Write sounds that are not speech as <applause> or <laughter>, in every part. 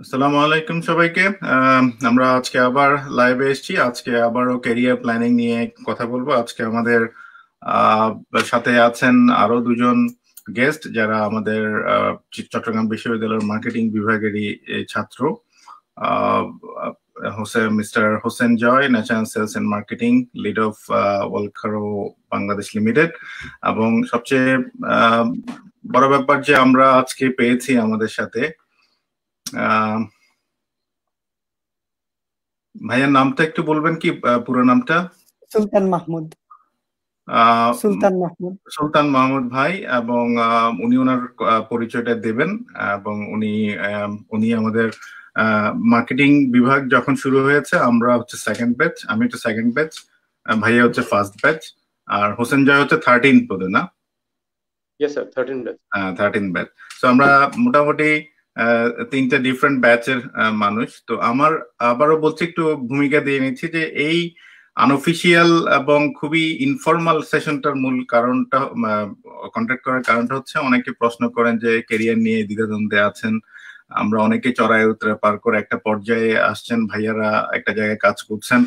আসসালামু আলাইকুম সবাইকে। আমরা আজকে আবার লাইভে এসেছি। আজকে আবারও ক্যারিয়ার প্ল্যানিং নিয়ে কথা বলব। আজকে আমাদের সাথে আছেন আরও দুজন গেস্ট যারা আমাদের চট্টগ্রাম বিশ্ববিদ্যালয়ের মার্কেটিং বিভাগেরই ছাত্র। Hossain mister Hossain Joy national sales and marketing lead of ওয়ালকারো Bangladesh limited এবং সবচেয়ে বড় ব্যাপার যে আমরা আজকে পেয়েছি আমাদের সাথে ভাইয়ার নামটা একটু বলবেন কি পুরো নামটা? সুলতান মাহমুদ। সুলতান মাহমুদ। সুলতান মাহমুদ ভাই এবং উনি ওনার পরিচয়টা দেবেন এবং উনি উনি আমাদের মার্কেটিং বিভাগ যখন শুরু হয়েছে আমরা হচ্ছে সেকেন্ড ব্যাচ আমি হচ্ছে সেকেন্ড ব্যাচ ভাইয়া হচ্ছে ফার্স্ট ব্যাচ আর হোসেন জয় হচ্ছে থার্টিন পদে না? থার্টিন ব্যাচ তো আমরা মোটামুটি তিনটা ডিফারেন্ট ব্যাচের মানুষ। তো আমার, আবারও বলছি, একটু ভূমিকা দিয়ে নিচ্ছি যে এই আনঅফিসিয়াল এবং খুবই ইনফর্মাল সেশনটার মূল কারণটা কন্ট্যাক্ট করার কারণটা হচ্ছে, অনেকে প্রশ্ন করেন যে কেরিয়ার নিয়ে দ্বিধাদ্বন্দ্বে আছেন। আমরা অনেকে চড়াই উতরে পার করে একটা পর্যায়ে আসছেন, ভাইয়ারা একটা জায়গায় কাজ করছেন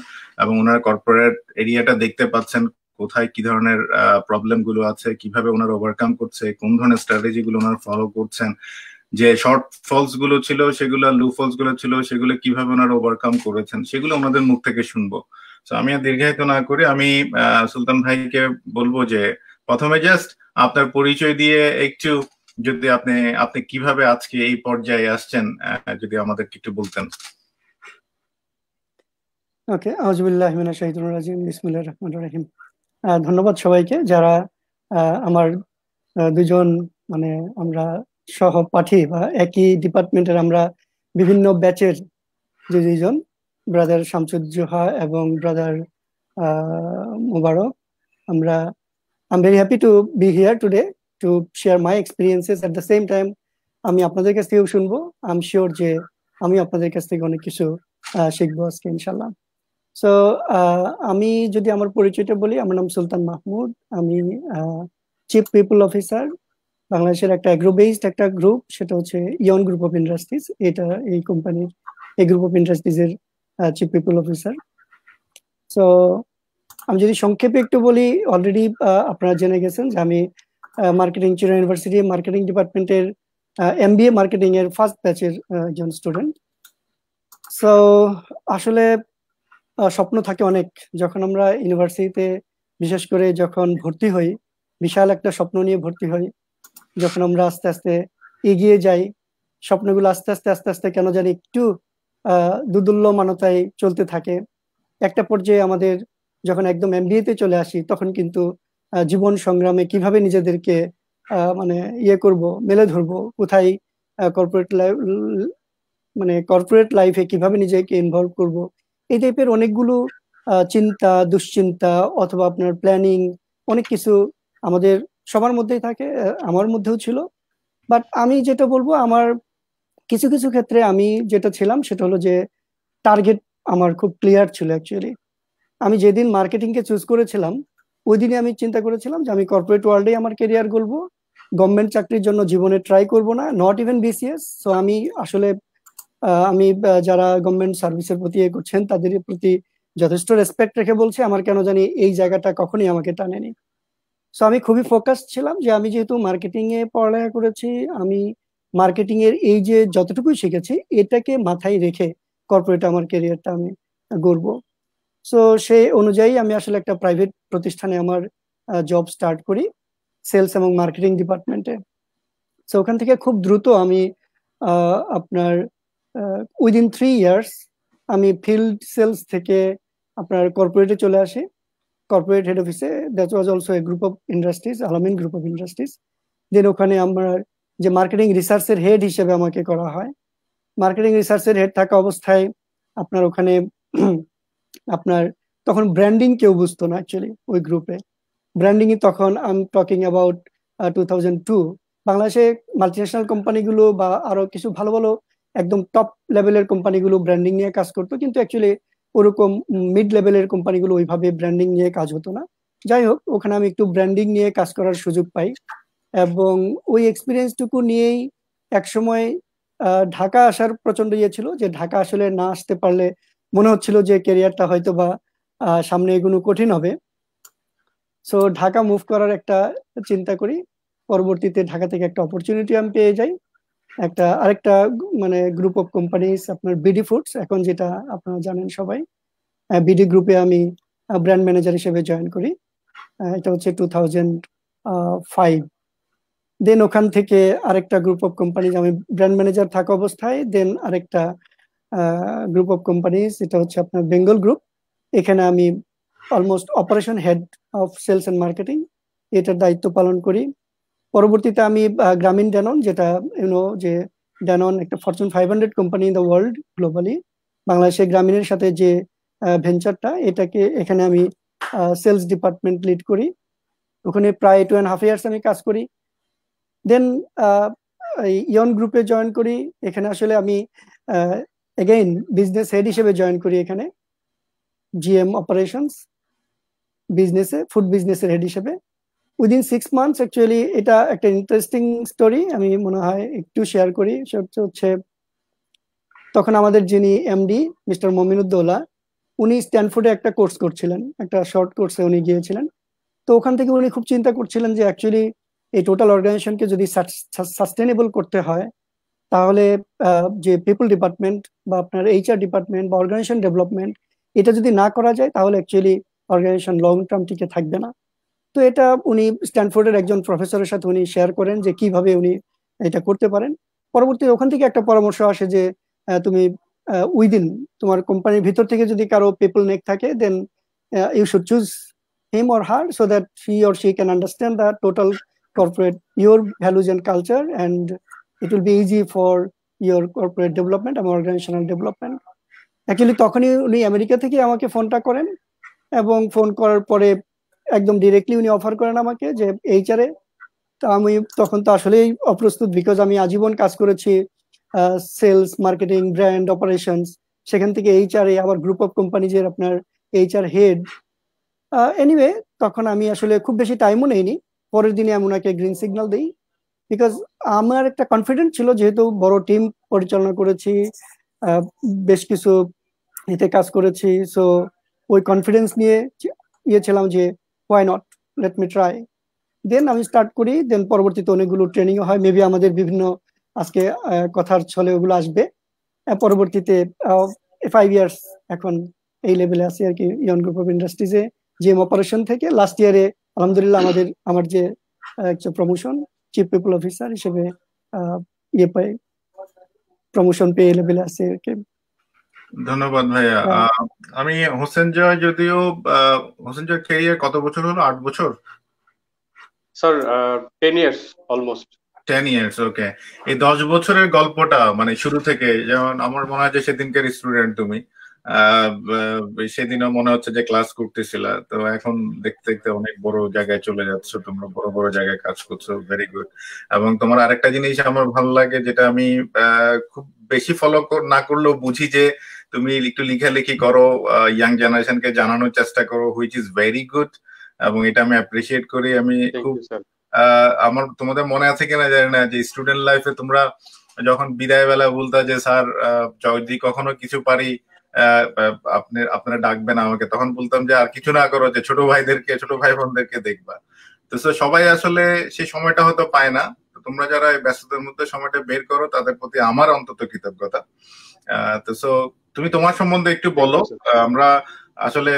এবং ওনার কর্পোরেট এরিয়াটা দেখতে পাচ্ছেন। কোথায় কি ধরনের প্রবলেমগুলো আছে, কীভাবে ওনারা ওভারকাম করছে, কোন ধরনের স্ট্র্যাটেজি গুলো ওনারা ফলো করছেন, যে শর্ট ফলসগুলো ছিল, সেগুলো লু ফলসগুলো ছিল, সেগুলো কীভাবে ওনারা ওভারকাম করেছেন, সেগুলো ওনাদের মুখ থেকে শুনব। আমি দীর্ঘায়িত না করে আমি সুলতান ভাইকে বলব যে, প্রথমে জাস্ট আপনার পরিচয় দিয়ে একটু যদি আপনি আপনি কীভাবে আজকে এই পর্যায়ে আসছেন যদি আমাদেরকে একটু বলতেন। ওকে আউজুবিল্লাহ মিনাশ শাহিদুর রাজিম, বিসমিল্লাহির রহমানির রহিম। ধন্যবাদ সবাইকে যারা আমার দুজন মানে আমরা সহপাঠী বা একই ডিপার্টমেন্টের আমরা বিভিন্ন ব্যাচের যে দুইজন, ব্রাদার শামসুজ্জোহা এবং ব্রাদার মুবারক, আমরা I am very happy to be here today to share my experiences at the same time আমি আপনাদের কাছ থেকেও শুনব। আই এম শিওর যে আমি আপনাদের কাছ থেকে অনেক কিছু শিখব আজকে ইনশাল্লাহ সো আমি যদি আমার পরিচয়টা বলি, আমার নাম সুলতান মাহমুদ। আমি চিফ পিপল অফিসার বাংলাদেশের একটা অ্যাগ্রো বেসড একটা গ্রুপ সেটা হচ্ছে ইয়ন গ্রুপ অফ ইন্ডাস্ট্রিজ এটা এই কোম্পানির এই গ্রুপ অফ ইন্ডাস্ট্রিজ এর চিফ পিপল অফিসার সো আমি যদি সংক্ষেপে একটু বলি অলরেডি আপনারা জেনে গেছেন যে আমি মার্কেটিং চিরা ইউনিভার্সিটি মার্কেটিং ডিপার্টমেন্টের এম বি এ মার্কেটিং এর ফার্স্ট ব্যাচের একজন স্টুডেন্ট সো আসলে স্বপ্ন থাকে অনেক। যখন আমরা ইউনিভার্সিটিতে বিশেষ করে যখন ভর্তি হই, বিশাল একটা স্বপ্ন নিয়ে ভর্তি হই, যখন আমরা আস্তে আস্তে এগিয়ে যাই, স্বপ্নগুলো আস্তে আস্তে আস্তে আস্তে কেন জানি একটু দুদুল্য মানতায় চলতে থাকে। একটা পর্যায়ে আমাদের যখন একদম এমবিএতে চলে আসি, তখন কিন্তু জীবন সংগ্রামে কীভাবে নিজেদেরকে মানে ইয়ে করব, মেলে ধরবো, কোথায় কর্পোরেট লাইফ মানে কর্পোরেট লাইফে কীভাবে নিজেকে ইনভলভ করব এই টাইপের অনেকগুলো চিন্তা, দুশ্চিন্তা অথবা আপনার প্ল্যানিং অনেক কিছু আমাদের সবার মধ্যেই থাকে আমার মধ্যেও ছিল। বাট আমি যেটা বলব, আমার কিছু কিছু ক্ষেত্রে আমি যেটা ছিলাম সেটা হলো যে টার্গেট আমার খুব ক্লিয়ার ছিল অ্যাকচুয়ালি আমি যেদিন মার্কেটিংকে চুজ করেছিলাম, ওই দিনে আমি চিন্তা করেছিলাম যে আমি কর্পোরেট ওয়ার্ল্ডে আমার কেরিয়ার গড়বো। গভর্নমেন্ট চাকরির জন্য জীবনে ট্রাই করব না নট ইভেন বিসিএস সো আমি আসলে আমি যারা গভর্নমেন্ট সার্ভিসের প্রতি এ করছেন, তাদের প্রতি যথেষ্ট রেসপেক্ট রেখে বলছে, আমার কেন জানি এই জায়গাটা কখনই আমাকে টানেনি। সো আমি খুবই ফোকাস ছিলাম যে আমি যেহেতু মার্কেটিং এ পড়ালেখা করেছি, আমি মার্কেটিং এর এই যে যতটুকুই শিখেছি, এটাকে মাথায় রেখে কর্পোরেট আমার কেরিয়ারটা আমি গড়বো। সো সেই অনুযায়ী আমি আসলে একটা প্রাইভেট প্রতিষ্ঠানে আমার জব স্টার্ট করি সেলস এবং মার্কেটিং ডিপার্টমেন্টে সো ওখান থেকে খুব দ্রুত আমি আপনার উইদিন থ্রি ইয়ার্স আমি ফিল্ড সেলস থেকে আপনার কর্পোরেটে চলে আসি। Corporate head office that was also a group of industries Alamin group of industries then ওখানে আমার যে মার্কেটিং রিসার্চের হেড হিসেবে আমাকে করা হয়। মার্কেটিং রিসার্চের হেড থাকা অবস্থায় আপনার ওখানে <clears throat> আপনার তখন ব্র্যান্ডিং কেউ বুঝতো না অ্যাকচুয়ালি ওই গ্রুপে ব্র্যান্ডিং তখন I am talking about two thousand two বাংলাদেশে মাল্টিন্যাশনাল কোম্পানিগুলো বা আরও কিছু ভালো ভালো একদম টপ লেভেলের কোম্পানিগুলো ব্র্যান্ডিং নিয়ে কাজ করতো, কিন্তু অ্যাকচুয়ালি ওরকম মিড লেভেলের কোম্পানিগুলো ওইভাবে ব্র্যান্ডিং নিয়ে কাজ হতো না। যাই হোক, ওখানে আমি একটু ব্র্যান্ডিং নিয়ে কাজ করার সুযোগ পাই এবং ওই এক্সপিরিয়েন্সটুকু নিয়েই একসময় ঢাকা আসার প্রচণ্ড ইয়ে ছিল যে ঢাকা আসলে না আসতে পারলে মনে হচ্ছিল যে কেরিয়ারটা হয়তো বা সামনে এগুলো কঠিন হবে। সো ঢাকা মুভ করার একটা চিন্তা করি। পরবর্তীতে ঢাকা থেকে একটা অপরচুনিটি আমি পেয়ে যাই। একটা আরেকটা মানে গ্রুপ অফ কোম্পানিজ আপনার বিডি ফুডস এখন যেটা আপনারা জানেন সবাই। বিডি গ্রুপে আমি ব্র্যান্ড ম্যানেজার হিসেবে জয়েন করি। এটা হচ্ছে টু থাউজেন্ড ফাইভ দেন ওখান থেকে আরেকটা গ্রুপ অফ কোম্পানিজ আমি ব্র্যান্ড ম্যানেজার থাকা অবস্থায় দেন আরেকটা গ্রুপ অফ কোম্পানিজ এটা হচ্ছে আপনার বেঙ্গল গ্রুপ এখানে আমি almost operation head of sales and marketing এটার দায়িত্ব পালন করি। পরবর্তীতে আমি গ্রামীণ ড্যানন যেটা ইউনো যে ড্যানন একটা fortune five hundred company in the world globally বাংলাদেশের গ্রামীণের সাথে যে ভেঞ্চারটা এটাকে এখানে আমি সেলস ডিপার্টমেন্ট লিড করি। ওখানে প্রায় টু অ্যান্ড হাফ ইয়ার্স আমি কাজ করি। দেন ইয়ন গ্রুপে জয়েন করি। এখানে আসলে আমি এগেইন বিজনেস হেড হিসেবে জয়েন করি এখানে। জিএম অপারেশনস বিজনেসে ফুড বিজনেসের হেড হিসেবে। উইদিন সিক্স মান্থস অ্যাকচুয়ালি এটা একটা ইন্টারেস্টিং স্টোরি আমি মনে হয় একটু শেয়ার করি। সেটা হচ্ছে, তখন আমাদের যিনি এমডি মিস্টার মমিনুদ্দৌলা, উনি স্ট্যানফোর্ডে একটা কোর্স করছিলেন, একটা শর্ট কোর্সে উনি গিয়েছিলেন। তো ওখান থেকে উনি খুব চিন্তা করছিলেন যে অ্যাকচুয়ালি এই টোটাল অর্গানাইজেশনকে যদি সাস্টেনেবল করতে হয়, তাহলে যে পিপল ডিপার্টমেন্ট বা আপনার এইচআর ডিপার্টমেন্ট বা অর্গানাইজেশন ডেভেলপমেন্ট এটা যদি না করা যায়, তাহলে অ্যাকচুয়ালি অর্গানাইজেশন লং টার্ম টিকে থাকবে না। তো এটা উনি স্ট্যানফোর্ডের একজন প্রফেসরের সাথে উনি শেয়ার করেন যে কীভাবে উনি এটা করতে পারেন। পরবর্তী ওখান থেকে একটা পরামর্শ আসে যে তুমি উইদিন তোমার কোম্পানির ভিতর থেকে যদি কারও পিপল নেক থাকে then you should choose him or her so that he or she can understand the total corporate your values and culture and it will be easy for your corporate development এবং organisational development actually তখনই উনি America থেকে আমাকে ফোনটা করেন এবং phone করার পরে একদম ডিরেক্টলি উনি অফার করেন আমাকে যে এইচআরে তো আমি তখন তো আসলেই অপ্রস্তুত বিকজ আমি আজীবন কাজ করেছি সেলস মার্কেটিং ব্র্যান্ড অপারেশনস সেখান থেকে এইচআর এ আবার গ্রুপ অফ কোম্পানিজের আপনার এইচআর হেড এনিওয়ে তখন আমি আসলে খুব বেশি টাইমও নেইনি। পরের দিনে আমি ওনাকে গ্রিন সিগন্যাল দিই। বিকজ আমার একটা কনফিডেন্ট ছিল যেহেতু বড় টিম পরিচালনা করেছি বেশ কিছু এতে কাজ করেছি। সো ওই কনফিডেন্স নিয়ে ইয়ে ছিলাম যে why not let me try then আমি স্টার্ট করি দেন পরবর্তীতে অনেকগুলো ট্রেনিং হয়। মেবি আমাদের বিভিন্ন আজকে কথার ছলে ওগুলো আসবে। পরবর্তীতে ফাইভ ইয়ার্স এখন এই লেভেলে আছি আর কি ইয়ন গ্রুপ অফ ইন্ডাস্ট্রিজে জিএম অপারেশন থেকে লাস্ট ইয়ারে আলহামদুলিল্লাহ আমাদের, আমার যে প্রমোশন চিফ পিপল অফিসার হিসেবে ইয়ে পাই প্রমোশন পেয়ে লেভেলে আছে আর কি। ধন্যবাদ ভাইয়া। আমি হোসেন জয় যদিও হোসেন জয় ক্যারিয়ার কত বছর হলো? আট বছর? Sir ten years almost ten years okay এই দশ বছরের গল্পটা মানে শুরু থেকে যেমন আমার মনে হয় যে সেদিনকার স্টুডেন্ট তুমি। সেদিনও মনে হচ্ছে যে ক্লাস করতেছিল। তো এখন দেখতে দেখতে অনেক বড় জায়গায় চলে যাচ্ছ তোমরা বড় বড় জায়গায় কাজ করছ ভেরি গুড এবং তোমার আরেকটা জিনিস আমার ভালো লাগে যেটা আমি খুব বেশি ফলো না করলেও বুঝি যে তুমি একটু লেখালেখি করো ইয়াং জেনারেশনকে জানানোর চেষ্টা করো হুইচ ইজ ভেরি গুড এবং এটা আমি অ্যাপ্রিসিয়েট করি। আমি খুব আমার তোমাদের মনে আছে কিনা জানি না যে স্টুডেন্ট লাইফে তোমরা যখন বিদায় বেলা বলতা যে স্যার যদি কখনো কিছু পারি আপনি আপনারা ডাকবেন আমাকে তখন বলতাম যে আর কিছু না করো যে ছোট ভাইদেরকে ছোট ভাই বোনদেরকে দেখবা। তো সবাই আসলে সেই সময়টা হয়তো পায় না। তোমরা যারা ব্যস্ততার মধ্যে সময়টা বের করো তাদের প্রতি আমার অন্তত কৃতজ্ঞতা। তো সো তুমি তোমার সম্বন্ধে একটু বলো। আমরা আসলে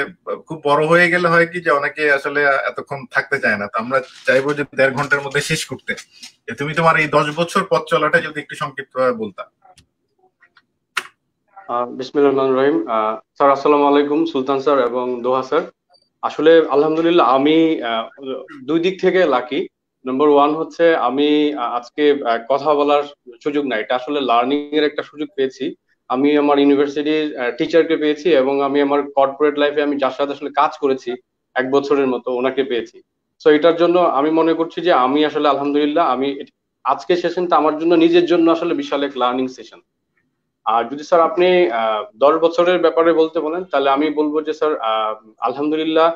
খুব বড় হয়ে গেলে হয় কি যে অনেকে আসলে এতক্ষণ থাকতে চায় না। তো আমরা চাইব যে দেড় ঘণ্টার মধ্যে শেষ করতে। তুমি তোমার এই দশ বছর পথ চলাটা যদি একটু সংক্ষিপ্ত ভাবে বলতা বিসমিল্লাহ রহিম। স্যার আসসালামু আলাইকুম সুলতান স্যার এবং দোহা স্যার। আসলে আলহামদুলিল্লাহ আমি দুই দিক থেকে লাকি নম্বর ওয়ান হচ্ছে আমি আজকে কথা বলার সুযোগ নাই। এটা আসলে লার্নিং এর একটা সুযোগ পেয়েছি। আমি আমার ইউনিভার্সিটির টিচারকে পেয়েছি এবং আমি আমার কর্পোরেট লাইফে আমি যার সাথে আসলে কাজ করেছি, এক বছরের মতো ওনাকে পেয়েছি। সো এটার জন্য আমি মনে করছি যে আমি আসলে আলহামদুলিল্লাহ আমি আজকে সেশনটা আমার জন্য নিজের জন্য আসলে বিশাল এক লার্নিং সেশন আর যদি স্যার আপনি দশ বছরের ব্যাপারে বলতে বলেন, তাহলে আমি বলব যে স্যার আলহামদুলিল্লাহ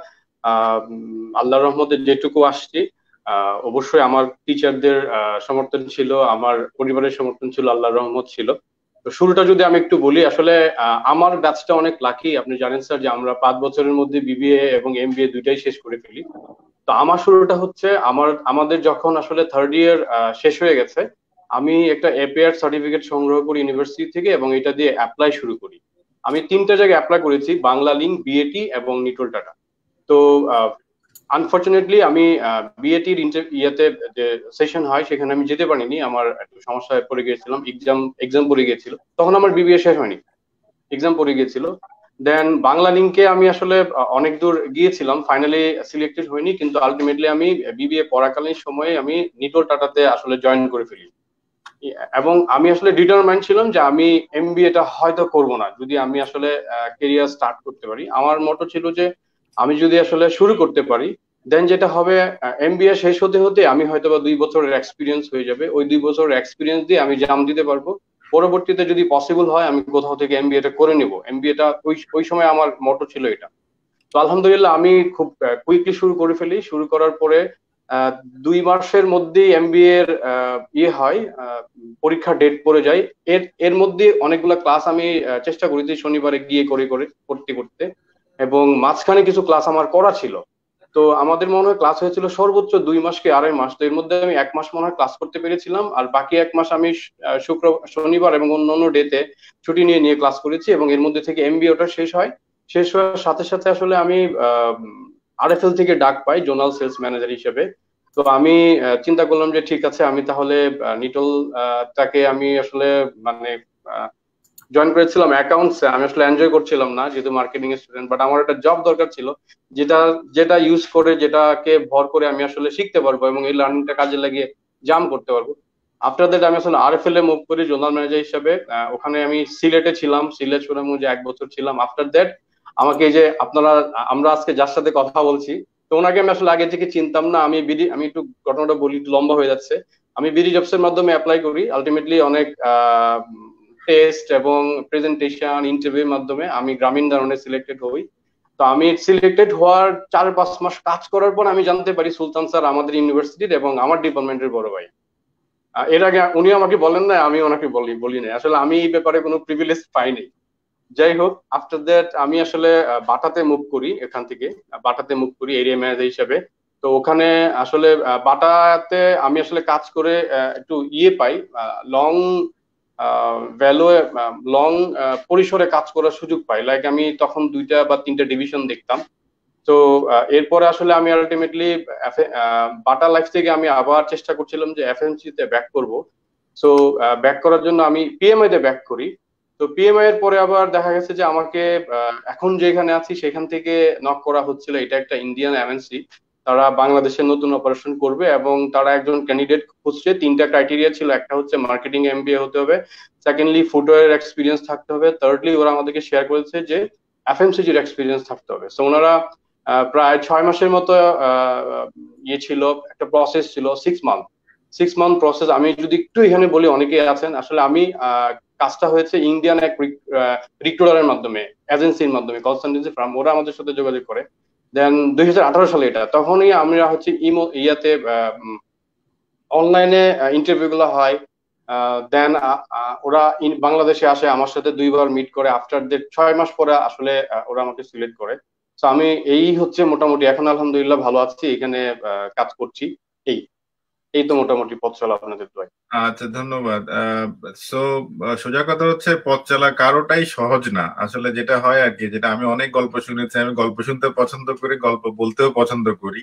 আল্লাহ রহমতে যেটুকু আসছি অবশ্যই আমার টিচারদের সমর্থন ছিল, আমার পরিবারের সমর্থন ছিল আল্লাহ রহমত ছিল। শুরুটা যদি আমি একটু বলি, আসলে আমার ব্যাচটা অনেক লাকি আপনি জানেন স্যার যে আমরা পাঁচ বছরের মধ্যে বিবিএ এবং এম দুইটাই শেষ করে ফেলি। তো আমার শুরুটা হচ্ছে, আমার, আমাদের যখন আসলে থার্ড ইয়ার শেষ হয়ে গেছে, আমি একটা এপিআর সার্টিফিকেট সংগ্রহ করি ইউনিভার্সিটি থেকে এবং এটা দিয়ে অ্যাপ্লাই শুরু করি। আমি তিনটা জায়গায় অ্যাপ্লাই করেছি বাংলা লিঙ্ক বিএটি এবং নিটোল টাটা। তো আনফর্চুনেটলি আমি বিএটির ইয়েতে যে সেশন হয়, সেখানে আমি যেতে পারিনি। আমার একটু সমস্যায় পড়ে গিয়েছিলাম। এক্সাম এক্সাম পড়ে গিয়েছিল। তখন আমার বিবিএ শেষ হয়নি। এক্সাম পড়ে গিয়েছিল। দেন বাংলা লিঙ্কে আমি আসলে অনেক দূর গিয়েছিলাম। ফাইনালি সিলেক্টেড হয়নি, কিন্তু আলটিমেটলি আমি বিবিএ পড়াকালীন সময়ে আমি নিটোল টাটাতে আসলে জয়েন করে ফেলি। এবং আমি আসলে ডিটারমাইন্ড ছিলাম যে আমি এমবিএটা হয়তো করব না, যদি আমি আসলে কেরিয়ার স্টার্ট করতে পারি। আমার মতো ছিল যে আমি যদি আসলে শুরু করতে পারি দেন যেটা হবে এমবিএ শেষ হতে হতে আমি হয়তো বা দুই বছরের এক্সপিরিয়েন্স হয়ে যাবে। ওই দুই বছরের এক্সপিরিয়েন্স দিয়ে আমি জাম দিতে পারব। পরবর্তীতে যদি পসিবল হয়, আমি কোথাও থেকে এমবিএটা করে নিব। এমবিএটা ওই ওই সময় আমার মোটো ছিল এটা। তো আলহামদুলিল্লাহ, আমি খুব কুইকলি শুরু করে ফেলি। শুরু করার পরে দুই মাসের মধ্যেই এমবিএ এর ইয়ে হয় পরীক্ষা ডেট পড়ে যায়। এর এর মধ্যে অনেকগুলো ক্লাস আমি চেষ্টা করেছি শনিবারে গিয়ে করে করে, করতে করতে। এবং মাঝখানে কিছু ক্লাস আমার করা ছিল। তো আমাদের মনে হয় ক্লাস হয়েছিল সর্বোচ্চ দুই মাস কি আড়াই মাস। তো এর মধ্যে আমি এক মাস মনে হয় ক্লাস করতে পেরেছিলাম। আর বাকি এক মাস আমি শুক্র, শনিবার এবং অন্য অন্য ডেতে ছুটি নিয়ে নিয়ে ক্লাস করেছি এবং এর মধ্যে থেকে এমবিওটা শেষ হয়। শেষ হওয়ার সাথে সাথে আসলে আমি আরএফএল থেকে ডাক পাই, জোনাল সেলস ম্যানেজার হিসেবে। তো আমি চিন্তা করলাম যে ঠিক আছে, আমি তাহলে নিটল তাকে আমি আসলে মানে জয়েন করেছিলাম অ্যাকাউন্টসে আমি আসলে এনজয় করছিলাম না, যেহেতু মার্কেটিং এর স্টুডেন্ট বাট আমার একটা জব দরকার ছিল, যেটা যেটা ইউজ করে, যেটাকে ভর করে আমি আসলে শিখতে পারব এবং এই লার্নিংটা কাজে লাগিয়ে জাম করতে পারব। আফটার দ্যাট আমি আসলে আর এফ এল এ মুভ করি জোনাল ম্যানেজার হিসেবে ওখানে আমি সিলেটে ছিলাম সিলেট যে এক বছর ছিলাম। আফটার দ্যাট আমাকে এই যে আপনারা, আমরা আজকে যার সাথে কথা বলছি, তো ওনাকে আমি আসলে আগে থেকে চিনতাম না, আমি বিডি, আমি একটু ঘটনাটা বলি লম্বা হয়ে যাচ্ছে। আমি বিডি জবস এর মাধ্যমে অ্যাপ্লাই করি আলটিমেটলি অনেক টেস্ট এবং প্রেজেন্টেশন ইন্টারভিউর মাধ্যমে আমি গ্রামীণ দারণে সিলেক্টেড হই। তো আমি সিলেক্টেড হওয়ার চার পাঁচ মাস কাজ করার পর আমি জানতে পারি সুলতান স্যার আমাদের ইউনিভার্সিটির এবং আমার ডিপার্টমেন্টের বড় ভাই। এর আগে উনি আমাকে বলেন না আমি ওনাকে বলি বলি না আসলে আমি এই ব্যাপারে কোনো প্রিভিলেজ পাইনি। যাই হোক আফটার দ্যাট আমি আসলে বাটাতে মুভ করি এখান থেকে। বাটাতে মুভ করি এরিয়া ম্যানেজার হিসাবে। তো ওখানে আসলে বাটাতে আমি আসলে কাজ করে একটু ইয়ে পাই লং ভ্যালু লং পরিসরে কাজ করার সুযোগ পাই। লাইক আমি তখন দুইটা বা তিনটা ডিভিশন দেখতাম। তো এরপরে আসলে আমি আলটিমেটলি বাটা লাইফ থেকে আমি আবার চেষ্টা করছিলাম যে এফএমসি তে ব্যাক করব। সো ব্যাক করার জন্য আমি পিএমআই তে ব্যাক করি। তো পিএমআই এর পরে আবার দেখা গেছে যে আমাকে এখন যেখানে আছি সেখান থেকে নক করা হচ্ছিল। এটা একটা ইন্ডিয়ান এমএনসি তারা বাংলাদেশের নতুন অপারেশন করবে এবং তারা একজন ক্যান্ডিডেট খুঁজছে। তিনটা ক্রাইটেরিয়া ছিল। একটা হচ্ছে মার্কেটিং এমবিএ হতে হবে। সেকেন্ডলি ফুটওয়ার এক্সপিরিয়েন্স থাকতে হবে। থার্ডলি ওরা আমাদেরকে শেয়ার করেছে যে এফএমসিজির এক্সপিরিয়েন্স থাকতে হবে। সো ওনারা প্রায় ছয় মাসের মতো ইয়ে ছিল, একটা প্রসেস ছিল six month six month process আমি যদি একটু এখানে বলি, অনেকে আছেন, আসলে আমি কাজটা হয়েছে ইন্ডিয়ান এক রিক্রুটারের মাধ্যমে এজেন্সির মাধ্যমে কনসালটেন্সি ফার্ম ওরা আমাদের সাথে যোগাযোগ করে। দেন দুই হাজার আঠারো সালে এটা। তখনই আমরা হচ্ছে ইমো ইয়াতে অনলাইনে ইন্টারভিউ গুলো হয়। দেন ওরা বাংলাদেশে আসে, আমার সাথে দুইবার মিট করে। আফটার দে ছয় মাস পরে আসলে ওরা আমাকে সিলেক্ট করে। তো আমি এই হচ্ছে মোটামুটি, এখন আলহামদুলিল্লাহ ভালো আছি, এখানে কাজ করছি। এই। এই তো মোটামুটি পথ চলা আপনাদের আচ্ছা ধন্যবাদ। সো সোজা কথা হচ্ছে পথ চলা কারোটাই সহজ না। আসলে যেটা হয় আর কি যেটা আমি অনেক গল্প শুনেছি আমি গল্প শুনতে পছন্দ করি গল্প বলতেও পছন্দ করি।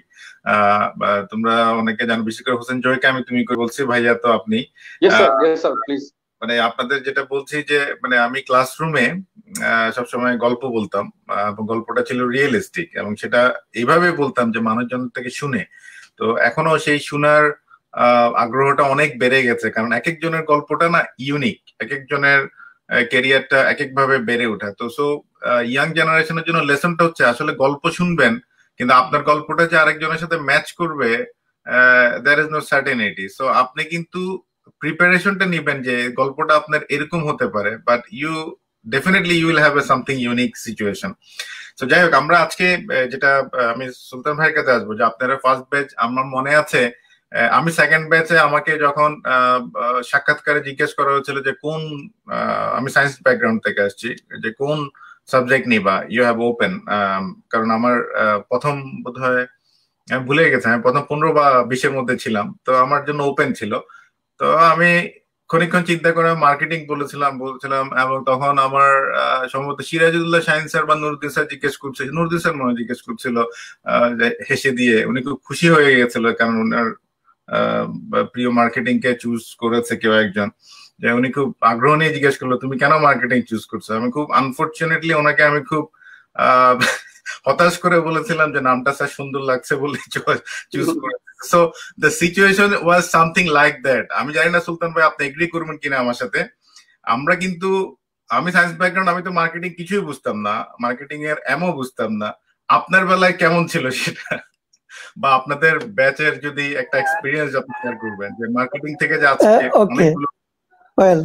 তোমরা অনেকে জানো বিশেষ করে হোসেন জয়কে আমি তুমি করে বলছি ভাইয়া তো আপনি। মানে আপনাদের যেটা বলছি যে মানে আমি ক্লাসরুমে সবসময় গল্প বলতাম গল্পটা ছিল রিয়েলিস্টিক এবং সেটা এইভাবে বলতাম যে মানুষজন থেকে শুনে। তো এখনও সেই শোনার আগ্রহটা অনেক বেড়ে গেছে। কারণ এক একজনের গল্পটা না ইউনিক এক একজনের ক্যারিয়ারটা এক একভাবে বেড়ে ওঠা। তো সো ইয়াং জেনারেশনের জন্য লেসনটা হচ্ছে আসলে গল্প শুনবেন, কিন্তু আপনার গল্পটা যে আরেকজনের সাথে ম্যাচ করবে there is no certainty so আপনি কিন্তু প্রিপারেশনটা নিবেন যে গল্পটা আপনার এরকম হতে পারে but you definitely you will have a something unique situation তো যাই হোক, আমরা আজকে যেটা আমি সুলতান ভাইয়ের কাছে আসব, যে আপনারা ফার্স্ট ব্যাচ আমার মনে আছে আমি সেকেন্ড ব্যাচে আমাকে যখন সাক্ষাৎকারে জিজ্ঞেস করা হয়েছিল যে কোন আমি সায়েন্স ব্যাকগ্রাউন্ড থেকে আসছি, যে কোন সাবজেক্ট নিবা ইউ হ্যাভ ওপেন কারণ আমার প্রথম বোধ হয় ভুলে গেছি, আমি প্রথম পনেরো বা বিশের মধ্যে ছিলাম, তো আমার জন্য ওপেন ছিল। তো আমি খানিক্ষণ চিন্তা করে মার্কেটিং বলেছিলাম, বলছিলাম, এবং তখন আমার সম্ভবত সিরাজুল্লাহ শাহিন স্যার বা নুরুদ্দিন স্যার জিজ্ঞেস করছে নুরুদ্দিন স্যার মনে জিজ্ঞেস করছিল হেসে দিয়ে, উনি খুব খুশি হয়ে গেছিল, কারণ ওনার প্রিয় মার্কেটিং কে চুজ করেছে কেউ একজন। যে উনি খুব আগ্রহ নিয়ে জিজ্ঞেস করল তুমি কেন মার্কেটিং চুজ করছ? আমি খুব আনফর্চুনেটলি ওনাকে আমি খুব হতাশ করে বলেছিলাম যে নামটা স্যার সুন্দর লাগছে বলে চুজ করে so the situation was something like that আমি জানি না সুলতান ভাই আপনি এগ্রি করবেন কিনা আমার সাথে। আমরা কিন্তু আমি সায়েন্স ব্যাকগ্রাউন্ড আমি তো মার্কেটিং কিছুই বুঝতাম না। মার্কেটিং এর এমও বুঝতাম না। আপনার বেলায় কেমন ছিল সেটা? বা আপনাদের ব্যাচের যদি একটা এক্সপিরিয়েন্স আপনি শেয়ার করবেন যে মার্কেটিং থেকে যে আজকে অনেকগুলো ওয়েল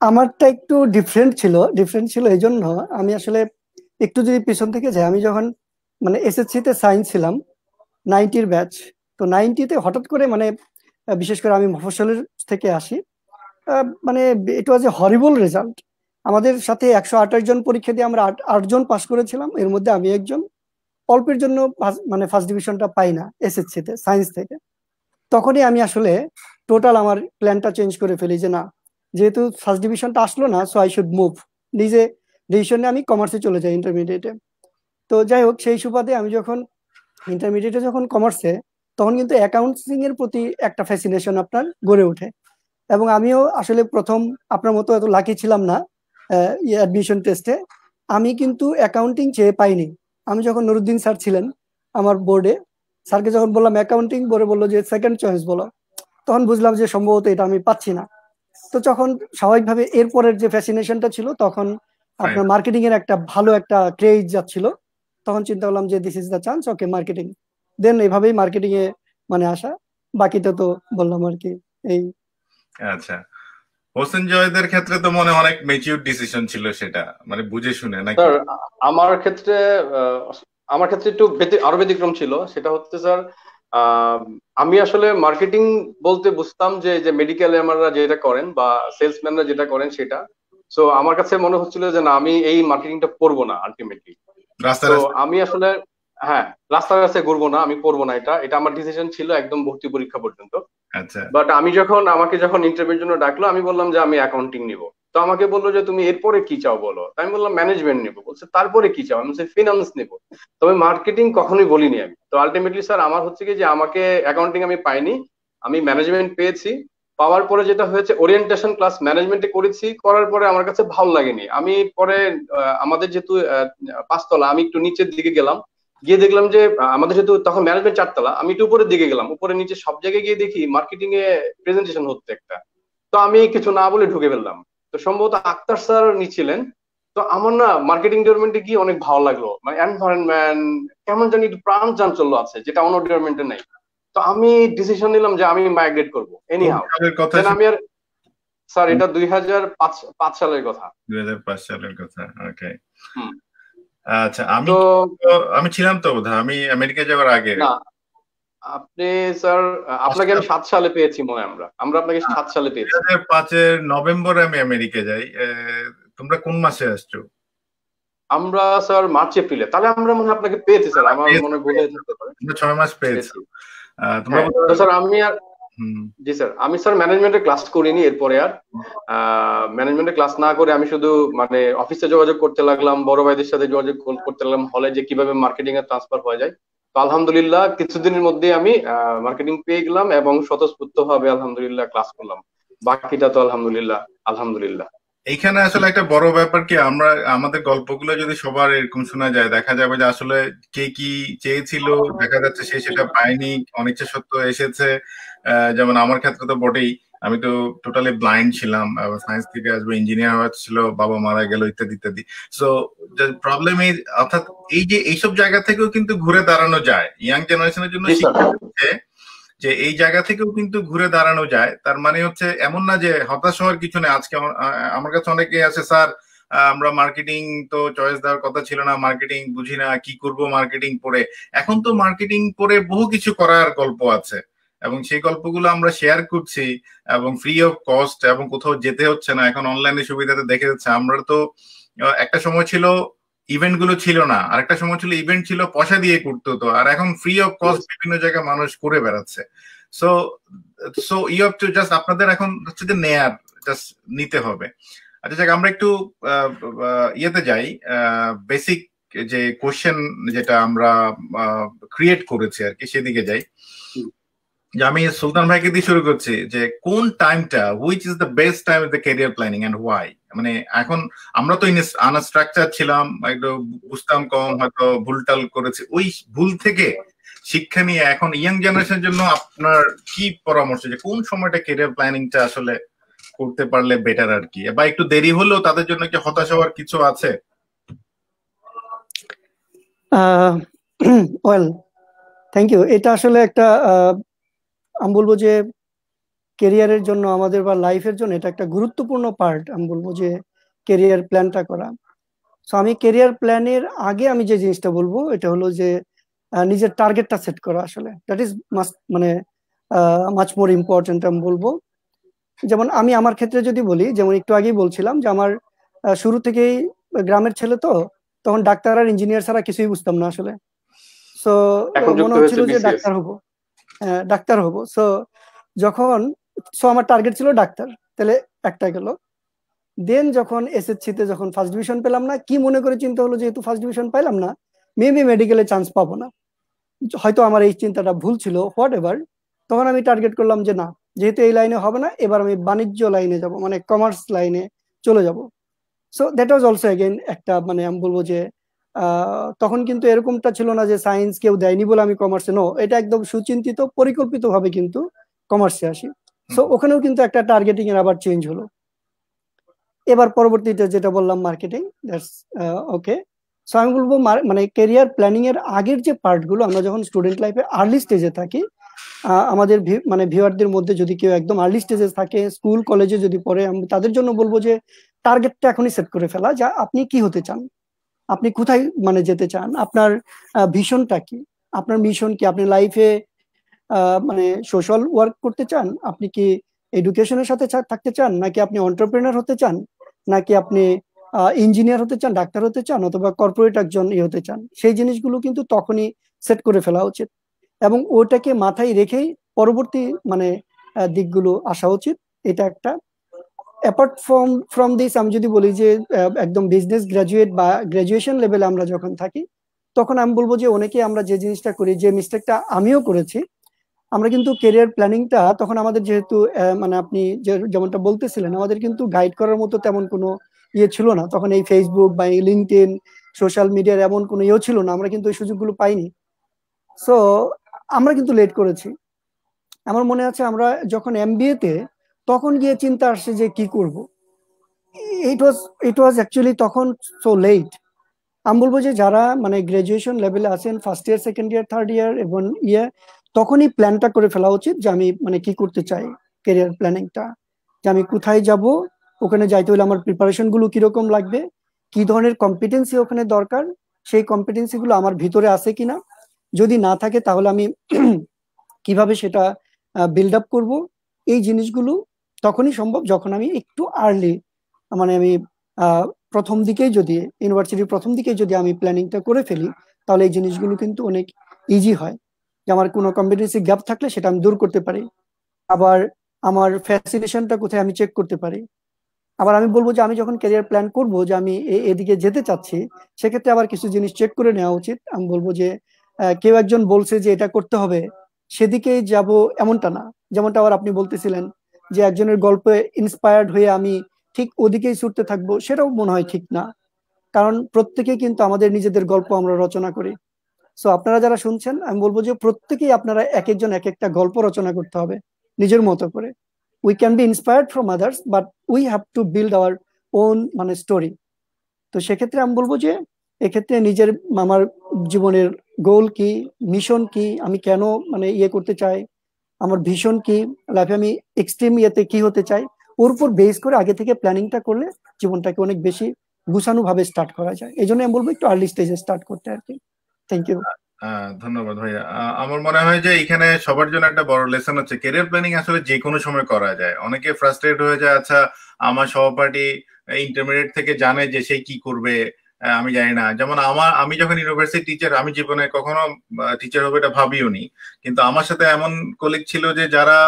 আমারটা একটু ডিফারেন্ট ছিল ডিফারেন্ট ছিল এই জন্য আমি আসলে একটু যদি পিছন থেকে যাই আমি যখন মানে এসএসসি তে সায়েন্স ছিলাম নাইনটির ব্যাচ তো নাইনটিতে হঠাৎ করে মানে বিশেষ করে আমি মফসলের থেকে আসি মানে ইট ওয়াজ এ হরিবল রেজাল্ট আমাদের সাথে একশো আঠাশ জন পরীক্ষা দিয়ে আমরা আটজন পাশ করেছিলাম এর মধ্যে আমি একজন। অল্পের জন্য মানে ফার্স্ট ডিভিশনটা পাই না এসএসসিতে সায়েন্স থেকে। তখনই আমি আসলে টোটাল আমার প্ল্যানটা চেঞ্জ করে ফেলি যে না, যেহেতু ফার্স্ট ডিভিশনটা আসলো না সো আই শুড মুভ নিজে ডিসিশনে আমি কমার্সে চলে যাই ইন্টারমিডিয়েটে তো যাই হোক, সেই সুবাদে আমি যখন ইন্টারমিডিয়েটে যখন কমার্সে তখন কিন্তু অ্যাকাউন্টিং এর প্রতি একটা ফ্যাসিনেশন আপনার গড়ে ওঠে। এবং আমিও আসলে প্রথম আপনার মতো এত লাকি ছিলাম না অ্যাডমিশন টেস্টে আমি কিন্তু অ্যাকাউন্টিং চেয়ে পাইনি। আমি যখন নুরুদ্দিন স্যার ছিলেন আমার বোর্ডে স্যারকে যখন বললাম অ্যাকাউন্টিং বোর্ডে বলল যে সেকেন্ড চয়েস বলো তখন বুঝলাম যে সম্ভবত এটা আমি পাচ্ছি না। তো যখন স্বাভাবিকভাবে এরপরের যে ফ্যাসিনেশনটা ছিল তখন আপনার মার্কেটিং এর একটা ভালো একটা ক্রেজ যাচ্ছিল। তখন চিন্তা করলাম যে this is the chance okay marketing then এইভাবেই মার্কেটিং এ মানে আসা। বাকিটা তো বললাম আর কি এই। আচ্ছা। হোসেন জয়দের ক্ষেত্রে তো মনে অনেক মেচিউর ডিসিশন ছিল সেটা। মানে বুঝে শুনে নাকি? স্যার আমার ক্ষেত্রে আমার ক্ষেত্রে একটু আরও ব্যতিক্রম ছিল। সেটা হচ্ছে স্যার আমি আসলে মার্কেটিং বলতে বুঝতাম যে যে মেডিকেল আমরা যেটা করেন বা সেলসম্যানরা যেটা করেন সেটা। সো আমার কাছে মনে হচ্ছিল যে না আমি এই মার্কেটিংটা করব না আলটিমেটলি তো আমি আসলে হ্যাঁ রাস্তার কাছে ঘুরবো না আমি করব না এটা। এটা আমার ডিসিশন ছিল একদম ভর্তি পরীক্ষা পর্যন্ত। বাট আমি যখন, আমাকে যখন ইন্টারভিউর জন্য ডাকলো, আমি বললাম যে আমি অ্যাকাউন্টিং নিব। তো আমাকে বলল যে তুমি এরপরে কি চাও বলো? আমি বললাম ম্যানেজমেন্ট নিবো। বলছে, তারপরে কি চাও? আমি ফিনান্স নিবো। তবে মার্কেটিং কখনোই বলিনি আমি। তো আলটিমেটলি স্যার আমার হচ্ছে কি যে আমাকে অ্যাকাউন্টিং আমি পাইনি। আমি ম্যানেজমেন্ট পেয়েছি। পাওয়ার পরে যেটা হয়েছে ওরিয়েন্টেশন ক্লাস ম্যানেজমেন্টে করেছি। করার পরে আমার কাছে ভালো লাগেনি। আমি পরে আমাদের যেহেতু পাঁচতলা, আমি একটু নিচের দিকে গেলাম। গিয়ে দেখলাম যে আমাদের যেহেতু তখন ম্যানেজমেন্ট চারতলা আমি একটু উপরের দিকে গেলাম। উপরে নিচে সব জায়গায় গিয়ে দেখি মার্কেটিং এ প্রেজেন্টেশন হচ্ছে একটা। তো আমি কিছু না বলে ঢুকে ফেললাম। তো সম্ভবত আক্তার স্যার নিচ্ছিলেন তো আমার না মার্কেটিং ডিপার্টমেন্টে গিয়ে অনেক ভালো লাগল। মানে এনভায়রনমেন্ট কেমন জানি একটু প্রাণ চাঞ্চল্য আছে যেটা অন্য ডিপার্টমেন্টে নেই। তো আমি ডিসিশন নিলাম যে আমি মাইগ্রেট করব। এনি হাউ আমি আর স্যার এটা দুই হাজার পাঁচ সালের কথা। দুই হাজার পাঁচ সালের কথা ওকে আচ্ছা আমি তো আমি ছিলাম তো বোধহয় আমি আমেরিকা যাওয়ার আগে। না আপনি স্যার আপনাকে আমি সাত সালে পেয়েছি মনে আমরা আমরা আপনাকে সাত সালে পেয়েছি। পাঁচের নভেম্বরে আমি আমেরিকা যাই তোমরা কোন মাসে আসছো? আমরা স্যার মার্চ এপ্রিলে তাহলে আমরা মনে আপনাকে পেয়েছি স্যার আমার মনে ভুলে যেতে পারে। ছয় মাস পেয়েছি। তোমরা স্যার আমি আর জি স্যার আমি স্যার ম্যানেজমেন্টের ক্লাস করিনি এরপরে আর। ম্যানেজমেন্টের ক্লাস না করে আমি শুধু মানে অফিসে যোগাযোগ করতে লাগলাম বড় ভাইদের সাথে যোগাযোগ করতে লাগলাম হলে যে কীভাবে মার্কেটিং এর ট্রান্সফার হয়ে যায়। তো আলহামদুলিল্লাহ কিছুদিনের মধ্যে আমি মার্কেটিং পেয়ে গেলাম এবং স্বতঃস্ফূর্ত ভাবে আলহামদুলিল্লাহ ক্লাস করলাম। বাকিটা তো আলহামদুলিল্লাহ আলহামদুলিল্লাহ। এইখানে আসলে একটা বড় ব্যাপার কি আমরা আমাদের গল্পগুলো যদি সবার এরকম শোনা যায় দেখা যাবে যে আসলে কে কি চেয়েছিল দেখা যাচ্ছে সে সেটা পায়নি অনিচ্ছা সত্য এসেছে। যেমন আমার ক্ষেত্রে তো বটেই। আমি তো টোটালি ব্লাইন্ড ছিলাম। সায়েন্স থেকে আসব ইঞ্জিনিয়ার হওয়া ছিল বাবা মারা গেল ইত্যাদি ইত্যাদি। সো প্রবলেম এই অর্থাৎ এই যে এইসব জায়গা থেকেও কিন্তু ঘুরে দাঁড়ানো যায়। ইয়াং জেনারেশনের জন্য শিক্ষা যে এই জায়গা থেকেও কিন্তু ঘুরে দাঁড়ানো যায়। তার মানে হচ্ছে এমন না যে হতাশ হওয়ার কিছু নেই। আজকে আমার কাছে অনেকে আছে স্যার আমরা মার্কেটিং তো চয়েস দেওয়ার কথা ছিল না। মার্কেটিং বুঝি না কি করব মার্কেটিং পড়ে? এখন তো মার্কেটিং পড়ে বহু কিছু করার গল্প আছে। এবং সেই গল্পগুলো আমরা শেয়ার করছি এবং ফ্রি অফ কস্ট এবং কোথাও যেতে হচ্ছে না এখন অনলাইনে সুবিধাতে দেখে যাচ্ছে। আমরা তো একটা সময় ছিল ইভেন্টগুলো ছিল না আর একটা সময় ছিল ইভেন্ট ছিল পয়সা দিয়ে করতে হতো আর এখন ফ্রি অফ কস্ট বিভিন্ন জায়গায় মানুষ করে বেড়াচ্ছে। So so you have to just আপনাদের এখন হচ্ছে যে নেয়ার জাস্ট নিতে হবে। আচ্ছা যাক আমরা একটু ইয়েতে যাই বেসিক যে কোশ্চেন যেটা আমরা ক্রিয়েট করেছি আর কি সেদিকে যাই। যে আমি সুলতান ভাইকে দিয়ে শুরু করছি যে কোন টাইমটা which is the best time the career planning and why মানে এখন আমরা তো আনস্ট্রাকচার ছিলাম, একটু বুঝতাম কম, হয়তো ভুলটাল করেছি। ওই ভুল থেকে শিক্ষা নিয়ে এখন ইয়াং জেনারেশনের জন্য আপনার কি পরামর্শ যে কোন সময়টা ক্যারিয়ার প্ল্যানিংটা আসলে করতে পারলে বেটার আর কি? বা একটু দেরি হলেও তাদের জন্য কি হতাশ হওয়ার কিছু আছে? ওয়েল থ্যাংক ইউ এটা আসলে একটা আমি বলব যে কেরিয়ারের জন্য আমাদের বা লাইফের জন্য এটা একটা গুরুত্বপূর্ণ পার্ট আমি বলব যে কেরিয়ার প্ল্যানটা করা। সো আমি কেরিয়ার প্ল্যানের আগে আমি যে জিনিসটা বলব এটা হলো যে নিজের টার্গেটটা সেট করা আসলে। দ্যাট ইজ মাস্ট মানে মাচ মোর ইম্পর্টেন্ট আমি বলব। যেমন আমি আমার ক্ষেত্রে যদি বলি যেমন একটু আগেই বলছিলাম যে আমার শুরু থেকেই গ্রামের ছেলে তো তখন ডাক্তার আর ইঞ্জিনিয়ার ছাড়া কিছুই বুঝতাম না আসলে। সো মনে হচ্ছিল যে ডাক্তার হব। ডাক্তার হব। সো যখন সো আমার টার্গেট ছিল ডাক্তার। তাহলে একটা গেল। দেন যখন এসএসসিতে যখন ফার্স্ট ডিভিশন পেলাম না, কি মনে করে চিন্তা হলো যেহেতু ফার্স্ট ডিভিশন পাইলাম না মেবি মেডিকেলে চান্স পাবো না। হয়তো আমার এই চিন্তাটা ভুল ছিল হোয়াট এভার তখন আমি টার্গেট করলাম যে না, যেহেতু এই লাইনে হবে না, এবার আমি বাণিজ্য লাইনে যাব মানে কমার্স লাইনে চলে যাব। So that was also again একটা মানে আমি বলব যে তখন কিন্তু এরকমটা ছিল না যে সায়েন্স কেউ দেয়নি বলে আমি কমার্সে নো এটা একদম সুচিন্তিত পরিকল্পিত ভাবে কিন্তু কমার্সে আসি। সো ওখানেও কিন্তু একটা টার্গেটিং এর আবার চেঞ্জ হলো। এবার পরবর্তীতে যেটা বললাম মার্কেটিং ওকে সো আমি বলব মানে কেরিয়ার প্ল্যানিং এর আগের যে পার্টগুলো আমরা যখন স্টুডেন্ট লাইফে আর্লি স্টেজে থাকি আমাদের মানে ভিউয়ারদের মধ্যে যদি কেউ একদম আর্লি স্টেজে থাকে স্কুল কলেজে যদি পড়ে, আমি তাদের জন্য বলব যে টার্গেটটা এখনই সেট করে ফেলা, যা আপনি কি হতে চান। আপনি কোথায় মানে যেতে চান? আপনার ভিশনটা কি? আপনার মিশন কি? আপনি লাইফে মানে সোশ্যাল ওয়ার্ক করতে চান? আপনি কি এডুকেশনের সাথে থাকতে চান? নাকি আপনি অন্টারপ্রেনার হতে চান? নাকি আপনি ইঞ্জিনিয়ার হতে চান? ডাক্তার হতে চান? অথবা কর্পোরেট একজন ইয়ে হতে চান? সেই জিনিসগুলো কিন্তু তখনই সেট করে ফেলা উচিত। এবং ওটাকে মাথায় রেখেই পরবর্তী মানে দিকগুলো আসা উচিত। এটা একটা অ্যাপার্ট ফ্রম ফ্রম দিস আমি যদি বলি যে একদম বিজনেস গ্রাজুয়েট বা গ্রাজুয়েশন লেভেলে আমরা যখন থাকি, তখন আমি বলব যে অনেকে আমরা যে জিনিসটা করি, যে মিস্টেকটা আমিও করেছি, আমরা কিন্তু কেরিয়ার প্ল্যানিংটা তখন আমাদের যেহেতু মানে আপনি যেমনটা বলতেছিলেন, আমাদের কিন্তু গাইড করার মতো তেমন কোনো ইয়ে ছিল না। তখন এই ফেসবুক বা এই লিঙ্কডিন সোশ্যাল মিডিয়ার এমন কোনো ইয়েও ছিল না, আমরা কিন্তু ওই সুযোগগুলো পাইনি। সো আমরা কিন্তু লেট করেছি। আমার মনে আছে আমরা যখন এমবিএতে তখন গিয়ে চিন্তা আসছে যে কি করব। It was it was actually তখন সো লেট আমি বলব যে যারা মানে গ্রাজুয়েশন লেভেলে আছেন first year second year third year এবং ইয়ে তখনই প্ল্যানটা করে ফেলা উচিত যে আমি মানে কি করতে চাই কেরিয়ার প্ল্যানিংটা যে আমি কোথায় যাব, ওখানে যাইতে হলে আমার প্রিপারেশনগুলো কীরকম লাগবে, কি ধরনের কম্পিটেন্সি ওখানে দরকার, সেই কম্পিটেন্সি গুলো আমার ভিতরে আছে কিনা। যদি না থাকে তাহলে আমি <clears throat> কীভাবে সেটা বিল্ড আপ করব, এই জিনিসগুলো তখনই সম্ভব যখন আমি একটু আর্লি মানে আমি প্রথম দিকেই যদি ইউনিভার্সিটির প্রথম দিকেই যদি আমি প্ল্যানিংটা করে ফেলি, তাহলে এই জিনিসগুলো কিন্তু অনেক ইজি হয়। যে আমার কোনো কম্পিটেন্সি গ্যাপ থাকলে সেটা আমি দূর করতে পারি। আবার আমার ফ্যাসিনেশনটা কোথায় আমি চেক করতে পারি। আবার আমি বলব যে আমি যখন ক্যারিয়ার প্ল্যান করব, যে আমি এদিকে যেতে চাচ্ছি, সেক্ষেত্রে আবার কিছু জিনিস চেক করে নেওয়া উচিত। আমি বলব যে কেউ একজন বলছে যে এটা করতে হবে, সেদিকেই যাব এমনটা না। যেমনটা আবার আপনি বলতেছিলেন যে একজনের গল্পে ইন্সপায়ার্ড হয়ে আমি ঠিক ওদিকেই ছুটতে থাকব, সেটাও মনে হয় ঠিক না। কারণ প্রত্যেকেই কিন্তু আমাদের নিজেদের গল্প আমরা রচনা করি। সো আপনারা যারা শুনছেন, আমি বলব যে প্রত্যেকেই আপনারা এক একজন এক একটা গল্প রচনা করতে হবে, নিজের মতো করে। We can be inspired from others but we have to build our own মানে স্টোরি তো সেক্ষেত্রে আমি বলব যে, এক্ষেত্রে নিজের আমার জীবনের গোল কি মিশন কি, আমি কেন মানে ইয়ে করতে চাই আমার ভীষণ কি লাইফে আমি এক্সট্রিম ইয়েতে কি হতে চাই? ওর উপর বেস করে আগে থেকে প্ল্যানিংটা করলে জীবনটাকে অনেক বেশি গুছানো ভাবে স্টার্ট করা যায়। এই জন্য আমি বলব একটু আর্লি স্টেজে স্টার্ট করতে আর কি। থ্যাংক ইউ ধন্যবাদ ভাইয়া। আমার মনে হয় যে এখানে সবার জন্য একটা বড় লেসন হচ্ছে কেরিয়ার প্ল্যানিং আসলে যে কোনো সময় করা যায়। অনেকে ফ্রাস্ট্রেট হয়ে যায় আচ্ছা আমার সহপাঠী ইন্টারমিডিয়েট থেকে জানে যে সে কি করবে আমি জানি না। যেমন আমার আমি যখন ইউনিভার্সিটি টিচার আমি জীবনে কখনো টিচার হবে এটা ভাবিও নি কিন্তু আমার সাথে এমন কলিগ ছিল যে যারা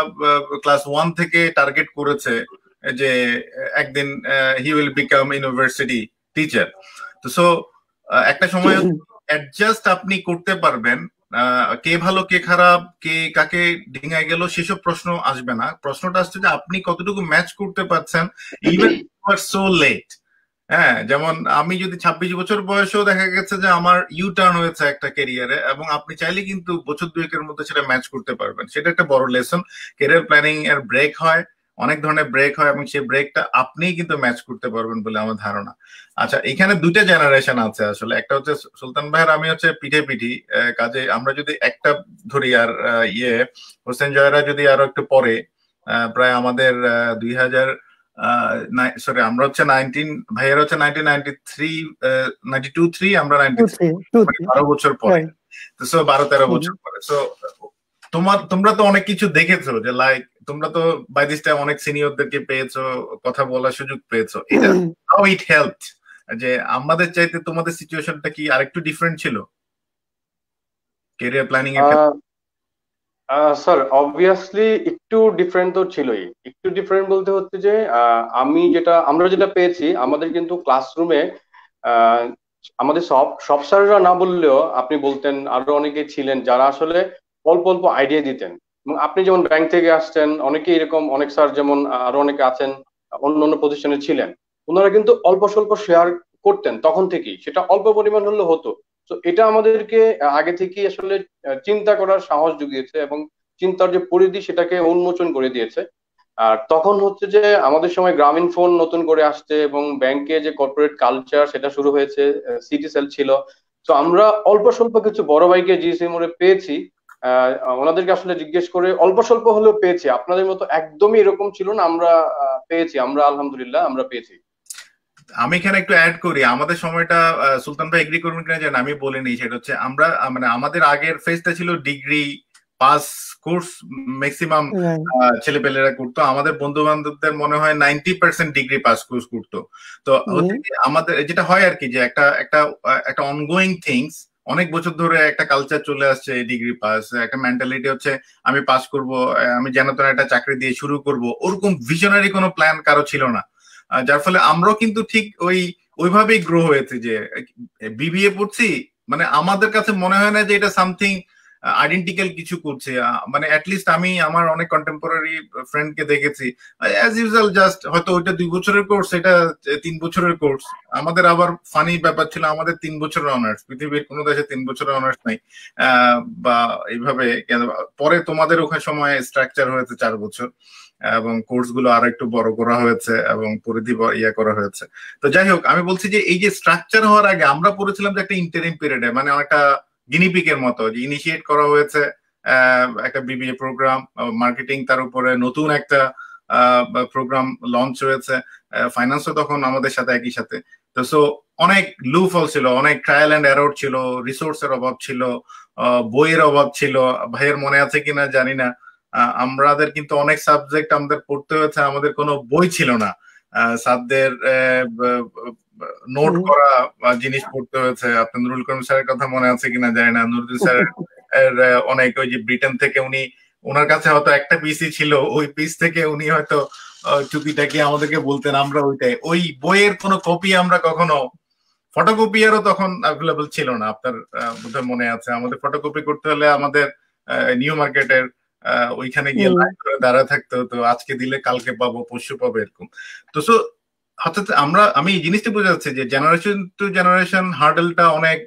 ক্লাস ওয়ান থেকে টার্গেট করেছে যে একদিন he will become university teacher তো সো একটা সময় অ্যাডজাস্ট আপনি করতে পারবেন কে ভালো কে খারাপ কে কাকে ডিঙায় গেল সেসব প্রশ্ন আসবে না। প্রশ্নটা আসছে যে আপনি কতটুকু ম্যাচ করতে পারছেন ইভেন সো লেট হ্যাঁ যেমন আমি যদি ছাব্বিশ বছর বয়সেও দেখা গেছে যে আমার ইউ টার্ন হয়েছে একটা ক্যারিয়ারে এবং আপনি চাইলে কিন্তু বছর দুয়েকের মধ্যে সেটা ম্যাচ করতে পারবেন। সেটা একটা বড় লেসন ক্যারিয়ার প্ল্যানিং এর ব্রেক হয়, অনেক ধরনের ব্রেক হয়, এবং সেই ব্রেকটা আপনিই কিন্তু ম্যাচ করতে পারবেন বলে আমার ধারণা। আচ্ছা এখানে দুইটা জেনারেশন আছে আসলে। একটা হচ্ছে সুলতান ভাইয়ের, আমি হচ্ছে পিঠে পিঠি কাজে আমরা যদি একটা ধরি, আর ইয়ে হোসেন জয়রা যদি আরও একটু পরে প্রায় আমাদের দুই হাজার সরি আমরা হচ্ছে নাইনটিন ভাইয়ের হচ্ছে nineteen ninety three ninety two three আমরা নাইনটি বারো বছর পরে। তো সো বারো তেরো বছর পরে। সো তোমার তোমরা তো অনেক কিছু দেখেছ যে লাইক তোমরা তো বাই দিস টাইম অনেক সিনিয়রদেরকে পেয়েছ কথা বলার সুযোগ পেয়েছ। এটা হাউ ইট হেল্প যে আমাদের চাইতে তোমাদের সিচুয়েশনটা কি আরেকটু ডিফারেন্ট ছিল? ক্যারিয়ার প্ল্যানিং এর স্যার অবভিয়াসলি একটু ডিফারেন্ট তো ছিলই। একটু ডিফারেন্ট বলতে হচ্ছে যে আমি যেটা, আমরা যেটা পেয়েছি, আমাদের কিন্তু ক্লাসরুমে আমাদের সব সব স্যাররা না বললেও আপনি বলতেন, আরও অনেকে ছিলেন যারা আসলে অল্প অল্প আইডিয়া দিতেন। এবং আপনি যেমন ব্যাংক থেকে আসছেন অনেকে এরকম, অনেক স্যার যেমন, আরও অনেকে আছেন, অন্য অন্য পজিশনে ছিলেন। ওনারা কিন্তু অল্প স্বল্প শেয়ার করতেন তখন থেকেই। সেটা অল্প পরিমাণ হলে হতো। তো এটা আমাদেরকে আগে থেকে আসলে চিন্তা করার সাহস জুগিয়েছে এবং চিন্তার যে পরিধি সেটাকে উন্মোচন করে দিয়েছে। আর তখন হচ্ছে যে, আমাদের সময় গ্রামীণ ফোন নতুন করে আসছে এবং ব্যাংকে যে কর্পোরেট কালচার সেটা শুরু হয়েছে সিটি সেল ছিল। তো আমরা অল্প স্বল্প কিছু বড় বাইকে জিসি মোড়ে পেয়েছি। ওনাদেরকে আসলে জিজ্ঞেস করে অল্প স্বল্প হলেও পেয়েছি। আপনাদের মতো একদমই এরকম ছিল না, আমরা পেয়েছি। আমরা আলহামদুলিল্লাহ আমরা পেয়েছি। আমি এখানে একটু অ্যাড করি আমাদের সময়টা সুলতান ভাই এগ্রি করবেন কিনা জানেন আমি বলে নিই সেটা হচ্ছে আমরা মানে আমাদের আগের ফেজটা ছিল ডিগ্রি পাস কোর্স ম্যাক্সিমাম ছেলেপেলেরা করতো। আমাদের বন্ধু বান্ধবদের মনে হয় ninety percent degree pass course করতো। তো আমাদের যেটা হয় আর কি যে একটা একটা একটা অনগোয়িং থিংস অনেক বছর ধরে একটা কালচার চলে আসছে ডিগ্রি পাস একটা মেন্টালিটি হচ্ছে আমি পাস করব আমি যেন একটা চাকরি দিয়ে শুরু করব ওরকম ভিশনারি কোনো প্ল্যান কারও ছিল না। যার ফলে আমরাও কিন্তু ঠিক ওই, ওইভাবেই গ্রো হয়েছে যে বিবিএ পড়ছি মানে আমাদের কাছে মনে হয় না যে এটা সামথিং আইডেন্টিক্যাল কিছু করছে। মানে অ্যাটলিস্ট আমি আমার অনেক কন্টেম্পোরারি ফ্রেন্ডকে দেখেছি। অ্যাজ ইউজুয়াল জাস্ট হয়তো ওইটা দুই বছরের কোর্স এটা তিন বছরের কোর্স আমাদের আবার ফানি ব্যাপার ছিল, আমাদের তিন বছরের অনার্স পৃথিবীর কোনো দেশে তিন বছরের অনার্স নাই। বা এইভাবে পরে তোমাদের ওখানে সময় স্ট্রাকচার হয়েছে চার বছর। এবং কোর্সগুলো আরও একটু বড় করা হয়েছে এবং পরিধি ইয়ে করা হয়েছে। তো যাই হোক, আমি বলছি যে এই যে স্ট্রাকচার হওয়ার আগে আমরা পড়েছিলাম যে একটা ইন্টারিম পিরিয়ডে মানে অনেকটা গিনিপিকের মতো, যে ইনিশিয়েট করা হয়েছে একটা বিবিএ প্রোগ্রাম মার্কেটিং তার উপরে নতুন একটা প্রোগ্রাম লঞ্চ হয়েছে ফাইন্যান্সও তখন আমাদের সাথে একই সাথে। তো সো অনেক লু ফল ছিল, অনেক ট্রায়াল অ্যান্ড এরর ছিল রিসোর্সের অভাব ছিল বইয়ের অভাব ছিল, ভাইয়ের মনে আছে কিনা জানি না। আমাদের কিন্তু অনেক সাবজেক্ট আমাদের পড়তে হয়েছে আমাদের কোনো বই ছিল না। সাবদের নোট করা জিনিস পড়তে হয়েছে। আপনার নুরুল করিম স্যারের কথা মনে আছে কিনা জানি না। নুরুল স্যার <laughs> এর অনেক ওই যে ব্রিটেন থেকে উনি ওনার কাছে হয়তো একটা পিসি ছিল ওই পিস থেকে উনি হয়তো টুপিটাকে আমাদেরকে বলতেন আমরা ওইটাই। ওই বইয়ের কোনো কপি আমরা কখনো ফটোকপিয়ারও তখন অ্যাভেলেবল ছিল না। আপনার বোধহয় মনে আছে। আমাদের ফটোকপি করতে হলে আমাদের নিউ মার্কেটের ওইখানে গিয়ে লাইন করে দাঁড়া থাকতে হতো। আজকে দিলে কালকে পাবো পরশু পাবো এরকম। তো সো অর্থাৎ আমরা আমি এই জিনিসটা বোঝা যাচ্ছে যে জেনারেশন টু জেনারেশন হার্ডেলটা অনেক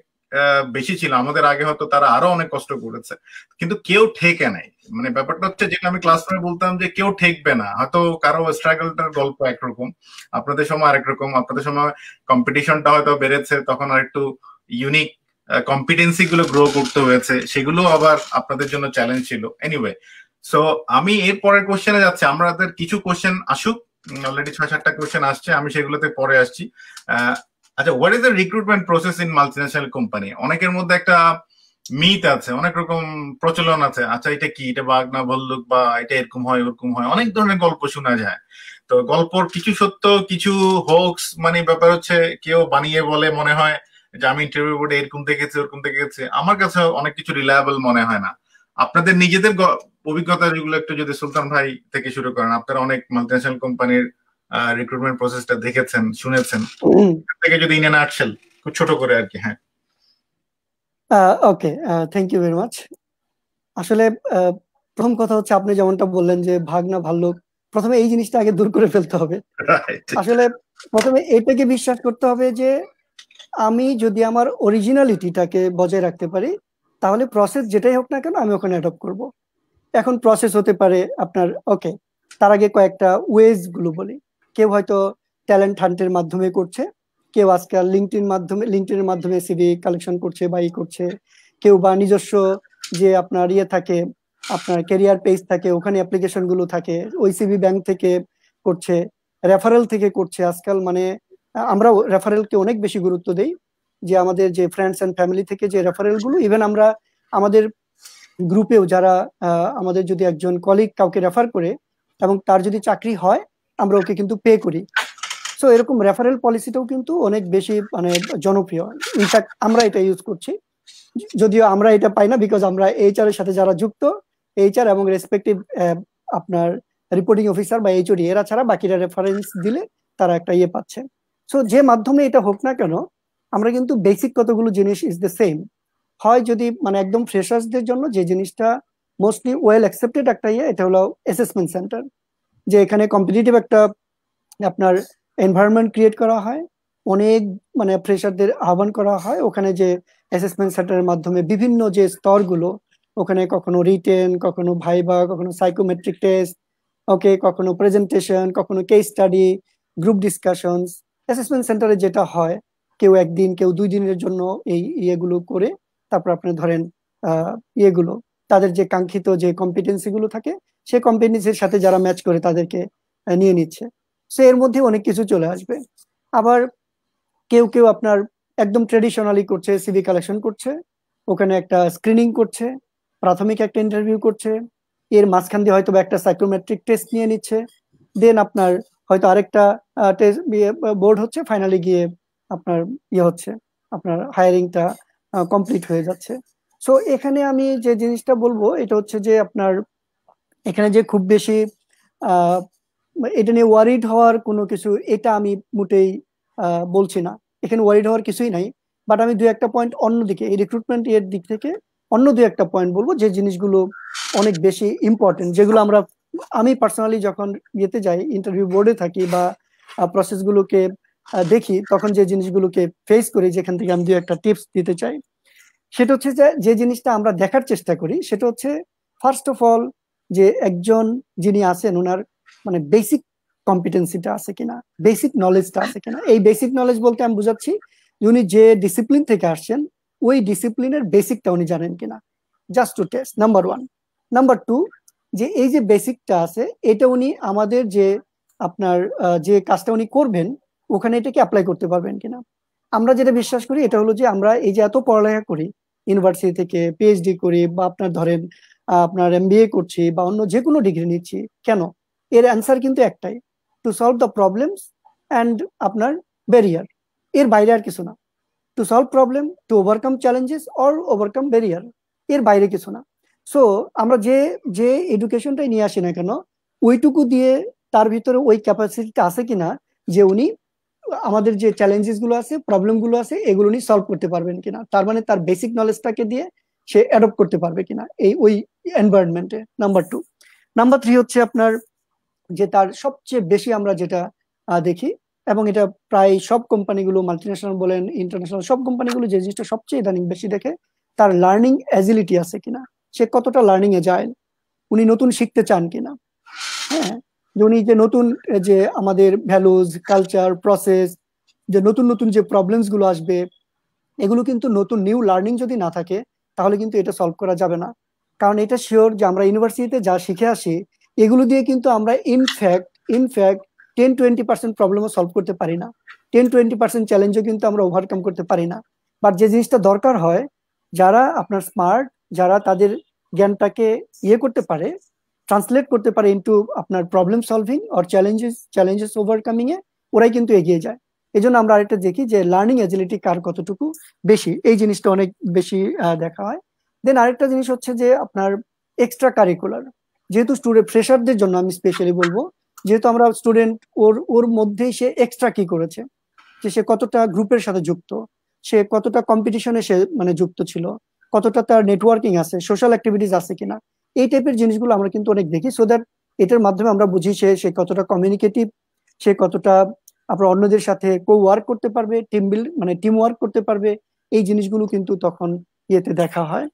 বেশি ছিল। আমাদের আগে হয়তো তারা আরও অনেক কষ্ট করেছে। কিন্তু কেউ ঠেকে নাই। মানে ব্যাপারটা হচ্ছে যেটা আমি ক্লাস রুমে বলতাম যে কেউ ঠেকবে না। হয়তো কারও স্ট্রাগলটার গল্প একরকম আপনাদের সময় আরেক রকম। আপনাদের সময় কম্পিটিশনটা হয়তো বেড়েছে তখন আর একটু ইউনিক কম্পিটেন্সি গুলো গ্রো করতে হয়েছে, সেগুলো আবার আপনাদের জন্য চ্যালেঞ্জ ছিল। এনিওয়ে সো আমি এর পরের কোশ্চেনে যাচ্ছি। আমাদের কিছু কোশ্চেন আসুক। অলরেডি ছয় সাতটা কোশ্চেন আসছে, আমি সেগুলোতে পরে আসছি। আচ্ছা what is the recruitment process in multinational company অনেকের মধ্যে একটা মিথ আছে, অনেক রকম প্রচলন আছে। আচ্ছা এটা কি? এটা বাঘ না ভল্লুক? বা এটা এরকম হয়, ওরকম হয়। অনেক ধরনের গল্প শোনা যায়। তো গল্পর কিছু সত্য, কিছু হোক্স মানে ব্যাপার হচ্ছে কেউ বানিয়ে বলে মনে হয় যে আমি ইন্টারভিউ বোর্ডে এরকম দেখেছি ওরকম দেখেছি আমার কাছে অনেক কিছু রিলায়েবল মনে হয় না। আপনাদের নিজেদের অভিজ্ঞতা যেগুলো একটু যদি সুলতান ভাই থেকে শুরু করেন আপনারা অনেক মাল্টিনেশনাল কোম্পানির রিক্রুটমেন্ট প্রসেসটা দেখেছেন শুনেছেন। থেকে যদি ইন আর্টসেল খুব ছোট করে আর কি হ্যাঁ। Okay thank you very much আসলে প্রথম কথা হচ্ছে আপনি যেমনটা বললেন যে ভাগ না ভাল্লুক প্রথমে এই জিনিসটা আগে দূর করে ফেলতে হবে। <laughs> আসলে প্রথমে এটাকে বিশ্বাস করতে হবে যে আমি যদি আমার অরিজিনালিটিটাকে বজায় রাখতে পারি, তাহলে প্রসেস যেটাই হোক না কেন আমি ওখানে অ্যাডপ্ট করব। এখন প্রসেস হতে পারে আপনার ওকে তার আগে কয়েকটা ওয়েজগুলো বলি। কেউ হয়তো ট্যালেন্ট হান্টের মাধ্যমে করছে, কেউ আজকাল লিঙ্কটিন মাধ্যমে লিঙ্কটিনের মাধ্যমে সিভি কালেকশন করছে বা ই করছে। কেউ বা নিজস্ব যে আপনার ইয়ে থাকে, আপনার ক্যারিয়ার পেজ থাকে, ওখানে অ্যাপ্লিকেশনগুলো থাকে, ওই সিবি ব্যাংক থেকে করছে রেফারেল থেকে করছে। আজকাল মানে আমরা রেফারেলকে অনেক বেশি গুরুত্ব দেই। যে আমাদের যে ফ্রেন্ডস অ্যান্ড ফ্যামিলি থেকে যে রেফারেলগুলো ইভেন আমরা আমাদের গ্রুপেও যারা আমাদের যদি একজন কলিগ কাউকে রেফার করে এবং তার যদি চাকরি হয়, আমরা ওকে কিন্তু পে করি। সো এরকম রেফারেল পলিসিটাও কিন্তু অনেক বেশি মানে জনপ্রিয়। ইনফ্যাক্ট আমরা এটা ইউজ করছি। যদিও আমরা এটা পাই না বিকজ আমরা এইচআর এর সাথে যারা যুক্ত এইচআর এবং রেসপেক্টিভ আপনার রিপোর্টিং অফিসার বা এইচওডি এরা ছাড়া বাকিরা রেফারেন্স দিলে তারা একটা ইয়ে পাচ্ছে। সো যে মাধ্যমে এটা হোক না কেন, আমরা কিন্তু বেসিক কতগুলো জিনিস ইজ দ্য সেম হয় যদি মানে একদম ফ্রেশার্সদের জন্য যে জিনিসটা মোস্টলি ওয়েল অ্যাকসেপ্টেড একটা ইয়ে এটা হলো অ্যাসেসমেন্ট সেন্টার যে এখানে কম্পিটিটিভ একটা আপনার এনভায়রনমেন্ট ক্রিয়েট করা হয়, অনেক মানে ফ্রেশারদের আহ্বান করা হয়, ওখানে যে অ্যাসেসমেন্ট সেন্টারের মাধ্যমে বিভিন্ন যে স্তরগুলো, ওখানে কখনো রিটেন কখনো ভাইবা কখনো সাইকোমেট্রিক টেস্ট ওকে কখনো প্রেজেন্টেশন কখনো case study group discussions assessment সেন্টারে যেটা হয়, কেউ একদিন, কেউ দুই দিনের জন্য এই ইয়েগুলো করে, তারপর আপনি ধরেন ইয়েগুলো, তাদের যে কাঙ্ক্ষিত যে কম্পিটেন্সি গুলো থাকে, সেই কম্পিটেন্সির সাথে যারা ম্যাচ করে তাদেরকে নিয়ে নিচ্ছে। সো এর মধ্যে অনেক কিছু চলে আসবে। আবার কেউ কেউ আপনার একদম ট্রেডিশনালি করছে সিভি কালেকশন করছে, ওখানে একটা স্ক্রিনিং করছে, প্রাথমিক একটা ইন্টারভিউ করছে, এর মাঝখান দিয়ে হয়তো একটা সাইকোমেট্রিক টেস্ট নিয়ে নিচ্ছে দেন আপনার হয়তো আরেকটা টেস্ট বোর্ড হচ্ছে ফাইনালি গিয়ে আপনার ইয়ে হচ্ছে, আপনার হায়ারিংটা কমপ্লিট হয়ে যাচ্ছে। সো এখানে আমি যে জিনিসটা বলব, এটা হচ্ছে যে আপনার এখানে যে খুব বেশি এটা নিয়ে ওয়ারিড হওয়ার কোনো কিছু, এটা আমি মোটেই বলছি না। এখানে ওয়ারিড হওয়ার কিছুই নাই। বাট আমি দু একটা পয়েন্ট অন্যদিকে, এই রিক্রুটমেন্ট এর দিক থেকে অন্য দু একটা পয়েন্ট বলব, যে জিনিসগুলো অনেক বেশি ইম্পর্টেন্ট যেগুলো আমরা আমি পার্সোনালি যখন ইয়েতে যাই ইন্টারভিউ বোর্ডে থাকি বা প্রসেসগুলোকে দেখি, তখন যে জিনিসগুলোকে ফেস করি, যেখান থেকে আমি দু একটা টিপস দিতে চাই, সেটা হচ্ছে যে যে জিনিসটা আমরা দেখার চেষ্টা করি, সেটা হচ্ছে ফার্স্ট অফ অল যে একজন যিনি আছেন ওনার মানে বেসিক কম্পিটেন্সিটা আছে কিনা বেসিক নলেজটা আছে কিনা। এই বেসিক নলেজ বলতে আমি বুঝাচ্ছি, উনি যে ডিসিপ্লিন থেকে আসছেন, ওই ডিসিপ্লিনের বেসিকটা উনি জানেন কিনা। Just to test number one number two যে এই যে বেসিকটা আছে, এটা উনি আমাদের যে আপনার যে কাজটা উনি করবেন, ওখানে এটাকে অ্যাপ্লাই করতে পারবেন কিনা? আমরা যেটা বিশ্বাস করি, এটা হলো যে আমরা এই যে এত পড়ালেখা করি ইউনিভার্সিটি থেকে পিএইচডি করি বা আপনার ধরেন আপনার এম করছি বা অন্য যে কোনো ডিগ্রি নিচ্ছি, কেন? এর অ্যান্সার কিন্তু একটাই to solve the problems and আপনার ব্যারিয়ার এর বাইরে আর কিছু না। To solve problem to overcome challenges or overcome barrier এর বাইরে কিছু না। সো আমরা যে যে এডুকেশনটাই নিয়ে আসি না কেন, ওইটুকু দিয়ে তার ভিতরে ওই ক্যাপাসিটিটা আছে কিনা, যে উনি আমাদের যে চ্যালেঞ্জেসগুলো আছে প্রবলেমগুলো আছে, এগুলো উনি সলভ করতে পারবেন কিনা, তার মানে তার বেসিক নলেজটাকে দিয়ে সে অ্যাডপ্ট করতে পারবে কিনা, এই ওই এনভায়রনমেন্টে নাম্বার টু নাম্বার থ্রি হচ্ছে আপনার যে তার সবচেয়ে বেশি আমরা যেটা দেখি, এবং এটা প্রায় সব কোম্পানিগুলো মাল্টিন্যাশনাল বলেন ইন্টারন্যাশনাল সব কোম্পানিগুলো যে জিনিসটা সবচেয়ে ইদানিং বেশি দেখে, তার লার্নিং অ্যাজিলিটি আছে কিনা। সে কতটা লার্নিং এ যায়, উনি নতুন শিখতে চান কিনা। হ্যাঁ যে উনি যে নতুন যে আমাদের ভ্যালুজ কালচার প্রসেস যে নতুন নতুন যে প্রবলেমসগুলো আসবে, এগুলো কিন্তু নতুন নিউ লার্নিং যদি না থাকে, তাহলে কিন্তু এটা সলভ করা যাবে না। কারণ এটা শিওর যে আমরা ইউনিভার্সিটিতে যা শিখে আসি, এগুলো দিয়ে কিন্তু আমরা in fact in fact ten twenty percent প্রবলেমও solve করতে পারি না। টেন টোয়েন্টি পার্সেন্ট চ্যালেঞ্জও কিন্তু আমরা ওভারকাম করতে পারি না। বাট যে জিনিসটা দরকার হয়, যারা আপনার স্মার্ট যারা তাদের জ্ঞানটাকে ইয়ে করতে পারে ট্রান্সলেট করতে পারে ইন্টু আপনার problem solving or challenges challenges overcoming এ, ওরাই কিন্তু এগিয়ে যায়। এই জন্য আমরা আরেকটা দেখি যে লার্নিং এজিলিটি কার কতটুকু বেশি? এই জিনিসটা অনেক বেশি দেখা হয়। দেন আরেকটা জিনিস হচ্ছে যে আপনার এক্সট্রা কারিকুলার যেহেতু স্টুডেন্ট ফ্রেশারদের জন্য আমি স্পেশালি বলব, যেহেতু আমরা স্টুডেন্ট ওর ওর মধ্যেই সে এক্সট্রা কি করেছে? যে সে কতটা গ্রুপের সাথে যুক্ত? সে কতটা কম্পিটিশনে সে মানে যুক্ত ছিল? কতটা তার নেটওয়ার্কিং আছে সোশ্যাল অ্যাক্টিভিটিস আছে কিনা, এই টাইপের জিনিসগুলো আমরা কিন্তু অনেক দেখি। সো দ্যাট এটার মাধ্যমে আমরা বুঝি সে সে কতটা কমিউনিকেটিভ সে কতটা আপনার অন্যদের সাথে কো ওয়ার্ক করতে পারবে টিম বিল্ড মানে টিম ওয়ার্ক করতে পারবে, এই জিনিসগুলো কিন্তু তখন ইয়েতে দেখা হয়।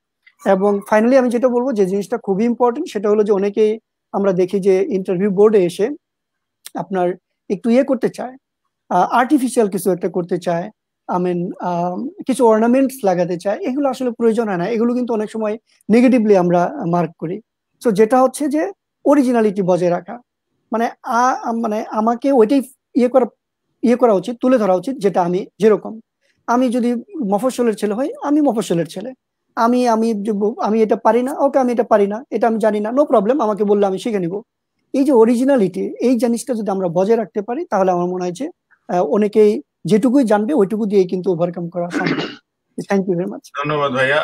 এবং ফাইনালি আমি যেটা বলব যে জিনিসটা খুবই ইম্পর্টেন্ট সেটা হলো যে অনেকেই আমরা দেখি যে ইন্টারভিউ বোর্ডে এসে আপনার একটু ইয়ে করতে চায় আর্টিফিশিয়াল কিছু একটা করতে চায় মিন কিছু অর্নামেন্টস লাগাতে চায়, এগুলো আসলে প্রয়োজন হয় না। এগুলো কিন্তু অনেক সময় নেগেটিভলি আমরা মার্ক করি। সো যেটা হচ্ছে যে অরিজিনালিটি বজায় রাখা। মানে মানে আমাকে ওইটাই ইয়ে করা ইয়ে করা উচিত, তুলে ধরা উচিত যেটা আমি যেরকম। আমি যদি মফস্বলের ছেলে হই, আমি মফস্বলের ছেলে। আমি আমি আমি এটা পারি না, ওকে আমি এটা পারি না, এটা আমি জানি না নো প্রবলেম আমাকে বললে আমি শিখে নিব। এই যে অরিজিনালিটি এই জিনিসটা যদি আমরা বজায় রাখতে পারি, তাহলে আমার মনে হয় যে অনেকেই যেটুকুই জানবে, ওইটুকু দিয়ে কিন্তু ওভারকাম করা সম্ভব। <coughs> থ্যাংক ইউ ধন্যবাদ ভাইয়া।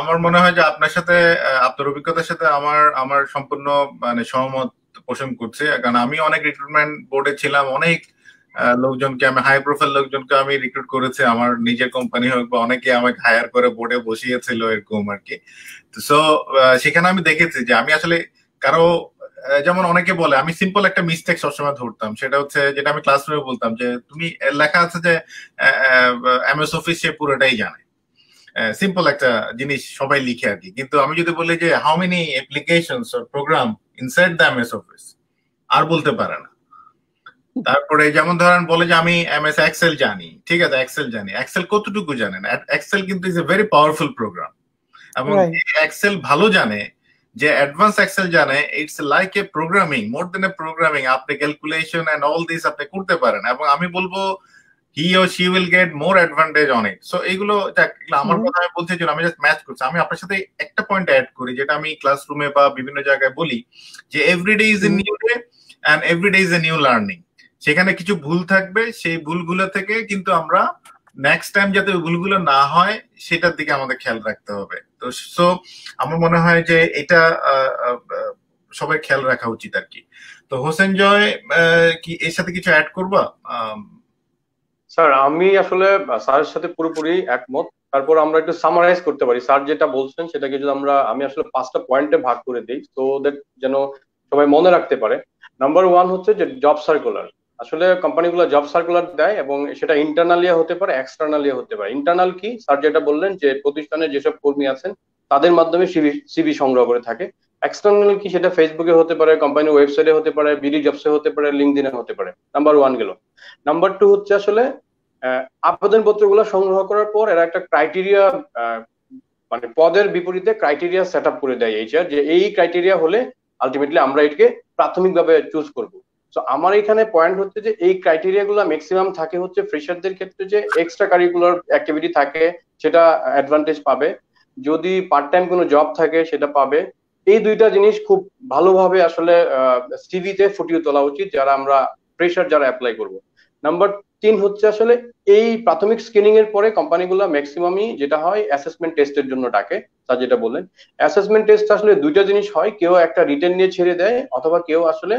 আমার মনে হয় যে আপনার সাথে আপনার অভিজ্ঞতার সাথে আমার আমার সম্পূর্ণ মানে সহমত পোষণ করছে। কারণ আমি অনেক রিক্রুটমেন্ট বোর্ডে ছিলাম, অনেক লোকজনকে, আমি হাই প্রোফাইল লোকজনকে আমি রিক্রুট করেছি। আমার নিজের কোম্পানি হোক বা অনেকে আমাকে হায়ার করে বোর্ডে বসিয়েছিল এরকম আর কি। সো সেখানে আমি দেখেছি যে আমি আসলে কারও যেমন অনেকে বলে আমি সিম্পল একটা মিস্টেক সবসময় ধরতাম। সেটা হচ্ছে যেটা আমি ক্লাসরুমে বলতাম যে তুমি লেখা আছে যে এমএস অফিস সে পুরোটাই জানে। সিম্পল একটা জিনিস সবাই লিখে আর কি। কিন্তু আমি যদি বলি যে how many application program inside the MS office আর বলতে পারে না। তারপরে যেমন ধরেন বলে যে আমি এমএস এক্সেল জানি। ঠিক আছে এক্সেল জানি। এক্সেল কতটুকু জানেন এক্সেল কিন্তু is a very powerful program এবং এক্সেল ভালো জানে যে অ্যাডভান্স এক্সেল জানে it's like a programming more than a programming আপনি ক্যালকুলেশন এন্ড অল দিস আপনি করতে পারেন। এবং আমি বলব he O she will get more advantage on it so এইগুলো আমার কথা আমি বলতে চাই আমি জাস্ট ম্যাচ করছি। আমি আপনার সাথে একটা পয়েন্ট অ্যাড করি যেটা আমি ক্লাসরুমে বা বিভিন্ন জায়গায় বলি যে every day is a new day and every day is a new learning সেখানে কিছু ভুল থাকবে সেই ভুলগুলো থেকে কিন্তু আমরা নেক্সট টাইম যাতে ভুলগুলো না হয় সেটার দিকে আমাদের খেয়াল রাখতে হবে। তো সো আমার মনে হয় যে এটা সবাই খেয়াল রাখা উচিত আর কি। তো, হোসেন জয় কি এর সাথে কিছু অ্যাড করবা? স্যার, আমি আসলে স্যারের সাথে পুরোপুরি একমত। তারপর আমরা একটু সামারাইজ করতে পারি। স্যার যেটা বলছেন, সেটাকে যদি আমরা, আমি আসলে পাঁচটা পয়েন্টে ভাগ করে দিই তো দ্যাট যেন সবাই মনে রাখতে পারে। নাম্বার ওয়ান হচ্ছে যে জব সার্কুলার আসলে কোম্পানিগুলো জব সার্কুলার দেয় এবং সেটা ইন্টারনালি হতে পারে এক্সটার্নালি হতে পারে। ইন্টারনাল কি? স্যার যেটা বললেন যে প্রতিষ্ঠানে যেসব কর্মী আছেন, তাদের মাধ্যমে সিভি সংগ্রহ করে থাকে। এক্সটার্নাল কি? সেটা ফেসবুকে হতে পারে কোম্পানির ওয়েবসাইটে হতে পারে বিডি জবসে হতে পারে লিঙ্কডিনে হতে পারে। নাম্বার ওয়ান গেল। নাম্বার টু হচ্ছে আসলে আবেদন পত্রগুলো সংগ্রহ করার পর এরা একটা ক্রাইটেরিয়া মানে পদের বিপরীতে ক্রাইটেরিয়া সেট আপ করে দেয় এইচআর যে এই ক্রাইটেরিয়া হলে আলটিমেটলি আমরা এটাকে প্রাথমিকভাবে চুজ করব। তো আমার এখানে পয়েন্ট হচ্ছে যে এই ক্রাইটেরিয়া গুলো ম্যাক্সিমাম থাকে হচ্ছে ফ্রেশারদের ক্ষেত্রে যে এক্সট্রা কারিকুলার অ্যাক্টিভিটি থাকে, সেটা অ্যাডভান্টেজ পাবে। যদি পার্ট টাইম কোনো জব থাকে, সেটা পাবে। এই দুইটা জিনিস খুব ভালোভাবে আসলে সিভিতে ফুটিয়ে তোলা উচিত, যারা আমরা প্রেশার যারা অ্যাপ্লাই করব। নাম্বার তিন হচ্ছে আসলে এই প্রাথমিক স্ক্রিনিং এর পরে কোম্পানিগুলো ম্যাক্সিমামই যেটা হয় অ্যাসেসমেন্ট টেস্টের জন্য ডাকে তা যেটা বললেন। অ্যাসেসমেন্ট টেস্ট আসলে দুইটা জিনিস হয়, কেউ একটা রিটেন নিয়ে ছেড়ে দেয়, অথবা কেউ আসলে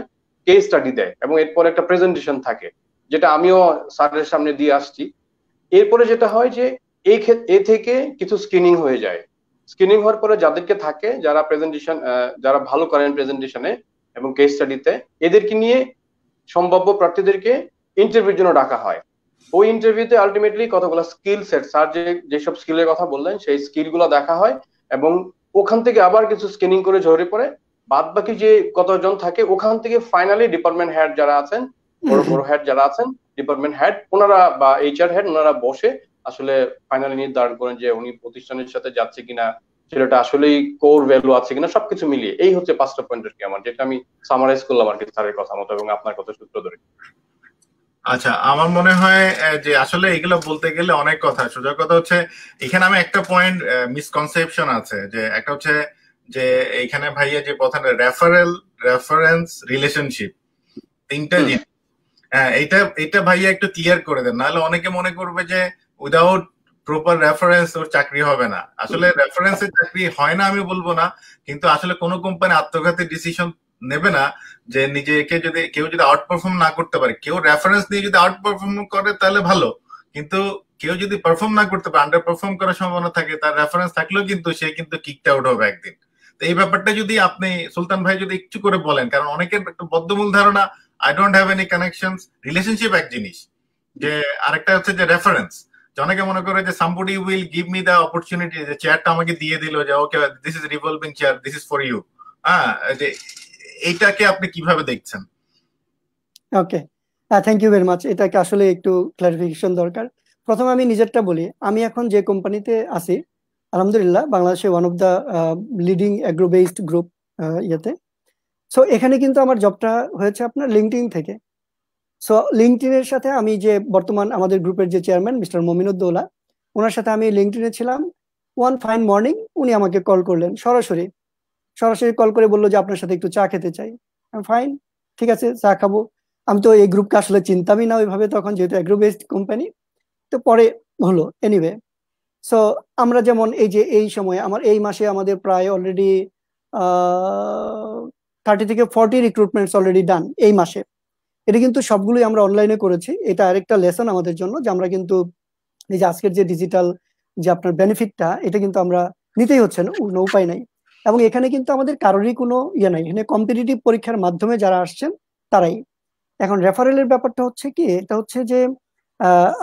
কেস স্টাডি দেয় এবং এরপর একটা প্রেজেন্টেশন থাকে, যেটা আমিও স্যারের সামনে দিয়ে আসছি। এরপরে যেটা হয় যে, এই এ থেকে কিছু স্ক্রিনিং হয়ে যায়। স্ক্রিনিং হওয়ার পরে যাদেরকে থাকে, যারা প্রেজেন্টেশন যারা ভালো করেন প্রেজেন্টেশনে এবং কেস স্টাডিতে এদেরকে নিয়ে সম্ভাব্য প্রার্থীদেরকে ইন্টারভিউর জন্য ডাকা হয়। ওই ইন্টারভিউতে আলটিমেটলি কতগুলো স্কিল সেট স্যার যে, যেসব স্কিলের কথা বললেন, সেই স্কিলগুলো দেখা হয় এবং ওখান থেকে আবার কিছু স্ক্রিনিং করে ঝরে পড়ে বাদ বাকি যে কতজন থাকে ওখান থেকে ফাইনালি ডিপার্টমেন্ট হেড যারা আছেন বড় বড় হেড যারা আছেন ডিপার্টমেন্ট হেড ওনারা বা এইচআর হেড ওনারা বসে আসলে ফাইনালি নির্ধারণ করেন যে উনি প্রতিষ্ঠানের সাথে যাচ্ছে কিনা ছেলেটা আসলেই কোর ভ্যালু আছে কিনা সবকিছু মিলিয়ে। এই হচ্ছে পাঁচটা পয়েন্ট আর কি আমার যেটা আমি সামারাইজ করলাম আর কি স্যারের কথা মতো এবং আপনার কথা সূত্র ধরে। আচ্ছা আমার মনে হয় যে আসলে এগুলো বলতে গেলে অনেক কথা। সোজা কথা হচ্ছে এখানে আমি একটা পয়েন্ট মিসকনসেপশন আছে যে একটা হচ্ছে যে এখানে ভাইয়া যে প্রথমে রেফারেল রেফারেন্স রিলেশনশিপ তিনটা জিনিস। হ্যাঁ এটা এটা ভাইয়া একটু ক্লিয়ার করে দেন। নাহলে অনেকে মনে করবে যে উইদাউট প্রপার রেফারেন্স ওর চাকরি হবে না। আসলে রেফারেন্সের চাকরি হয় না আমি বলব না। কিন্তু আসলে কোনো কোম্পানি আত্মঘাতী ডিসিশন নেবে না যে নিজেকে যদি কেউ যদি আউট পারফর্ম না করতে পারে। কেউ রেফারেন্স নিয়ে যদি আউট পারফর্ম করে তাহলে ভালো। কিন্তু কেউ যদি পারফর্ম না করতে পারে আন্ডার পারফর্ম করার সম্ভাবনা থাকে তার রেফারেন্স থাকলেও কিন্তু সে কিন্তু কিকড আউট হবে একদিন। এই ব্যাপারটা যদি আপনি, সুলতান ভাই যদি একটু করে বলেন, কারণ অনেকের একটা বদ্ধমূল ধারণা I don't have any connection relationship এক জিনিস। যে আরেকটা হচ্ছে যে রেফারেন্স অনেকে মনে করে যে somebody will give me the opportunity যে চেয়ারটা আমাকে দিয়ে দিল, যে okay this is revolving chair this is for you হ্যাঁ যে এইটাকে আপনি কীভাবে দেখছেন? Okay thank you very much এটাকে আসলে একটু ক্লারিফিকেশন দরকার। প্রথমে আমি নিজেরটা বলি। আমি এখন যে কোম্পানিতে আছি আলহামদুলিল্লাহ, বাংলাদেশে one of the leading agro based group ইয়েতে। সো এখানে কিন্তু আমার জবটা হয়েছে আপনার লিঙ্কডিন থেকে। সো লিঙ্কডিনের সাথে আমি যে বর্তমান আমাদের গ্রুপের যে চেয়ারম্যান মিস্টার মমিনুদ্দৌলা, ওনার সাথে আমি লিঙ্কডিনে ছিলাম। ওয়ান ফাইন মর্নিং উনি আমাকে কল করলেন, সরাসরি। সরাসরি কল করে বলল যে, আপনার সাথে একটু চা খেতে চাই। ফাইন ঠিক আছে, চা খাব। আমি তো এই গ্রুপকে আসলে চিন্তামই না ওইভাবে তখন, যেহেতু অ্যাগ্রো বেসড কোম্পানি তো পরে হলো এনিওয়ে সো আমরা যেমন এই যে এই সময়ে, আমার এই মাসে আমাদের প্রায় অলরেডি থার্টি থেকে ফর্টি রিক্রুটমেন্টস অলরেডি ডান এই মাসে। এটা কিন্তু সবগুলোই আমরা অনলাইনে করেছি। এটা আরেকটা লেসন আমাদের জন্য যে আমরা কিন্তু এই যে আজকের যে ডিজিটাল যে আপনার বেনিফিটটা এটা কিন্তু আমরা নিতেই হচ্ছে না, কোনো উপায় নাই। এবং এখানে কিন্তু আমাদের কারোরই কোনো ইয়ে নাই। এখানে কম্পিটিটিভ পরীক্ষার মাধ্যমে যারা আসছেন, তারাই। এখন রেফারেলের ব্যাপারটা হচ্ছে কি? এটা হচ্ছে যে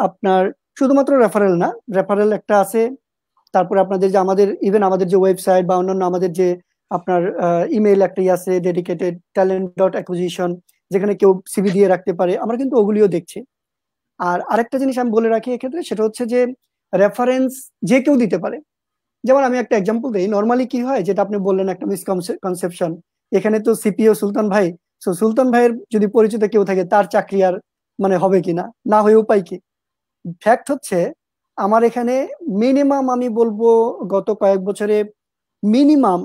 আপনার শুধুমাত্র রেফারেল না রেফারেল একটা আছে। তারপরে আপনাদের যে আমাদের ইভেন আমাদের যে ওয়েবসাইট বা অন্যান্য আমাদের যে আপনার ইমেল একটা আছে ডেডিকেটেড ট্যালেন্ট ডট অ্যাকুইজিশন যেখানে কেউ সিবি দিয়ে রাখতে পারে, আমরা কিন্তু ওগুলিও দেখছি। আর আরেকটা জিনিস আমি বলে রাখি এক্ষেত্রে, সেটা হচ্ছে যে রেফারেন্স যে কেউ দিতে পারে। যেমন আমি একটা এক্সাম্পল দিই নর্মালি কি হয়, যেটা আপনি বললেন একটা মিসকনসেপশন এখানে তো সিপিও সুলতান ভাই সুলতান ভাইয়ের যদি পরিচিত কেউ থাকে, তার চাকরি আর মানে হবে কিনা না? হয়ে উপায় কি? ফ্যাক্ট হচ্ছে, আমার এখানে মিনিমাম আমি বলব গত কয়েক বছরে minimum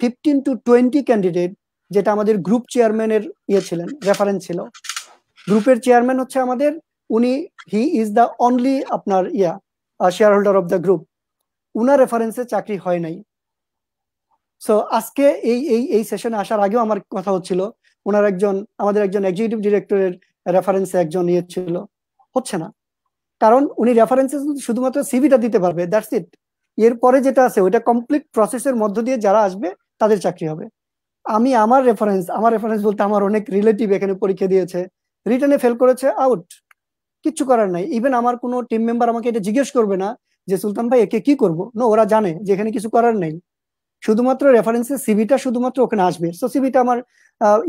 fifteen to twenty candidate যেটা আমাদের গ্রুপ চেয়ারম্যানের ইয়ে ছিলেন রেফারেন্স ছিল। গ্রুপের চেয়ারম্যান হচ্ছে আমাদের, উনি হি ইজ দ্য অনলি আপনার yeah shareholder of the group উনার রেফারেন্সে চাকরি হয় নাই। সো আজকে এই এই এই সেশনে আসার আগেও আমার কথা হচ্ছিল ওনার একজন, আমাদের একজন এক্সিকিউটিভ ডিরেক্টরের রেফারেন্সে একজন ইয়ে ছিল। হচ্ছে না। কারণ উনি রেফারেন্সে শুধুমাত্র সিভিটা দিতে পারবে দ্যাটস ইট এরপরে যেটা আছে, ওইটা কমপ্লিট প্রসেসের মধ্য দিয়ে যারা আসবে, তাদের চাকরি হবে। আমি আমার রেফারেন্স আমার রেফারেন্স বলতে আমার অনেক রিলেটিভ এখানে পরীক্ষা দিয়েছে রিটার্নে ফেল করেছে আউট কিচ্ছু করার নাই। ইভেন আমার কোনো টিম মেম্বার আমাকে এটা জিজ্ঞেস করবে না যে, সুলতান ভাই, একে কি করব? না ওরা জানে যে এখানে কিছু করার নেই। শুধুমাত্র রেফারেন্সের সিভিটা শুধুমাত্র ওখানে আসবে। সো সিভিটা আমার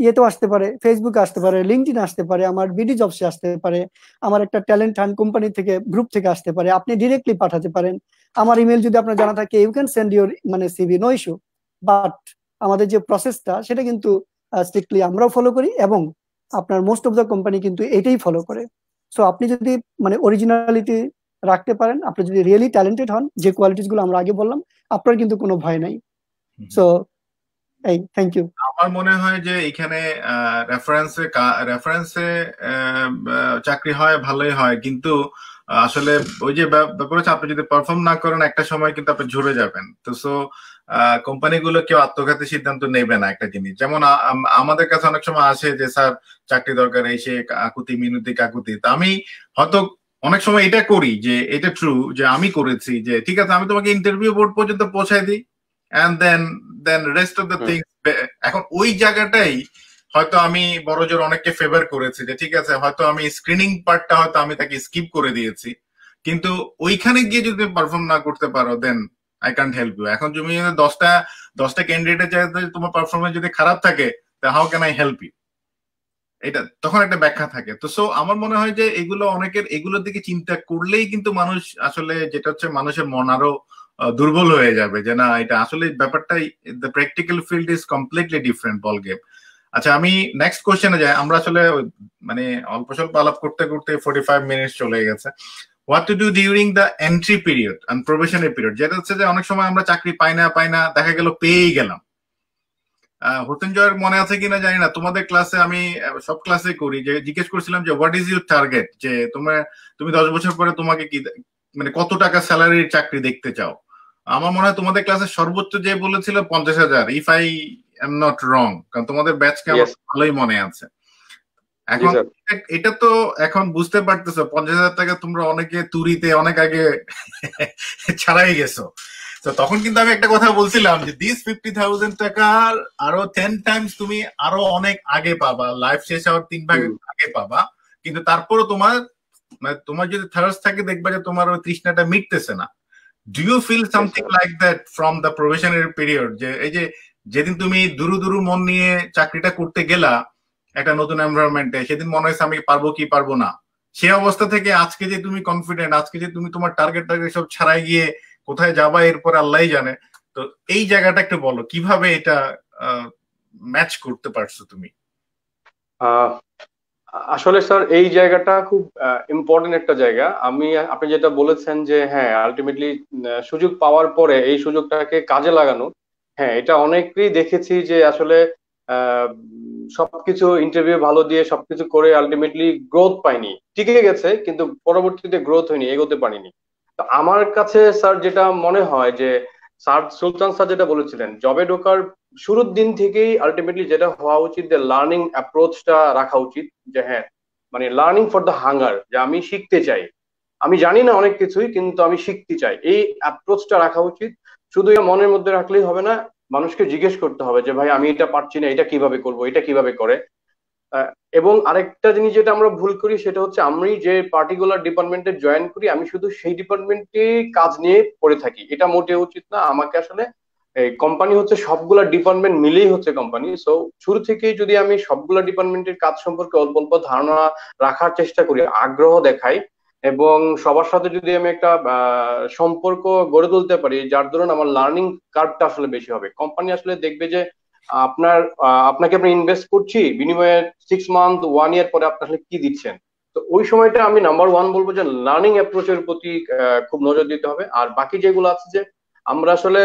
ইয়েতেও আসতে পারে ফেসবুকে আসতে পারে লিঙ্কডিন আসতে পারে, আমার বিডি জবসে আসতে পারে, আমার একটা ট্যালেন্ট হান্ড কোম্পানি থেকে গ্রুপ থেকে আসতে পারে, আপনি ডিরেক্টলি পাঠাতে পারেন। আমার ইমেল যদি আপনার জানা থাকে ইউ ক্যান সেন্ড ইউর মানে সিভি নো ইস্যু বাট আমাদের যে প্রসেসটা সেটা কিন্তু স্ট্রিক্টলি আমরাও ফলো করি এবং আপনার মোস্ট অফ দ্য কোম্পানি কিন্তু এটাই ফলো করে। সো আপনি যদি মানে অরিজিনালিটি রাখতে পারেন, আপনি যদি রিয়েলি ট্যালেন্টেড হন, যে কোয়ালিটিসগুলো আমরা আগে বললাম, আপনার কিন্তু কোনো ভয় নাই। সো এই থ্যাংক ইউ আমার মনে হয় যে এখানে রেফারেন্সে রেফারেন্সে চাকরি হয় ভালোই হয়। কিন্তু আসলে ওই যে ব্যাপার হচ্ছে আপনি যদি পারফর্ম না করেন একটা সময় কিন্তু আপনি ঝরে যাবেন। তো সো কোম্পানিগুলো কেউ আত্মঘাতী সিদ্ধান্ত নেবে না একটা জিনিস। যেমন আমাদের কাছে অনেক সময় আসে যে স্যার চাকরি দরকার এসে কাকুতি মিনতি কাকুতি। তা আমি হয়তো অনেক সময় এটা করি যে এটা ট্রু যে আমি করেছি যে ঠিক আছে আমি তোমাকে ইন্টারভিউ বোর্ড পর্যন্ত পৌঁছাই দিই। And then then rest of the things এখন ওই জায়গাটাই হয়তো আমি বড় জোর অনেককে ফেভার করেছি যে ঠিক আছে হয়তো আমি স্ক্রিনিং পার্টটা হয়তো আমি তাকে স্কিপ করে দিয়েছি। কিন্তু ওইখানে গিয়ে যদি পারফর্ম না করতে পারো then I can't help you এখন তুমি দশটা দশটা ক্যান্ডিডেটের জায়গায় তোমার পারফরমেন্স যদি খারাপ থাকে তা how can I help you এটা তখন একটা ব্যাখ্যা থাকে। তো সো আমার মনে হয় যে এগুলো অনেকের এগুলোর দিকে চিন্তা করলেই কিন্তু মানুষ আসলে যেটা হচ্ছে মানুষের মন আরও দুর্বল হয়ে যাবে যে না, এটা আসলে ব্যাপারটাই the practical field is completely different ball game আচ্ছা আমি নেক্সট কোশ্চেনে যাই। আমরা আসলে মানে অল্প স্বল্প আলাপ করতে করতে ফোর্টি ফাইভ মিনিট চলে গেছে। What to do during the entry period and professional period যেটা হচ্ছে যে অনেক সময় আমরা চাকরি পাই না পাই না, দেখা গেল পেয়েই গেলাম। হোসেন মনে আছে কিনা জানি না। তোমাদের ক্লাসে আমি সব ক্লাসে করি। যে জিজ্ঞেস করছিলাম যে হোয়াট ইজ ইউর টার্গেট যে তোমার, তুমি দশ বছর পরে তোমাকে কি মানে কত টাকা স্যালারির চাকরি দেখতে চাও? আমার মনে হয় তোমাদের ক্লাসে সর্বোচ্চ যে বলেছিল পঞ্চাশ হাজার if I am not wrong কারণ তোমাদের ব্যাচকে আমার ভালোই মনে আছে। এখন এটা তো এখন বুঝতে পারতেছো পঞ্চাশ হাজার টাকা তোমরা অনেকে তুরিতে অনেক আগে <laughs> ছাড়াই গেছো। তো তখন কিন্তু আমি একটা কথা বলছিলাম যে দিস ফিফটি থাউজেন্ড টাকার আরও টেন টাইমস তুমি আরও অনেক আগে পাবা লাইফ শেষ হওয়ার তিন ভাগ আগে পাবা। কিন্তু তারপরও তোমার মানে তোমার যদি থার্স থাকে দেখবা যে তোমার ওই তৃষ্ণাটা মিটতেছে না। Do you feel something like that from the probationary period যে এই যে যেদিন তুমি দুরু দুরু মন নিয়ে চাকরিটা করতে গেলা একটা নতুন এনভায়রনমেন্টে সেদিন মনে হয়েছে আমি পারব কি পারব না। সে অবস্থা থেকে আজকে যে তুমি কনফিডেন্ট আজকে যে তুমি তোমার টার্গেট টার্গেট সব ছাড়াই গিয়ে কোথায় যাবা এরপর আল্লাহ জানে। তো এই জায়গাটা একটু বলো কীভাবে এটা ম্যাচ করতে পারছ তুমি? আসলে স্যার, এই জায়গাটা খুব ইম্পর্টেন্ট একটা জায়গা। আমি, আপনি যেটা বলেছেন যে হ্যাঁ আলটিমেটলি সুযোগ পাওয়ার পরে এই সুযোগটাকে কাজে লাগানো। হ্যাঁ এটা অনেকেই দেখেছি যে আসলে সবকিছু ইন্টারভিউ ভালো দিয়ে সবকিছু করে আলটিমেটলি গ্রোথ পাইনি টিকে গেছে, কিন্তু পরবর্তীতে গ্রোথ হয়নি, এগোতে পারিনি। তো আমার কাছে, স্যার, যেটা মনে হয় যে, স্যার, সুলতান স্যার যেটা বলেছিলেন, জবে ঢোকার শুরুর দিন থেকেই আলটিমেটলি যেটা হওয়া উচিত যে লার্নিং অ্যাপ্রোচটা রাখা উচিত, যে হ্যাঁ মানে লার্নিং ফর দ্য হাঙ্গার যে আমি শিখতে চাই। আমি জানি না অনেক কিছুই, কিন্তু আমি শিখতে চাই। এই অ্যাপ্রোচটা রাখা উচিত। শুধু মনের মধ্যে রাখলেই হবে না, মানুষকে জিজ্ঞেস করতে হবে যে, ভাই, আমি এটা পারছি না, এটা কীভাবে করব, এটা কীভাবে করে? এবং আরেকটা জিনিস যেটা আমরা ভুল করি, সেটা হচ্ছে আমি যে পার্টিকুলার ডিপার্টমেন্টে জয়েন করি, আমি শুধু সেই ডিপার্টমেন্টে কাজ নিয়ে পড়ে থাকি। এটা মোটে উচিত না। আমাকে আসলে কোম্পানি হচ্ছে সবগুলা ডিপার্টমেন্ট মিলেই হচ্ছে কোম্পানি সো শুরু থেকেই যদি আমি সবগুলা ডিপার্টমেন্টের কাজ সম্পর্কে অল্প অল্প ধারণা রাখার চেষ্টা করি, আগ্রহ দেখাই, এবং সবার সাথে যদি আমি একটা সম্পর্ক গড়ে তুলতে পারি, যার ধরুন আমার লার্নিং কার্ভটা আসলে বেশি হবে। কোম্পানি আসলে দেখবে যে, আপনার আপনাকে আপনি ইনভেস্ট করছি, বিনিময়ে সিক্স মান্থ ওয়ান ইয়ার পরে আপনি আসলে কি দিচ্ছেন। তো ওই সময়টা আমি নাম্বার ওয়ান বলব যে লার্নিং অ্যাপ্রোচের প্রতি খুব নজর দিতে হবে। আর বাকি যেগুলো আছে যে আমরা আসলে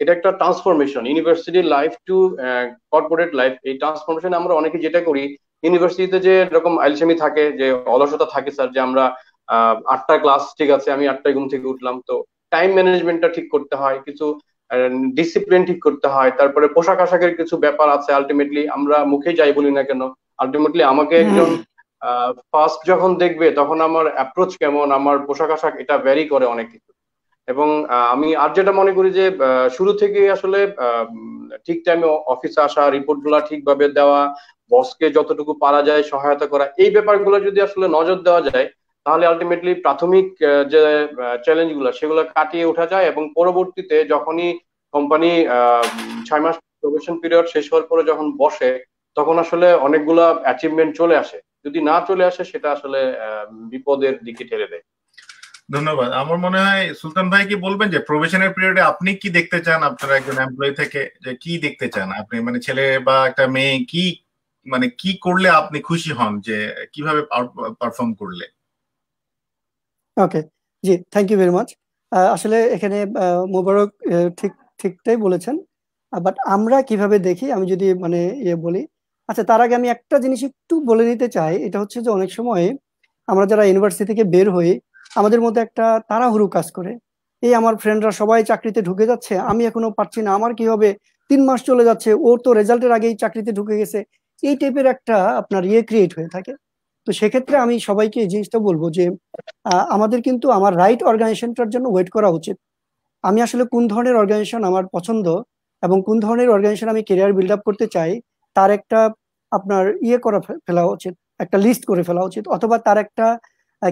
এটা একটা transformation university life to corporate life এই ট্রান্সফরমেশন আমরা অনেকে যেটা করি ইউনিভার্সিটিতে যে এরকম আইলসেমি থাকে যে অলসতা থাকে স্যার যে আমরা আটটা ক্লাস ঠিক আছে আমি আটটায় ঘুম থেকে উঠলাম তো টাইম ম্যানেজমেন্টটা ঠিক করতে হয় কিছু ডিসিপ্লিন ঠিক করতে হয় তারপরে পোশাক আশাকের কিছু ব্যাপার আছে আলটিমেটলি আমরা মুখে যাই বলি না কেন আলটিমেটলি আমাকে একজন ফার্স্ট যখন দেখবে তখন আমার অ্যাপ্রোচ কেমন আমার পোশাক আশাক এটা ভ্যারি করে অনেক। এবং আমি আর যেটা মনে করি যে শুরু থেকে আসলে ঠিক টাইমে অফিসে আসা রিপোর্টগুলা ঠিকভাবে দেওয়া বসকে যতটুকু পারা যায় সহায়তা করা, এই ব্যাপারগুলো যদি আসলে নজর দেওয়া যায়, তাহলে আলটিমেটলি প্রাথমিক যে চ্যালেঞ্জগুলো সেগুলো কাটিয়ে ওঠা যায় এবং পরবর্তীতে যখনই কোম্পানি ছয় মাস প্রবেশন পিরিয়ড শেষ হওয়ার পরে যখন বসে, তখন আসলে অনেকগুলা অ্যাচিভমেন্ট চলে আসে। যদি না চলে আসে, সেটা আসলে বিপদের দিকে ঠেলে দেয়। ধন্যবাদ। আমার মনে হয় সুলতান ভাই কি বলবেন যে প্রফেশনাল পিরিয়ডে আপনি কি দেখতে চান আপনার একজন এমপ্লয়ি থেকে? যে কি দেখতে চান? আপনি মানে ছেলে বা একটা মেয়ে কি মানে কি করলে আপনি খুশি হন যে কীভাবে পারফর্ম করলে? Okay G thank you very much আসলে এখানে মোবারক ঠিক ঠিকটাই বলেছেন। বাট আমরা কীভাবে দেখি? আমি যদি মানে ইয়ে বলি। আচ্ছা তার আগে আমি একটা জিনিস একটু বলে নিতে চাই। এটা হচ্ছে যে অনেক সময় আমরা যারা ইউনিভার্সিটি থেকে বের হই আমাদের মধ্যে একটা তাড়াহুড়ো কাজ করে। এই আমার ফ্রেন্ডরা সবাই চাকরিতে ঢুকে যাচ্ছে, আমি এখনও পারছি না, আমার কি হবে? তিন মাস চলে যাচ্ছে, ওর তো রেজাল্টের আগেই চাকরিতে ঢুকে গেছে। এই টাইপের একটা আপনার ইয়ে ক্রিয়েট হয়ে থাকে। তো সেক্ষেত্রে আমি সবাইকে এই জিনিসটা বলব যে আমাদের কিন্তু আমার রাইট অর্গানাইজেশনটার জন্য ওয়েট করা উচিত। আমি আসলে কোন ধরনের অর্গানাইজেশন আমার পছন্দ এবং কোন ধরনের অর্গানাইজেশন আমি কেরিয়ার বিল্ড আপ করতে চাই, তার একটা আপনার ইয়ে করা ফেলা উচিত, একটা লিস্ট করে ফেলা উচিত, অথবা তার একটা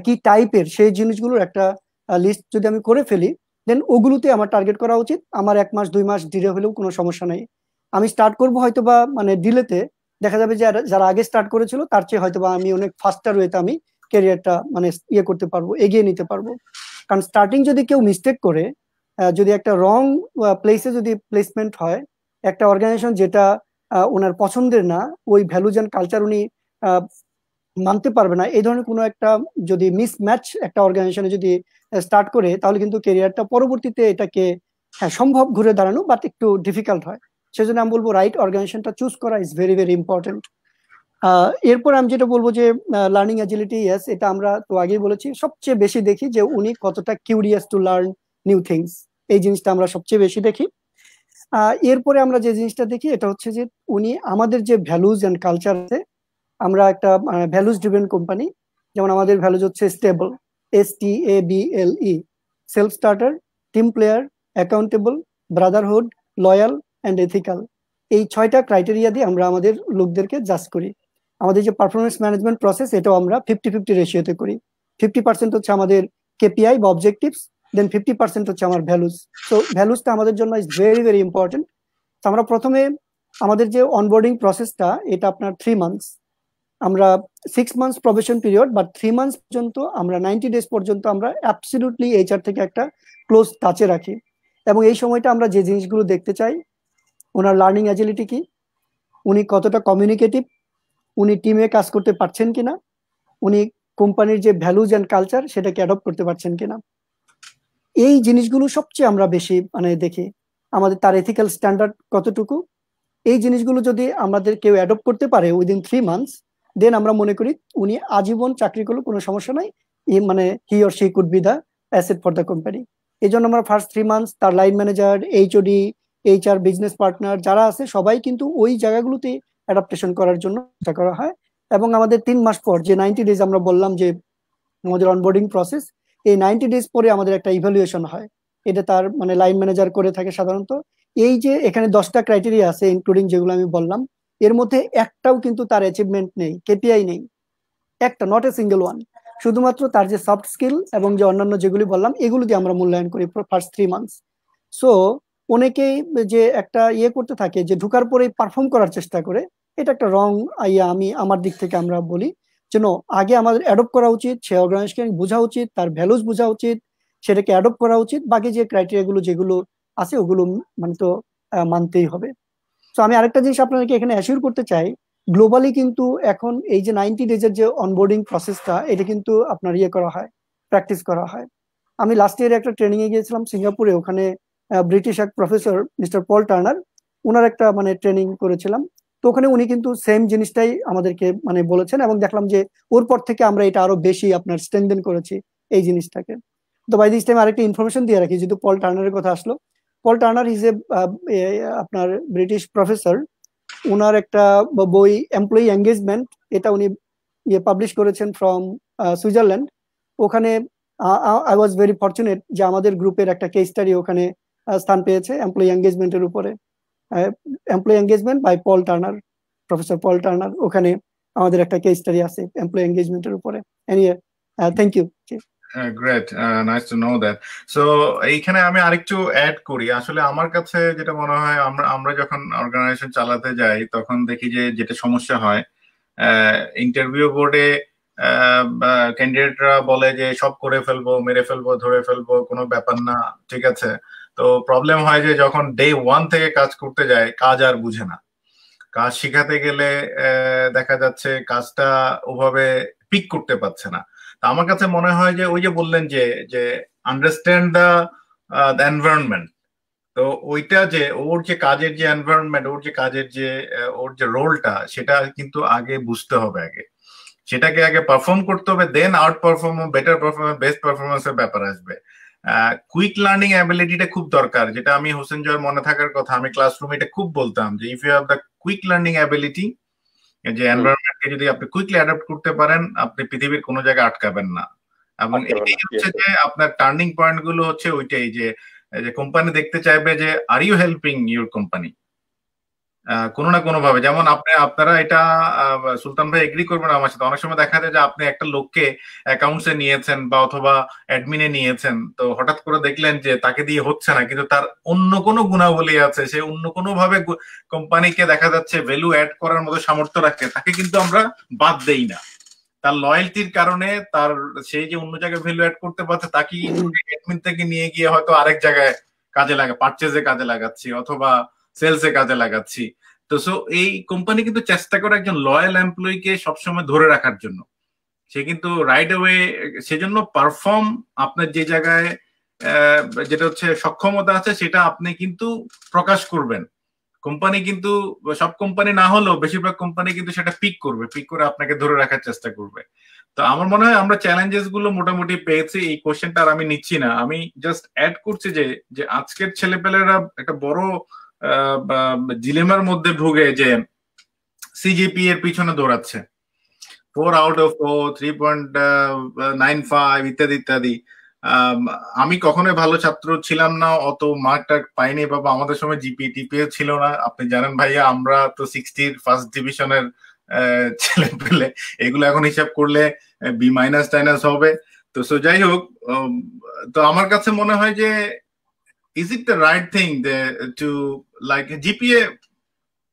কি টাইপের সেই জিনিসগুলোর একটা লিস্ট যদি আমি করে ফেলি দেন ওগুলোতে আমার টার্গেট করা উচিত। আমার এক মাস, দুই মাস ডিলে হলেও কোনো সমস্যা নাই। আমি স্টার্ট করব হয়তো বা মানে ডিলেতে দেখা যাবে যে যারা আগে স্টার্ট করেছিল, তার চেয়ে হয়তো বা আমি অনেক ফাস্টার ওয়েতে আমি ক্যারিয়ারটা মানে ইয়ে করতে পারব, এগিয়ে নিতে পারব। কারণ স্টার্টিং যদি কেউ মিস্টেক করে যদি একটা রং প্লেসে যদি প্লেসমেন্ট হয়, একটা অর্গানাইজেশন যেটা ওনার পছন্দের না, ওই ভ্যালুজ অ্যান্ড কালচার উনি মানতে পারবে না। এই ধরনের কোনো একটা যদি মিস ম্যাচ একটা অর্গানাইজেশনে যদি স্টার্ট করে, তাহলে কিন্তু কেরিয়ারটা পরবর্তীতে এটাকে হ্যাঁ সম্ভব ঘুরে দাঁড়ানো বাট একটু ডিফিকাল্ট হয়। সেজন্য আমি বলব রাইট অর্গানাইজেশনটা চুজ করা ইজ ভেরি ভেরি ইম্পর্টেন্ট এরপর আমি যেটা বলব যে লার্নিং অ্যাজিলিটি ইয়েস এটা আমরা তো আগেই বলেছি, সবচেয়ে বেশি দেখি যে উনি কতটা curious to learn new things এই জিনিসটা আমরা সবচেয়ে বেশি দেখি। এরপরে আমরা যে জিনিসটা দেখি, এটা হচ্ছে যে উনি আমাদের যে ভ্যালুজ অ্যান্ড কালচার আছে আমরা একটা ভ্যালুজ ড্রিভেন কোম্পানি যেমন আমাদের ভ্যালুজ হচ্ছে stable S T A B L E self starter team player accountable brotherhood loyal and ethical এই ছয়টা ক্রাইটেরিয়া দিয়ে আমরা আমাদের লোকদেরকে জাজ করি। আমাদের যে পারফরমেন্স ম্যানেজমেন্ট প্রসেস এটাও আমরা ফিফটি ফিফটি রেশিওতে করি। ফিফটি পার্সেন্ট হচ্ছে আমাদের কেপিআই বা অবজেক্টিভস দেন ফিফটি পার্সেন্ট হচ্ছে আমার ভ্যালুস তো ভ্যালুসটা আমাদের জন্য ইজ ভেরি ভেরি ইম্পর্টেন্ট আমরা প্রথমে আমাদের যে অনবোর্ডিং প্রসেসটা এটা আপনার থ্রি মান্থস আমরা সিক্স মান্থস প্রবেশন পিরিয়ড বা থ্রি মান্থস পর্যন্ত, আমরা নাইনটি ডেজ পর্যন্ত আমরা অ্যাবসলিউটলি এইচআর থেকে একটা ক্লোজ টাচে রাখি। এবং এই সময়টা আমরা যে জিনিসগুলো দেখতে চাই, ওনার লার্নিং অ্যাজিলিটি কি, উনি কতটা কমিউনিকেটিভ উনি টিমে কাজ করতে পারছেন কিনা, উনি কোম্পানির যে ভ্যালুজ অ্যান্ড কালচার সেটাকে অ্যাডপ্ট করতে পারছেন কিনা। এই জিনিসগুলো সবচেয়ে আমরা বেশি মানে দেখি। আমাদের তার এথিক্যাল স্ট্যান্ডার্ড কতটুকু, এই জিনিসগুলো যদি আমাদের কেউ অ্যাডপ্ট করতে পারে উইদিন থ্রি মান্থস দেন আমরা মনে করি উনি আজীবন চাকরি করলে কোনো সমস্যা নাই। মানে he or she could be the asset for the company এই জন্য আমরা ফার্স্ট থ্রি মান্থস তার line manager HOD HR business partner যারা আছে সবাই কিন্তু ওই জায়গাগুলোতে অ্যাডাপ্টেশন করার জন্য চেষ্টা করা হয়। এবং আমাদের তিন মাস পর যে নাইনটি ডেজ আমরা বললাম যে আমাদের অনবোর্ডিং প্রসেস এই নাইনটি ডেজ পরে আমাদের একটা ইভ্যালুয়েশন হয়। এটা তার মানে লাইন ম্যানেজার করে থাকে সাধারণত। এই যে এখানে দশটা ক্রাইটেরিয়া আছে ইনক্লুডিং যেগুলো আমি বললাম এর মধ্যে একটাও কিন্তু তার অ্যাচিভমেন্ট নেই কেপিআই নেই। একটা নট এ সিঙ্গেল ওয়ান শুধুমাত্র তার যে সফট স্কিল এবং যে অন্যান্য যেগুলি বললাম, এগুলো দিয়ে আমরা মূল্যায়ন করি ফার্স্ট থ্রি মান্থস সো অনেকেই যে একটা ইয়ে করতে থাকে, যে ঢুকার পরেই পারফর্ম করার চেষ্টা করে, এটা একটা রং আইয়া আমি আমার দিক থেকে আমরা বলি যেন আগে আমাদের অ্যাডপ্ট করা উচিত, সে অর্গানাইজেশন বোঝা উচিত, তার ভ্যালুস বোঝা উচিত, সেটাকে অ্যাডপ্ট করা উচিত, বাকি যে ক্রাইটেরিয়াগুলো যেগুলো আছে, ওগুলো মানে তো মানতেই হবে। তো আমি আরেকটা জিনিস আপনাদেরকে এখানে অ্যাসিওর করতে চাই গ্লোবালি কিন্তু এখন এই যে নাইনটি ডেজের যে অনবোর্ডিং প্রসেসটা এটা কিন্তু আপনার ইয়ে করা হয় প্র্যাকটিস করা হয়। আমি লাস্ট ইয়ারে একটা ট্রেনিং এ গিয়েছিলাম সিঙ্গাপুরে, ওখানে ব্রিটিশ এক প্রফেসর মিস্টার পল টার্নার ওনার একটা মানে ট্রেনিং করেছিলাম। তো ওখানে উনি কিন্তু সেম জিনিসটাই আমাদেরকে মানে বলেছেন এবং দেখলাম যে ওর পর থেকে আমরা এটা আরও বেশি আপনার স্ট্রেংদেন করেছি এই জিনিসটাকে। তো বাই দিস টাইম আরেকটা ইনফরমেশন দিয়ে রাখি, যেহেতু পল টার্নারের কথা আসলো পল টার্নার ইজ এ আপনার ব্রিটিশ প্রফেসর ওনার একটা বই এমপ্লয়ি এঙ্গেজমেন্ট এটা উনি ইয়ে পাবলিশ করেছেন ফ্রম সুইজারল্যান্ড ওখানে আই ওয়াজ ভেরি ফর্চুনেট যে আমাদের গ্রুপের একটা কেস স্টাডি ওখানে স্থান পেয়েছে এমপ্লয়ি এঙ্গেজমেন্টের উপরে। Employee engagement by Paul Turner professor Paul Turner ওখানে আমাদের একটা কেস স্টাডি আছে এমপ্লয়ি এঙ্গেজমেন্টের উপরে। Anyway thank you great nice to know that so এইখানে আমি আরেকটু অ্যাড করি। আসলে আমার কাছে যেটা মনে হয়, আমরা আমরা যখন অর্গানাইজেশন চালাতে যাই, তখন দেখি যে যেটা সমস্যা হয় ইন্টারভিউ বোর্ডে ক্যান্ডিডেটরা বলে যে সব করে ফেলব, মেরে ফেলব, ধরে ফেলব, কোনো ব্যাপার না, ঠিক আছে? তো প্রবলেম হয় যে যখন ডে ওয়ান থেকে কাজ করতে যায়, কাজ আর বুঝে না। কাজ শিখাতে গেলে দেখা যাচ্ছে কাজটা ওভাবে পিক করতে পারছে না। আমার কাছে মনে হয় যে ওই যে বললেন যে যে আন্ডারস্ট্যান্ড দ্য দ্য এনভায়রনমেন্ট তো ওইটা যে ওর যে কাজের যে এনভায়রনমেন্ট ওর যে কাজের যে ওর যে রোলটা সেটা কিন্তু আগে বুঝতে হবে আগে। সেটাকে আগে পারফর্ম করতে হবে then out perform better performance best পারফরমেন্সের ব্যাপার আসবে। কুইক লার্নিং অ্যাবিলিটিটা খুব দরকার, যেটা আমি হোসেন জয়ের মনে থাকার কথা, আমি ক্লাসরুমে এটা খুব বলতাম যে if you have the quick learning ability যে এনভায়রনমেন্টকে যদি আপনি কুইকলি অ্যাডাপ্ট করতে পারেন আপনি পৃথিবীর কোনো জায়গায় আটকাবেন না। এবং এটাই হচ্ছে যে আপনার টার্নিং পয়েন্টগুলো হচ্ছে ওইটাই যে যে কোম্পানি দেখতে চাইবে যে are you helping your company কোনো না কোনো ভাবে। যেমন আপনি, আপনারা এটা সুলতান ভাই এগ্রি করবেন আমার সাথে। অনেক সময় দেখা যায় যে আপনি একটা লোককে অ্যাকাউন্টসে নিয়েছেন বা অথবা অ্যাডমিনে নিয়েছেন। তো হঠাৎ করে দেখলেন যে তাকে দিয়ে হচ্ছে না, কিন্তু তার অন্য কোনো গুণাবলী আছে। সে অন্য কোনো ভাবে কোম্পানিকে দেখা যাচ্ছে ভ্যালু অ্যাড করার মতো সামর্থ্য রাখে, তাকে কিন্তু আমরা বাদ দেই না। তার লয়্যালটির কারণে তার সেই যে অন্য জায়গায় ভ্যালু অ্যাড করতে পারছে তাকে অ্যাডমিন থেকে নিয়ে গিয়ে হয়তো আরেক জায়গায় কাজে লাগা পারচেজে কাজে লাগাচ্ছি, অথবা সেলসে কাজে লাগাচ্ছি। তো সো এই কোম্পানি কিন্তু চেষ্টা করে একজন লয়াল এমপ্লয়িকে সবসময় ধরে রাখার জন্য। সে কিন্তু রাইট ওয়ে সেজন্য পারফর্ম আপনার যে জায়গায় যেটা হচ্ছে সক্ষমতা আছে, সেটা আপনি কিন্তু প্রকাশ করবেন। কোম্পানি কিন্তু, সব কোম্পানি না হলেও বেশিরভাগ কোম্পানি কিন্তু সেটা পিক করবে পিক করে আপনাকে ধরে রাখার চেষ্টা করবে। তো আমার মনে হয় আমরা চ্যালেঞ্জেসগুলো মোটামুটি পেয়েছি, এই কোশ্চেনটা আর আমি নিচ্ছি না। আমি জাস্ট অ্যাড করছি যে যে আজকের ছেলেপেলেরা একটা বড় জিলেমার মধ্যে ঢুকে যে সিজিপি এর পিছনে দৌড়াচ্ছে। Four out of four three point nine five ইত্যাদি ইত্যাদি। আমি কখনোই ভালো ছাত্র ছিলাম না, অত মার্ক মার্কটা পাইনি বাবা আমাদের সময় জিপি টিপিও ছিল না। আপনি জানেন ভাইয়া, আমরা তো সিক্সটির ফার্স্ট ডিভিশনের ছেলে পেলে। এগুলো এখন হিসাব করলে বি মাইনাস টাইনাস হবে। তো সো যাই হোক তো আমার কাছে মনে হয় যে is it the right thing to like GPA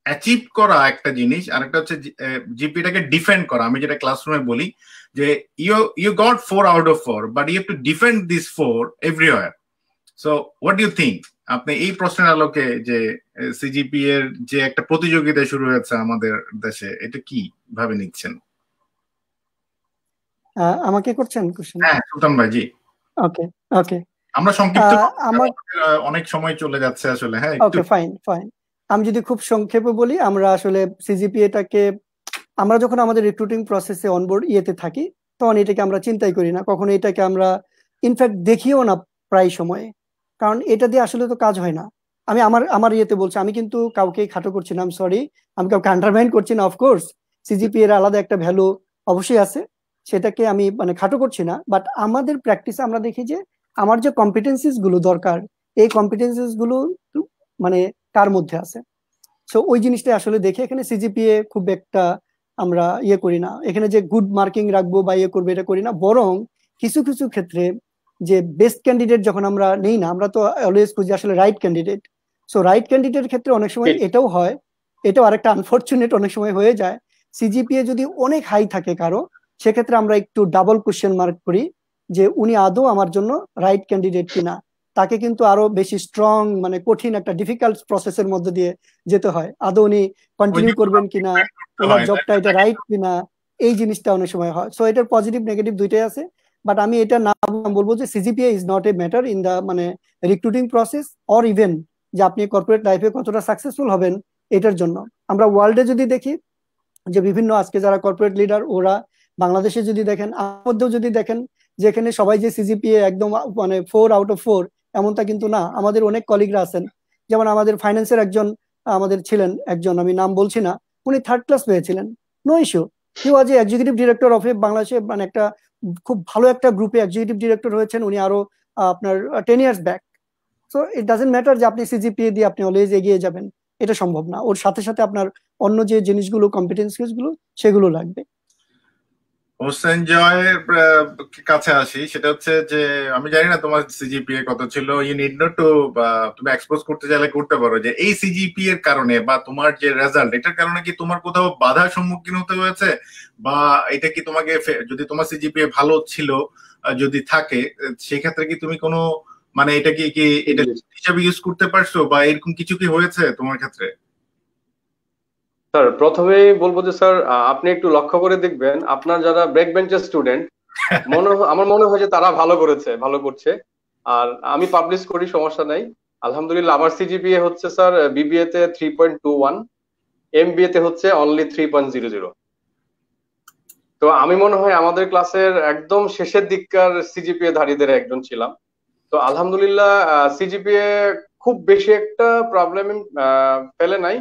achieve করা একটা জিনিস আর একটা হচ্ছে জিপিটাকে ডিফেন্ড করা। আমি যেটা ক্লাসরুমে বলি যে you you got four out of four but you to defend this four everywhere so what you think আপনি এই প্রশ্নের আলোকে যে সিজিপি এর যে একটা প্রতিযোগিতা শুরু হয়েছে আমাদের দেশে এটা কি ভাবে নিচ্ছেন? আমাকে করছেন হ্যাঁ সুলতান ভাই জি। ওকে ওকে আমরা সংক্ষিপ্ত অনেক সময় চলে যাচ্ছে আসলে হ্যাঁ ওকে ফাইন ফাইন আমি যদি খুব সংক্ষেপে বলি আমরা আসলে সিজিপিএটাকে আমরা যখন আমাদের রিক্রুটিং প্রসেসে অনবোর্ড ইয়েতে থাকি তখন এটাকে আমরা চিন্তাই করি না। কখনো এটাকে আমরা ইনফ্যাক্ট দেখিও না প্রায় সময়ে। কারণ এটা দিয়ে আসলে তো কাজ হয় না। আমি আমার আমার ইয়েতে বলছি আমি কিন্তু কাউকে খাটো করছি না আমি সরি আমি কাউকে আন্ডারমাইন করছি না অফকোর্স সিজিপি এর আলাদা একটা ভ্যালু অবশ্যই আছে। সেটাকে আমি মানে খাটো করছি না। বাট আমাদের প্র্যাকটিসে আমরা দেখি যে আমার যে কম্পিটেন্সিসগুলো দরকার এই কম্পিটেন্সিসগুলো মানে কার মধ্যে আছে। সো ওই জিনিসটা আসলে দেখে এখানে সিজিপিএ খুব একটা আমরা ইয়ে করি না। এখানে যে গুড মার্কিং রাখব বা ইয়ে করব এটা করি না। বরং কিছু কিছু ক্ষেত্রে যে বেস্ট ক্যান্ডিডেট যখন আমরা নেই না আমরা তো অলওয়েজ খুঁজি আসলে রাইট ক্যান্ডিডেট সো রাইট ক্যান্ডিডেটের ক্ষেত্রে অনেক সময় এটাও হয় এটাও আরেকটা আনফর্চুনেট অনেক সময় হয়ে যায়। সিজিপিএ যদি অনেক হাই থাকে কারও সেক্ষেত্রে আমরা একটু ডাবল কোশ্চেন মার্ক করি। যে উনি আদৌ আমার জন্য রাইট ক্যান্ডিডেট কিনা তাকে কিন্তু আরও বেশি স্ট্রং মানে কঠিন একটা ডিফিকাল্ট প্রসেসের মধ্যে দিয়ে যেতে হয়। আদৌ উনি কন্টিনিউ করবেন কিনা ওনার জবটা এটা রাইট কিনা এই জিনিসটা অনেক সময় হয়। সো এটার পজিটিভ নেগেটিভ দুইটাই আছে। বাট আমি এটা না বলব যে CGPA is not a matter in the মানে রিক্রুটিং প্রসেস অর ইভেন যে আপনি কর্পোরেট লাইফে কতটা সাকসেসফুল হবেন এটার জন্য। আমরা ওয়ার্ল্ডে যদি দেখি যে বিভিন্ন আজকে যারা কর্পোরেট লিডার ওরা বাংলাদেশে যদি দেখেন আমার মধ্যেও যদি দেখেন যেখানে সবাই যে সিজিপিএ একদম মানে ফোর আউট অফ ফোর এমনটা কিন্তু না। আমাদের অনেক কলিগরা আছেন। যেমন আমাদের ফাইন্যান্সের একজন, আমাদের ছিলেন একজন, আমি নাম বলছি না, উনি থার্ড ক্লাস পেয়েছিলেন। No issue he was executive director of বাংলাদেশে মানে একটা খুব ভালো একটা গ্রুপে এক্সিকিউটিভ ডিরেক্টর হয়েছেন, উনি আরও, আপনার ten years back so it doesn't matter যে আপনি সিজিপিএ দিয়ে আপনি অলওয়েজ এগিয়ে যাবেন। এটা সম্ভব না। ওর সাথে সাথে আপনার অন্য যে জিনিসগুলো কম্পিটেন্সিসগুলো, সেগুলো লাগবে। হোসেন জয়ের কাছে আসি। সেটা হচ্ছে যে আমি জানি না তোমার সিজিপিএ কত ছিল। ইউ নিড নট টু তুমি এক্সপোজ করতে চাইলে করতে পারো যে এই সিজিপি এর কারণে বা তোমার যে রেজাল্ট এটার কারণে কি তোমার কোথাও বাধার সম্মুখীন হতে হয়েছে? বা এটা কি তোমাকে যদি তোমার সিজিপিএ ভালো ছিল যদি থাকে সেক্ষেত্রে কি তুমি কোনো মানে এটা কি কি এটা হিসাবে ইউজ করতে পারছ? বা এরকম কিছু কি হয়েছে তোমার ক্ষেত্রে? স্যার প্রথমেই বলব যে স্যার আপনি একটু লক্ষ্য করে দেখবেন, আপনার যারা ব্রেক বেঞ্চের স্টুডেন্ট মনে আমার মনে হয় যে তারা ভালো করেছে, ভালো করছে। আর আমি পাবলিশ করি, সমস্যা নাই। আলহামদুলিল্লাহ, আমার সিজিপিএ হচ্ছে স্যার বিবিএ তে three point two one MBA তে হচ্ছে only three point zero zero তো আমি মনে হয় আমাদের ক্লাসের একদম শেষের দিককার সিজিপিএ ধারীদের একজন ছিলাম। তো আলহামদুলিল্লাহ সিজিপিএ খুব বেশি একটা প্রবলেম ফেলে নাই।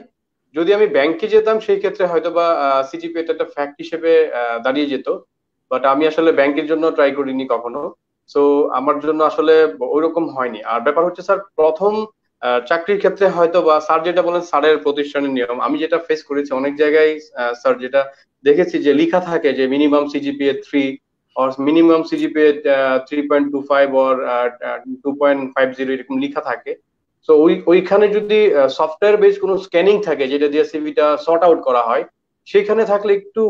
যদি আমি ব্যাংকে যেতাম, সেই ক্ষেত্রে হয়তো বা সিজিপি এটা একটা ফ্যাক্ট হিসেবে দাঁড়িয়ে যেত। বাট আমি আসলে ব্যাংকের জন্য ট্রাই করিনি কখনো। সো আমার জন্য আসলে ওইরকম হয়নি। আর ব্যাপার হচ্ছে স্যার প্রথম চাকরির ক্ষেত্রে হয়তো বা স্যার যেটা বলেন, স্যারের প্রতিষ্ঠানের নিয়ম। আমি যেটা ফেস করেছি, অনেক জায়গায় স্যার যেটা দেখেছি যে লিখা থাকে যে minimum CGPA three or minimum CGPA three point two five or two point five zero এরকম লিখা থাকে। তো ওই, ওইখানে যদি সফটওয়্যার বেস কোনো স্ক্যানিং থাকে, যেটা দিয়ে সিভিটা সর্ট আউট করা হয়, সেখানে থাকলে একটু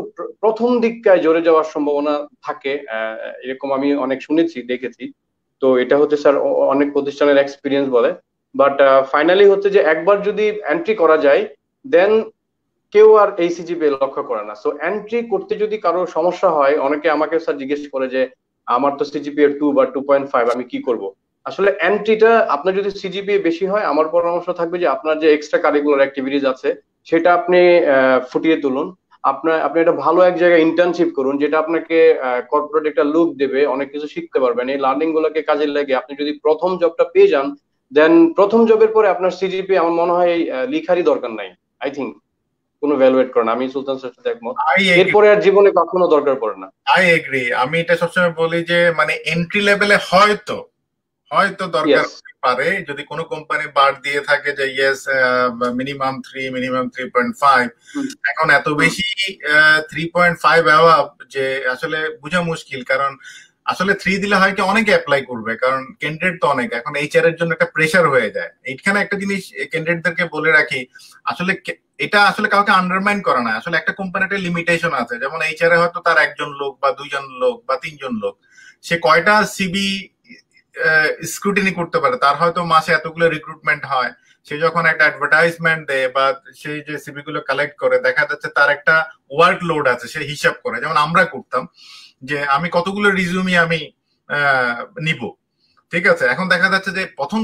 প্রথম দিকটায় জোরে যাওয়ার সম্ভাবনা থাকে এরকম আমি অনেক শুনেছি, দেখেছি। তো এটা হচ্ছে স্যার অনেক প্রতিষ্ঠানের এক্সপিরিয়েন্স বলে। বাট ফাইনালি হচ্ছে যে একবার যদি এন্ট্রি করা যায় দেন কেউ আর এই সিজিপি লক্ষ্য করে না। সো এন্ট্রি করতে যদি কারও সমস্যা হয়, অনেকে আমাকে স্যার জিজ্ঞেস করে যে, আমার তো সিজিপি টু বা টু পয়েন্ট ফাইভ আমি কি করব? আসলে এন্ট্রিটা আপনার যদি সিজিপি বেশি হয় আমার পরামর্শ থাকবে যে আপনার যে এক্সট্রা কারিকুলার অ্যাক্টিভিটিস আছে সেটা আপনি ফুটিয়ে তুলুন। আপনার আপনি একটা ভালো এক জায়গায় ইন্টার্নশিপ করুন যেটা আপনাকে কর্পোরেট একটা লুক দেবে অনেক কিছু শিখতে পারবেন। এই লার্নিং গুলোকে কাজে লাগে আপনি যদি প্রথম জবটা পেয়ে যান দেন প্রথম জবের পরে আপনার সিজিপি আমার মনে হয় লিখারই দরকার নাই আই থিঙ্ক কোনো ভ্যালুয়েট করে না। আমি সুলতান স্যার সাথে একমত। এরপরে আর জীবনে কখনো দরকার পড়ে না। আই এগ্রি আমি এটা সবসময় বলি যে মানে এন্ট্রি লেভেলে হয়তো হয়তো দরকার পারে যদি কোনো কোম্পানি বার দিয়ে থাকে যে yes minimum three minimum three point five এখন এত বেশি থ্রি পয়েন্ট ফাইভ অ্যাভাব যে আসলে বোঝা মুশকিল। কারণ আসলে থ্রি দিলে হয় কি অনেকে অ্যাপ্লাই করবে। কারণ ক্যান্ডিডেট তো অনেক। এখন এইচআর এর জন্য একটা প্রেশার হয়ে যায়। এইখানে একটা জিনিস ক্যান্ডিডেটদেরকে বলে রাখি আসলে এটা আসলে কাউকে আন্ডারমাইন করা না। আসলে একটা কোম্পানির লিমিটেশন আছে। যেমন এইচআর এ হয়তো তার একজন লোক বা দুইজন লোক বা তিনজন লোক। সে কয়টা সিবি স্ক্রুটিনি করতে পারে। তার হয়তো মাসে এতগুলো রিক্রুটমেন্ট হয়। সে যখন একটা অ্যাডভার্টাইজমেন্ট দেয় বা সেই যে সিবি গুলো কালেক্ট করে, দেখা যাচ্ছে তার একটা ওয়ার্ক লোড আছে, সে হিসাব করে। যেমন আমরা করতাম যে আমি কতগুলো রিজুমি আমি নিব। ঠিক আছে? এখন দেখা যাচ্ছে যে প্রথম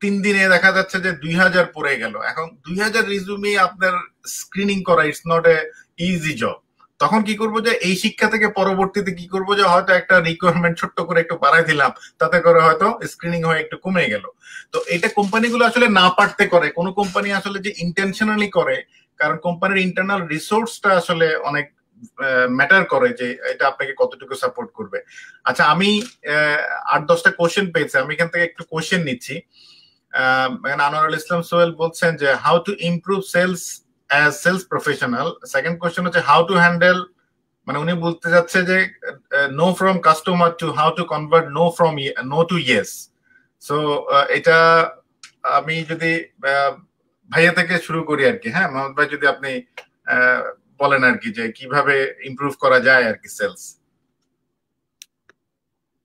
তিন দিনে দেখা যাচ্ছে যে দুই হাজার পড়ে গেল। এখন দুই হাজার রিজুমি আপনার স্ক্রিনিং করা it's not a easy job তখন কি করব যে, এই শিক্ষা থেকে পরবর্তীতে কি করব যে, হয়তো একটা রিকোয়ারমেন্ট ছোট্ট করে একটু বাড়াই দিলাম, তাতে করে হয়তো স্ক্রিনিং হয়ে একটু কমে গেল। তো এটা কোম্পানিগুলো আসলে না পারতে করে। কোন কোম্পানি আসলে যে ইন্টেনশনালি করে, কারণ কোম্পানির ইন্টারনাল রিসোর্সটা আসলে অনেক ম্যাটার করে যে, এটা আপনাকে কতটুকু সাপোর্ট করবে। আচ্ছা আমি আট, দশটা কোশ্চেন পেয়েছি। আমি এখান থেকে একটু কোশ্চেন নিচ্ছি। আনোয়ারুল ইসলাম সোহেল বলছেন যে how to improve sales as sales professional second question হচ্ছে হাউ টু হ্যান্ডেল মানে উনি বলতে যাচ্ছে যে no from customer to how to convert no from no to yes so এটা আমি যদি ভাইয়া থেকে শুরু করি আর কি হ্যাঁ? মোহাম্মদ ভাই যদি আপনি বলেন আর কি যে কীভাবে ইমপ্রুভ করা যায় আর কি সেলস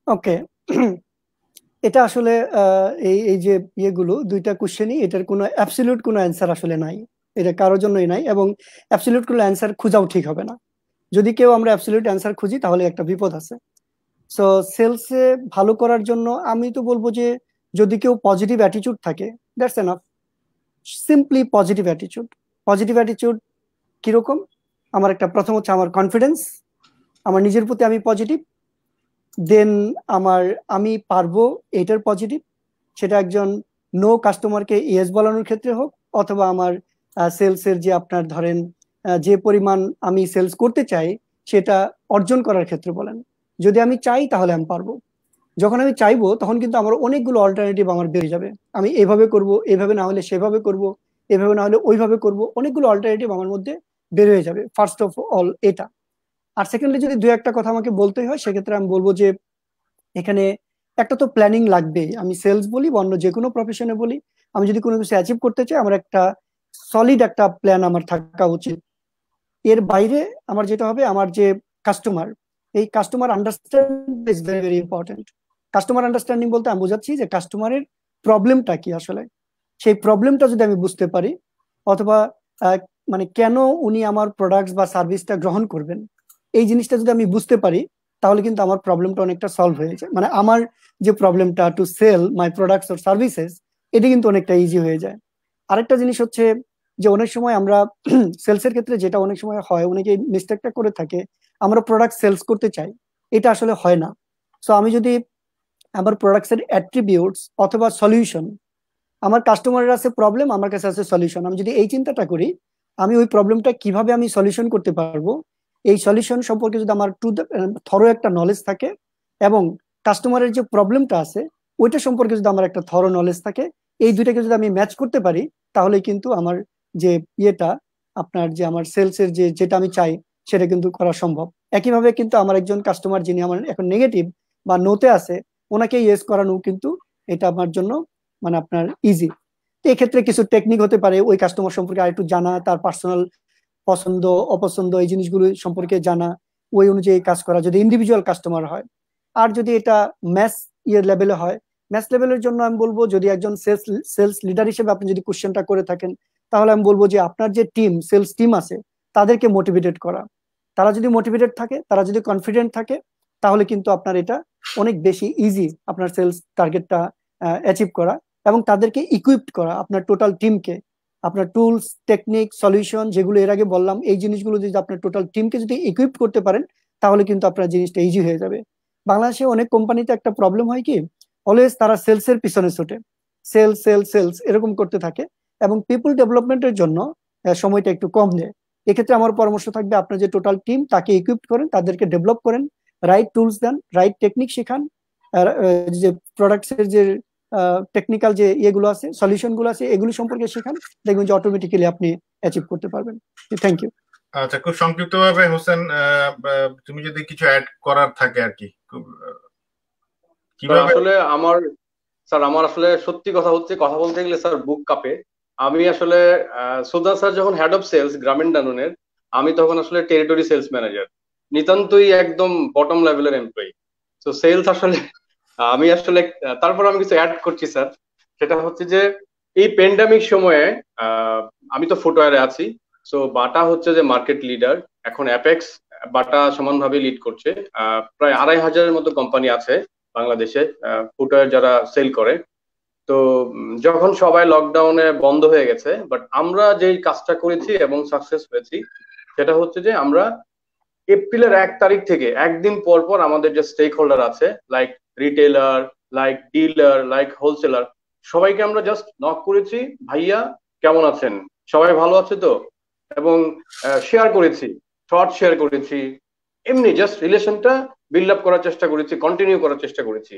ওকে <clears throat> এটা আসলে এই এই যে ইয়েগুলো, দুইটা কোশ্চেনই এটার কোনো অ্যাবসলিউট কোনো অ্যান্সার আসলে নাই। এটা কারোর জন্যই নাই এবং অ্যাবসলিউট কোনো অ্যান্সার খোঁজাও ঠিক হবে না। যদি কেউ আমরা অ্যাবসলিউট অ্যান্সার খুঁজি, তাহলে একটা বিপদ আছে। সো সেলসে ভালো করার জন্য আমি তো বলব যে, যদি কেউ পজিটিভ অ্যাটিচিউড থাকে that's enough simply positive অ্যাটিচিউড positive অ্যাটিচিউড কীরকম? আমার একটা প্রথম হচ্ছে আমার কনফিডেন্স আমার নিজের প্রতি আমি পজিটিভ দেন আমার, আমি পারব এটার পজিটিভ সেটা একজন নো কাস্টমারকে ইয়েস বলানোর ক্ষেত্রে হোক, অথবা আমার সেলসের যে আপনার ধরেন যে পরিমাণ আমি সেলস করতে চাই, সেটা অর্জন করার ক্ষেত্রে বলেন। যদি আমি চাই, তাহলে আমি পারব। যখন আমি চাইব, তখন কিন্তু আমার অনেকগুলো অল্টারনেটিভ আমার বেড়ে যাবে। আমি এভাবে করব, এভাবে না হলে সেভাবে করব, এভাবে না হলে ওইভাবে করব, অনেকগুলো অল্টারনেটিভ আমার মধ্যে বের হয়ে যাবে ফার্স্ট অফ অল এটা। আর সেকেন্ডলি যদি দু একটা কথা আমাকে বলতেই হয়, সেক্ষেত্রে আমি বলব যে, এখানে একটা তো প্ল্যানিং লাগবেই। আমি সেলস বলি বা অন্য যে কোনো প্রফেশনে বলি। আমি যদি কোনো কিছু অ্যাচিভ করতে চাই, আমার একটা সলিড একটা প্ল্যান আমার থাকা উচিত। এর বাইরে আমার যেটা হবে, আমার যে কাস্টমার এই customer understand is very very important customer understanding বলতে আমি বোঝাচ্ছি যে কাস্টমারের প্রবলেমটা কি আসলে? সেই প্রবলেমটা যদি আমি বুঝতে পারি, অথবা মানে কেন উনি আমার প্রোডাক্ট বা সার্ভিসটা গ্রহণ করবেন, এই জিনিসটা যদি আমি বুঝতে পারি, তাহলে কিন্তু আমার প্রবলেমটা অনেকটা সলভ হয়ে যায়। মানে আমার যে প্রবলেমটা to sell my products or services এটি কিন্তু অনেকটা ইজি হয়ে যায়। আরেকটা জিনিস হচ্ছে যে অনেক সময় আমরা <clears throat> সেলসের ক্ষেত্রে যেটা অনেক সময় হয় অনেকে মিস্টেকটা করে থাকে, আমরা প্রোডাক্ট সেলস করতে চাই। এটা আসলে হয় না। সো আমি যদি আমার প্রোডাক্টসের অ্যাট্রিবিউটস অথবা সলিউশন আমার কাস্টমারের আছে প্রবলেম আমার কাছে আছে সলিউশন আমি যদি এই চিন্তাটা করি, আমি ওই প্রবলেমটা কীভাবে আমি সলিউশন করতে পারব? এই সলিউশন সম্পর্কে যদি আমার টু থরো একটা নলেজ থাকে এবং কাস্টমারের যে প্রবলেমটা আছে, ওইটা সম্পর্কে যদি আমার একটা থরো নলেজ থাকে, এই দুইটাকে যদি আমি ম্যাচ করতে পারি তাহলে কিন্তু আমার যে ইয়েটা আপনার যে আমার সেলসের যে, যেটা আমি চাই, সেটা কিন্তু করা সম্ভব। একইভাবে কিন্তু আমার একজন কাস্টমার যিনি আমার এখন নেগেটিভ বা নোতে আছে, ওনাকে ইয়েস করানো কিন্তু এটা আমার জন্য মানে আপনার ইজি এক্ষেত্রে কিছু টেকনিক হতে পারে, ওই কাস্টমার সম্পর্কে আরেকটু জানা, তার পার্সোনাল পছন্দ, অপছন্দ, এই জিনিসগুলো সম্পর্কে জানা, ওই অনুযায়ী কাজ করা যদি ইন্ডিভিজুয়াল কাস্টমার হয়। আর যদি এটা ম্যাস ইয়ের লেভেলে হয় ম্যাচ লেভেলের জন্য আমি বলব, যদি একজন সেলস সেলস লিডার হিসেবে আপনি যদি কোশ্চেনটা করে থাকেন তাহলে আমি বলব যে আপনার যে টিম সেলস টিম আছে, তাদেরকে মোটিভেটেড করা। তারা যদি মোটিভেটেড থাকে, তারা যদি কনফিডেন্ট থাকে, তাহলে কিন্তু আপনার এটা অনেক বেশি ইজি আপনার সেলস টার্গেটটা অ্যাচিভ করা এবং তাদেরকে ইকুইপড করা আপনার টোটাল টিমকে আপনার টুলস টেকনিক সলিউশন যেগুলো এর আগে বললাম, এই জিনিসগুলো যদি আপনার টোটাল টিমকে যদি ইকুইপ করতে পারেন, তাহলে কিন্তু আপনার জিনিসটা ইজি হয়ে যাবে। বাংলাদেশে অনেক কোম্পানিতে একটা প্রবলেম হয় কি অলওয়েজ তারা সেলসের পিছনে ছোটে। সেল সেল সেলস এরকম করতে থাকে। এবং পিপল ডেভেলপমেন্টের জন্য সময়টা একটু কম দেয় এক্ষেত্রে আমার পরামর্শ থাকবে আপনার যে টোটাল টিম তাকে ইকুইপ করেন তাদেরকে ডেভেলপ করেন right tools then right technique শেখান যে প্রোডাক্টস এর যে টেকনিক্যাল যে ইয়েগুলো আছে সলিউশনগুলো আছে এগুলো সম্পর্কে শেখান দেখবেন যে অটোমেটিক্যালি আপনি অ্যাচিভ করতে পারবেন। থ্যাংক ইউ আচ্ছা খুব সংক্ষিপ্ত ভাবে হোসেন তুমি যদি কিছু অ্যাড করার থাকে আর কি আসলে আমার স্যার আমার আসলে সত্যি কথা হচ্ছে কথা বলতে গেলে স্যার বুক কাপে। আমি আসলে সুলতান স্যার যখন হেড অফ সেলস গ্রামীণ ডানুনের, আমি তখন আসলে টেরিটরি সেলস ম্যানেজার নিতান্তই একদম বটম লেভেলের এমপ্লয়ি তো সেলস আসলে, আমি আসলে, তারপর আমি কিছু অ্যাড করছি স্যার। সেটা হচ্ছে যে, এই প্যান্ডামিক সময়ে আমি তো ফুটওয়ারে আছি। সো বাটা হচ্ছে যে মার্কেট লিডার এখন অ্যাপেক্স বাটা সমানভাবে লিড করছে। প্রায় আড়াই হাজারের মতো কোম্পানি আছে বাংলাদেশে ফুটওয়ার যারা সেল করে। তো যখন সবাই লকডাউনে বন্ধ হয়ে গেছে বাট আমরা যেই কাজটা করেছি এবং সাকসেস হয়েছি, সেটা হচ্ছে যে আমরা এপ্রিলের এক তারিখ থেকে একদিন পর পর আমাদের যে স্টেক হোল্ডার আছে like retailer like dealer like wholesaler সবাইকে আমরা জাস্ট নক করেছি, ভাইয়া, কেমন আছেন? সবাই ভালো আছে তো? এবং শেয়ার করেছি শর্ট শেয়ার করেছি, এমনি জাস্ট রিলেশনটা বিল্ড আপ করার চেষ্টা করেছি কন্টিনিউ করার চেষ্টা করেছি।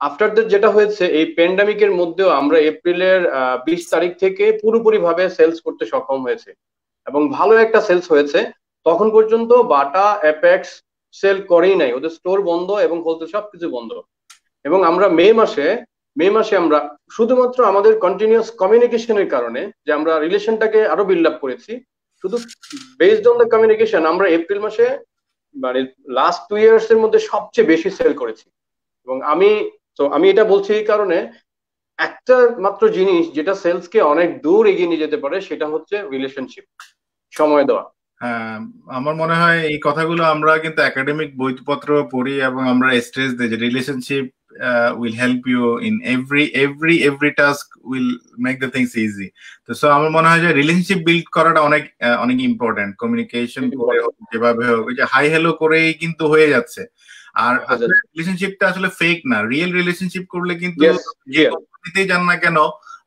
আফটার দ্যাট যেটা হয়েছে, এই প্যান্ডামিকের মধ্যেও আমরা এপ্রিলের বিশ তারিখ থেকে পুরোপুরি ভাবে সেলস করতে সক্ষম হয়েছে। এবং ভালো একটা সেলস হয়েছে। তখন পর্যন্ত বাটা অ্যাপেক্স সেল করেই নাই। ওদের স্টোর বন্ধ এবং হোলসেল সবকিছু বন্ধ। এবং আমরা মে মাসে মে মাসে আমরা শুধুমাত্র আমাদের কন্টিনিউয়াস কমিউনিকেশনের কারণে যে আমরা রিলেশনটাকে আরও বিল্ড আপ করেছি, শুধু বেসড অন দ্য কমিউনিকেশন আমরা এপ্রিল মাসে মানে লাস্ট টু ইয়ার্স এর মধ্যে সবচেয়ে বেশি সেল করেছি। এবং আমি তো আমি এটা বলছি এই কারণে একটা মাত্র জিনিস যেটা সেলসকে অনেক দূর এগিয়ে নিয়ে যেতে পারে সেটা হচ্ছে রিলেশনশিপ সময় দেওয়া। হ্যাঁ আমার মনে হয় এই কথাগুলো আমরা কিন্তু একাডেমিক বইপত্র পড়ি এবং আমরা স্ট্রেস দিই যে relationship will help you in every every every task will make the things easy তো সো আমার মনে হয় যে রিলেশনশিপ বিল্ড করাটা অনেক অনেক ইম্পর্টেন্ট কমিউনিকেশন করে হোক যেভাবে হোক যে হাই হ্যালো করেই কিন্তু হয়ে যাচ্ছে। আর রিলেশনশিপটা আসলে ফেক না। রিয়েল রিলেশনশিপ করলে কিন্তু যে কোম্পানিতেই যান না কেন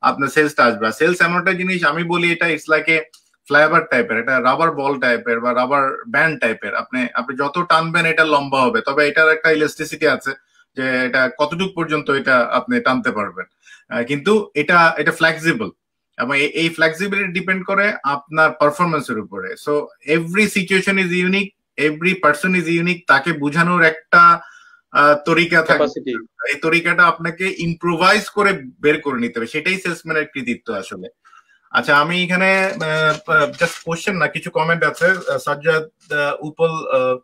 আপনার সেলসটা আসবে। সেলস এমন একটা জিনিস আমি বলি এটা ইটস লাইক এ ফ্লাইবার টাইপের এটা রাবার বল টাইপের বা রাবার ব্যান্ড টাইপের আপনি আপনি যত টানবেন এটা লম্বা হবে। তবে এটার একটা ইলাস্টিসিটি আছে যে এটা কতটুক পর্যন্ত এটা আপনি টানতে পারবেন। কিন্তু এটা এটা ফ্লেক্সিবল এবং এই ফ্লেক্সিবিলিটি ডিপেন্ড করে আপনার পারফরমেন্সের উপরে। So every situation is unique every person is unique তাকে বোঝানোর একটা তরিকা থাকে। এই তরিকাটা আপনাকে ইম্প্রোভাইজ করে বের করে নিতে হবে। সেটাই সেলসম্যানের কৃতিত্ব আসলে। আচ্ছা আমি এখানে জাস্ট কোশ্চেন না কিছু কমেন্ট আছে। সাজ্জাদ উপল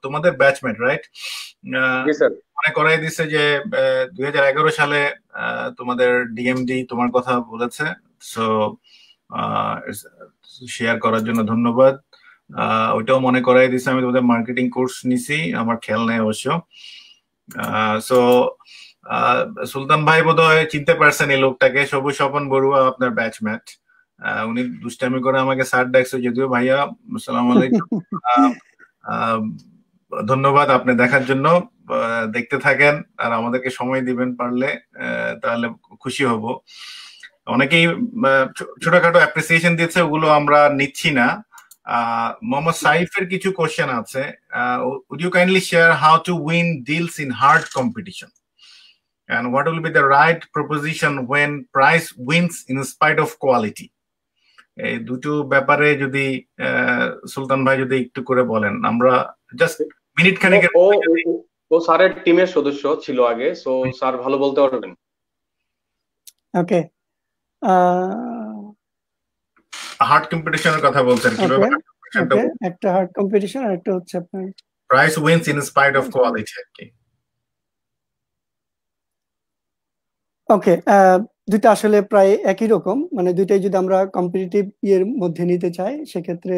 তোমাদের ব্যাচমেট রাইট মনে করাই দিচ্ছে যে দুই হাজার এগারো সালে তোমাদের ডিএমডি তোমার কথা বলেছে। সো শেয়ার করার জন্য ধন্যবাদ। ওইটাও মনে করাই দিচ্ছে আমি তোমাদের মার্কেটিং কোর্স নিছি আমার খেয়াল নেই অবশ্য। সো সুলতান ভাই বোধ হয় চিনতে পারছেন এই লোকটাকে সবুজ স্বপন বড়ুয়া আপনার ব্যাচমেট উনি দুষ্টামি করে আমাকে স্যার ডাকছে যদিও ভাইয়া আসসালাম আলাইকুম। <laughs> ধন্যবাদ আপনি দেখার জন্য। দেখতে থাকেন আর আমাদেরকে সময় দিবেন পারলে তাহলে খুশি হব। অনেকেই ছোটখাটো অ্যাপ্রিসিয়েশন দিচ্ছে ওগুলো আমরা নিচ্ছি না। মোহাম্মদ সাইফের কিছু কোশ্চেন আছে। Would you kindly share how to win deals in hard competition and what will be the right proposition when price wins in spite of quality? এই দুটো ব্যাপারে যদি সুলতান ভাই যদি একটু করে বলেন। আমরা জাস্ট মিনিট খানিক ও স্যারের টিমের সদস্য ছিল আগে সো স্যার ভালো বলতে পারবেন। ওকে হার্ড কম্পিটিশনের কথা বলছেন কীভাবে? একটা হার্ড কম্পিটিশন আর একটা হচ্ছে আপনার price wins in spite of quality আর কি। ওকে দুইটা আসলে প্রায় একই রকম। মানে দুইটাই যদি আমরা কম্পিটিটিভ ইয়ের মধ্যে নিতে চাই সেক্ষেত্রে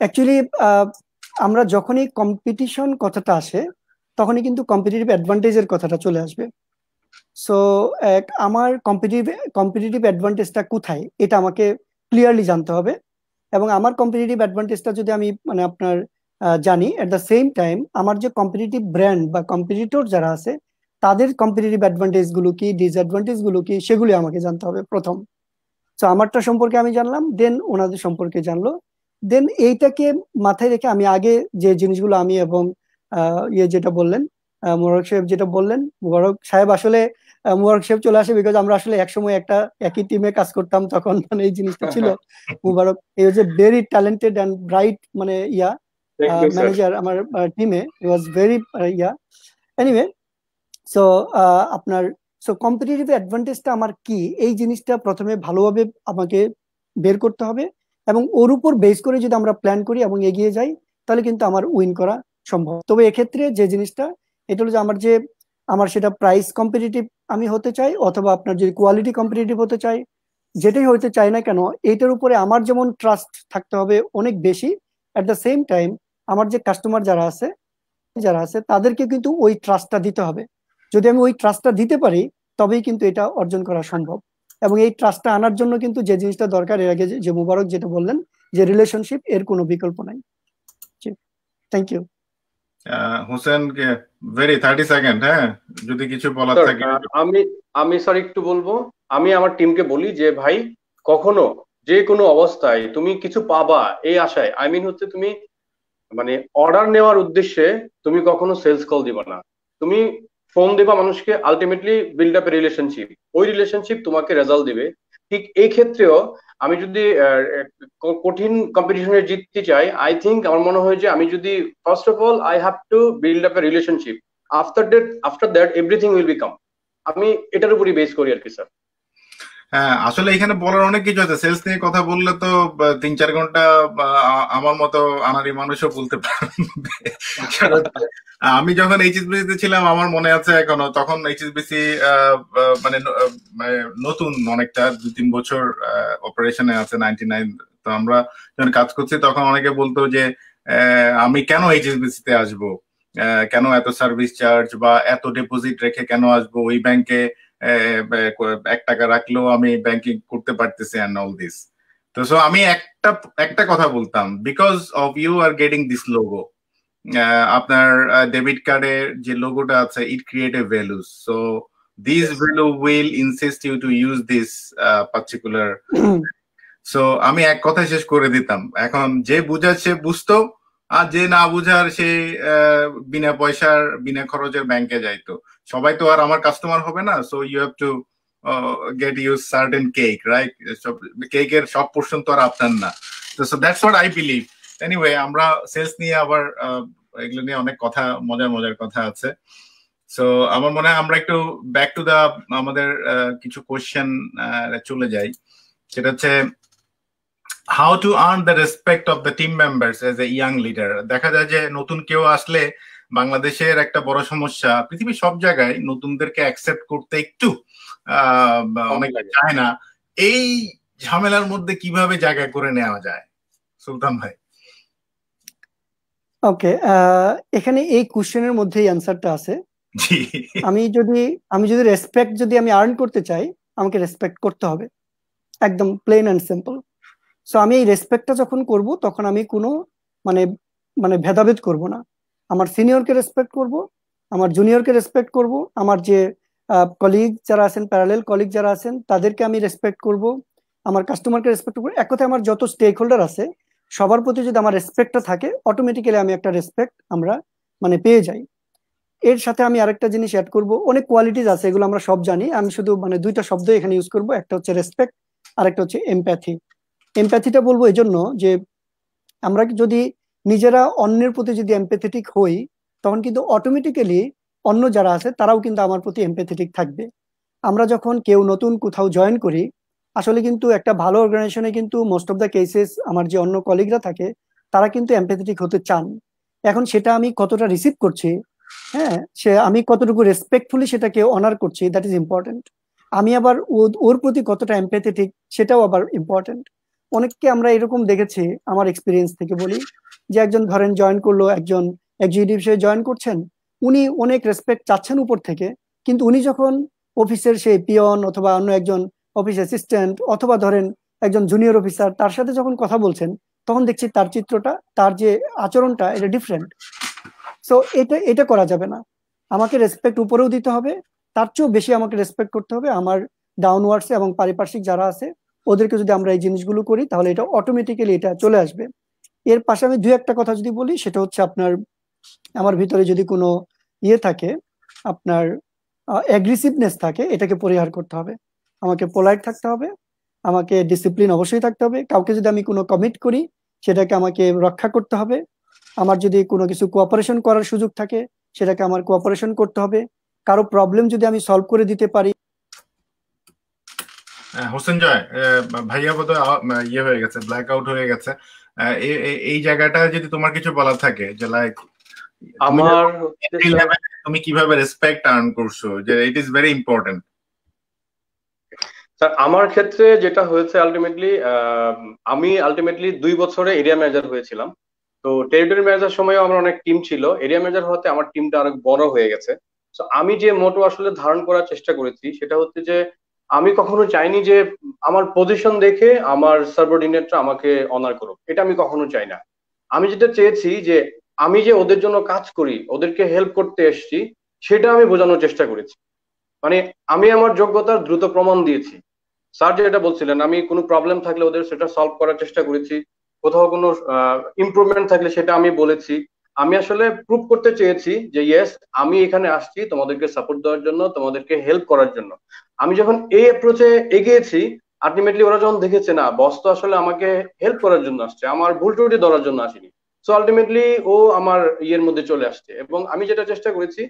অ্যাকচুয়ালি আমরা যখনই কম্পিটিশন কথাটা আসে তখনই কিন্তু কম্পিটিটিভ অ্যাডভান্টেজের কথাটা চলে আসবে। সো এক আমার কম্পিটিটিভ কম্পিটিটিভ অ্যাডভান্টেজটা কোথায়? এটা আমাকে ক্লিয়ারলি জানতে হবে। এবং আমার কম্পিটিটিভ অ্যাডভান্টেজটা যদি আমি মানে আপনার জানি এট দ্য সেম টাইম আমার যে কম্পিটিটিভ ব্র্যান্ড বা কম্পিটিটর যারা আছে, তাদের কম্পিটিটিভ অ্যাডভান্টেজগুলো কি ডিসঅ্যাডভান্টেজগুলো কি, সেগুলি আমাকে জানতে হবে প্রথম। তো আমারটা সম্পর্কে আমি জানলাম দেন ওনাদের সম্পর্কে জানলো। দেন এইটাকে মাথায় রেখে আমি আগে যে জিনিসগুলো আমি এবং ইয়ে যেটা বললেন মোবারক সাহেব যেটা বললেন মোবারক সাহেব আসলে মুবারক সাহেব চলে আসে বিকজ আমরা আসলে একসময় একটা একই টিমে কাজ করতাম তখন মানে এই জিনিসটা ছিল। <laughs> মুবারক এই যে ভেরি ট্যালেন্টেড অ্যান্ড ব্রাইট মানে ইয়া ম্যানেজার আমার টিমে was very yeah. Anyway so আপনার সো কম্পিটিটিভ অ্যাডভান্টেজটা আমার কি? এই জিনিসটা প্রথমে ভালোভাবে আমাকে বের করতে হবে এবং ওর উপর বেস করে যদি আমরা প্ল্যান করি এবং এগিয়ে যাই তাহলে কিন্তু আমার উইন করা সম্ভব। তবে এক্ষেত্রে যে জিনিসটা এটা হলো যে আমার যে আমার সেটা প্রাইস কম্পিটিটিভ আমি হতে চাই অথবা আপনার যদি কোয়ালিটি কম্পিটিটিভ হতে চাই, যেটাই হতে চাই না কেন, এইটার উপরে আমার যেমন ট্রাস্ট থাকতে হবে অনেক বেশি অ্যাট দ্য সেম টাইম আমার যে কাস্টমার যারা আছে যারা আছে তাদেরকে কিন্তু ওই ট্রাস্টটা দিতে হবে। যদি আমি ওই ট্রাস্টটা দিতে পারি, তবেই কিন্তু এটা অর্জন করা সম্ভব। এবং এই ট্রাস্টটা আনার জন্য কিন্তু যে জিনিসটা দরকার, এর আগে যে মুবারক যেটা বললেন, যে রিলেশনশিপ এর কোনো বিকল্প নাই। Thank you Hossain very thirty second হ্যাঁ? যদি কিছু বলার থাকে। আমি আমি স্যার একটু বলব। আমি আমার টিমকে বলি যে ভাই কখনো যে কোনো অবস্থায় তুমি কিছু পাবা এই আশায়। আই মিন হচ্ছে তুমি মানে অর্ডার নেওয়ার উদ্দেশ্যে তুমি কখনো সেলস কল দিবা না। তুমি ফোন দেবা মানুষকে ultimately build up a relationship ওই রিলেশনশিপ তোমাকে রেজাল্ট দিবে। ঠিক এই ক্ষেত্রেও আমি যদি কঠিন কম্পিটিশনে জিততে চাই আই থিঙ্ক আমার মনে হয় যে আমি যদি first of all I have to build up a relationship after that after that everything will become আমি এটার উপরই বেস করি আর কি স্যার হ্যাঁ আসলে এখানে বলার অনেক কিছু আছে। সেলস নিয়ে কথা বললে তো তিন চার ঘণ্টা আমার মতো আনারি মানুষও বলতে পারবে। আমি যখন এইচএসবিসি তে ছিলাম, আমার মনে আছে এখনও, তখন এইচএসবিসি মানে নতুন অনেকটা দুই তিন বছর অপারেশনে আছে নাইনটি নাইন তো আমরা যখন কাজ করছি, তখন অনেকে বলতো যে আমি কেন এইচএসবিসি তে আসব কেন এত সার্ভিস চার্জ বা, এত ডিপোজিট রেখে কেন আসব? ওই ব্যাংকে এক টাকা রাখলেও আমি ব্যাংকিং করতে পারতেছি অ্যান্ড অল দিস তো সো আমি একটা একটা কথা বলতাম because of you are getting this logo আপনার ডেবিট কার্ডের যে লোগোটা আছে it create a values so this value will insist you to use this particular so আমি এক কথা শেষ করে দিতাম। এখন যে বুঝাচ্ছে বুঝতো। আর যে না বুঝার সে বিনা পয়সার, বিনা খরচের ব্যাংকে যাইতো। সবাই তো আর আমার কাস্টমার হবে না so you have to get use certain cake right কেকের সব পোর্শন তো আর আপনার না। তো so that's what I believe anyway আমরা সেলস নিয়ে আবার এগুলো নিয়ে অনেক কথা, মজার মজার কথা আছে। সো আমার মনে হয় আমরা একটু ব্যাক টু দা আমাদের কিছু কোয়েশ্চেন চলে যাই। সেটা হচ্ছে how to earn the respect of the team members as a young leader দেখা যায় যে নতুন কেউ আসলে বাংলাদেশের একটা বড় সমস্যা পৃথিবীর সব জায়গায় নতুনদেরকে অ্যাকসেপ্ট করতে একটু অনেক চায় না। এই ঝামেলার মধ্যে কীভাবে জায়গা করে নেওয়া যায়? সুলতান ভাই। ওকে এখানে এই কোশ্চেনের মধ্যেই অ্যান্সারটা আছে। আমি যদি আমি যদি রেসপেক্ট যদি আমি আর্ন করতে চাই আমাকে রেসপেক্ট করতে হবে। একদম প্লেন অ্যান্ড সিম্পল সো আমি এই রেসপেক্টটা যখন করব, তখন আমি কোনো মানে মানে ভেদাভেদ করব না। আমার সিনিয়রকে রেসপেক্ট করব, আমার জুনিয়রকে রেসপেক্ট করব, আমার যে কলিগ যারা আছেন প্যারালেল কলিগ যারা আছেন, তাদেরকে আমি রেসপেক্ট করব, আমার কাস্টমারকে রেসপেক্ট করব। এক কথায় আমার যত স্টেক হোল্ডার আছে, সবার প্রতি যদি আমার রেসপেক্টটা থাকে অটোমেটিক্যালি আমি একটা রেসপেক্ট আমরা মানে পেয়ে যাই। এর সাথে আমি আরেকটা জিনিস অ্যাড করব, অনেক কোয়ালিটিস আছে, এগুলো আমরা সব জানি। আমি শুধু মানে দুইটা শব্দ এখানে ইউজ করব, একটা হচ্ছে রেসপেক্ট আরেকটা হচ্ছে এমপ্যাথি এমপ্যাথিটা বলব এই জন্য যে আমরা যদি নিজেরা অন্যের প্রতি যদি এমপ্যাথেটিক হই, তখন কিন্তু অটোমেটিক্যালি অন্য যারা আছে তারাও কিন্তু আমার প্রতি এমপ্যাথেটিক থাকবে। আমরা যখন কেউ নতুন কোথাও জয়েন করি, আসলে কিন্তু একটা ভালো অর্গানাইজেশনে কিন্তু মোস্ট অফ দ্য কেসেস আমার যে অন্য কলিগরা থাকে, তারা কিন্তু এম্প্যাথেটিক হতে চান। এখন সেটা আমি কতটা রিসিভ করছি হ্যাঁ সে আমি কতটুকু রেসপেক্টফুলি সেটাকে অনার করছি দ্যাট ইজ ইম্পর্টেন্ট আমি আবার ওর প্রতি কতটা এম্প্যাথেটিক সেটাও আবার ইম্পর্টেন্ট অনেককে আমরা এরকম দেখেছি আমার এক্সপিরিয়েন্স থেকে বলি, যে একজন ধরেন জয়েন করল, একজন এক্সিকিউটিভ হিসেবে জয়েন করছেন, উনি অনেক রেসপেক্ট চাচ্ছেন উপর থেকে, কিন্তু উনি যখন অফিসের সেই পিয়ন অথবা অন্য একজন অফিস অ্যাসিস্ট্যান্ট অথবা ধরেন একজন জুনিয়র অফিসার তার সাথে যখন কথা বলছেন, তখন দেখছি তার চিত্রটা, তার যে আচরণটা, এটা ডিফারেন্ট সো এটা এটা করা যাবে না। আমাকে রেসপেক্ট উপরেও দিতে হবে, তার চেয়েও বেশি আমাকে রেসপেক্ট করতে হবে আমার ডাউনওয়ার্ডসে এবং পারিপার্শ্বিক যারা আছে ওদেরকে যদি আমরা এই জিনিসগুলো করি, তাহলে এটা অটোমেটিক্যালি এটা চলে আসবে। এর পাশে আমি দু একটা কথা যদি বলি, সেটা হচ্ছে আপনার, আমার ভিতরে যদি কোনো ইয়ে থাকে, আপনার অ্যাগ্রেসিভনেস থাকে, এটাকে পরিহার করতে হবে। আমাকে পোলাইট থাকতে হবে, আমাকে ডিসিপ্লিন অবশ্যই থাকতে হবে। কাউকে যদি আমি কোনো কমিট করি, সেটাকে আমাকে রক্ষা করতে হবে। আমার যদি কোনো কিছু কোঅপারেশন করার সুযোগ থাকে, সেটাকে আমার কোঅপারেশন করতে হবে। কারও প্রবলেম যদি আমি সলভ করে দিতে পারি হোসেন জয় ভাইয়া বোধ ইয়ে হয়ে গেছে ব্ল্যাক আউট হয়ে গেছে। এই জায়গাটা যদি তোমার কিছু বলার থাকে যে লাইক আমার তুমি কীভাবে রেসপেক্ট আর্ন করছ যে it is very important sir আমার ক্ষেত্রে যেটা হয়েছে আলটিমেটলি আমি আলটিমেটলি দুই বছরে এরিয়া ম্যানেজার হয়েছিলাম। তো টেরিটরি ম্যানেজার সময়ও আমার অনেক টিম ছিল। এরিয়া ম্যানেজার হতে আমার টিমটা অনেক বড় হয়ে গেছে। তো আমি যে মোটো আসলে ধারণ করার চেষ্টা করেছি সেটা হচ্ছে যে আমি কখনো চাইনি যে আমার পজিশন দেখে আমার সার্বর্ডিনেটরা আমাকে অনার করুক। এটা আমি কখনো চাই না। আমি যেটা চেয়েছি যে আমি যে ওদের জন্য কাজ করি, ওদেরকে হেল্প করতে এসছি, সেটা আমি বোঝানোর চেষ্টা করেছি। মানে আমি আমার যোগ্যতার দ্রুত প্রমাণ দিয়েছি। স্যার যেটা বলছিলেন, আমি কোনো প্রবলেম থাকলে ওদের সেটা সলভ করার চেষ্টা করেছি। কোথাও কোনো ইমপ্রুভমেন্ট থাকলে সেটা আমি বলেছি। আমি আসলে প্রুভ করতে চেয়েছি যে ইয়েস আমি এখানে আসছি তোমাদেরকে সাপোর্ট দেওয়ার জন্য, তোমাদেরকে হেল্প করার জন্য। আমি যখন এই অ্যাপ্রোচে এগিয়েছি আলটিমেটলি ওরা যখন দেখেছে, না বস তো আসলে আমাকে হেল্প করার জন্য আসছে, আমার ভুল ত্রুটি ধরার জন্য আসেনি। সো আলটিমেটলি ও আমার ইয়ের মধ্যে চলে আসছে এবং আমি যেটা চেষ্টা করেছি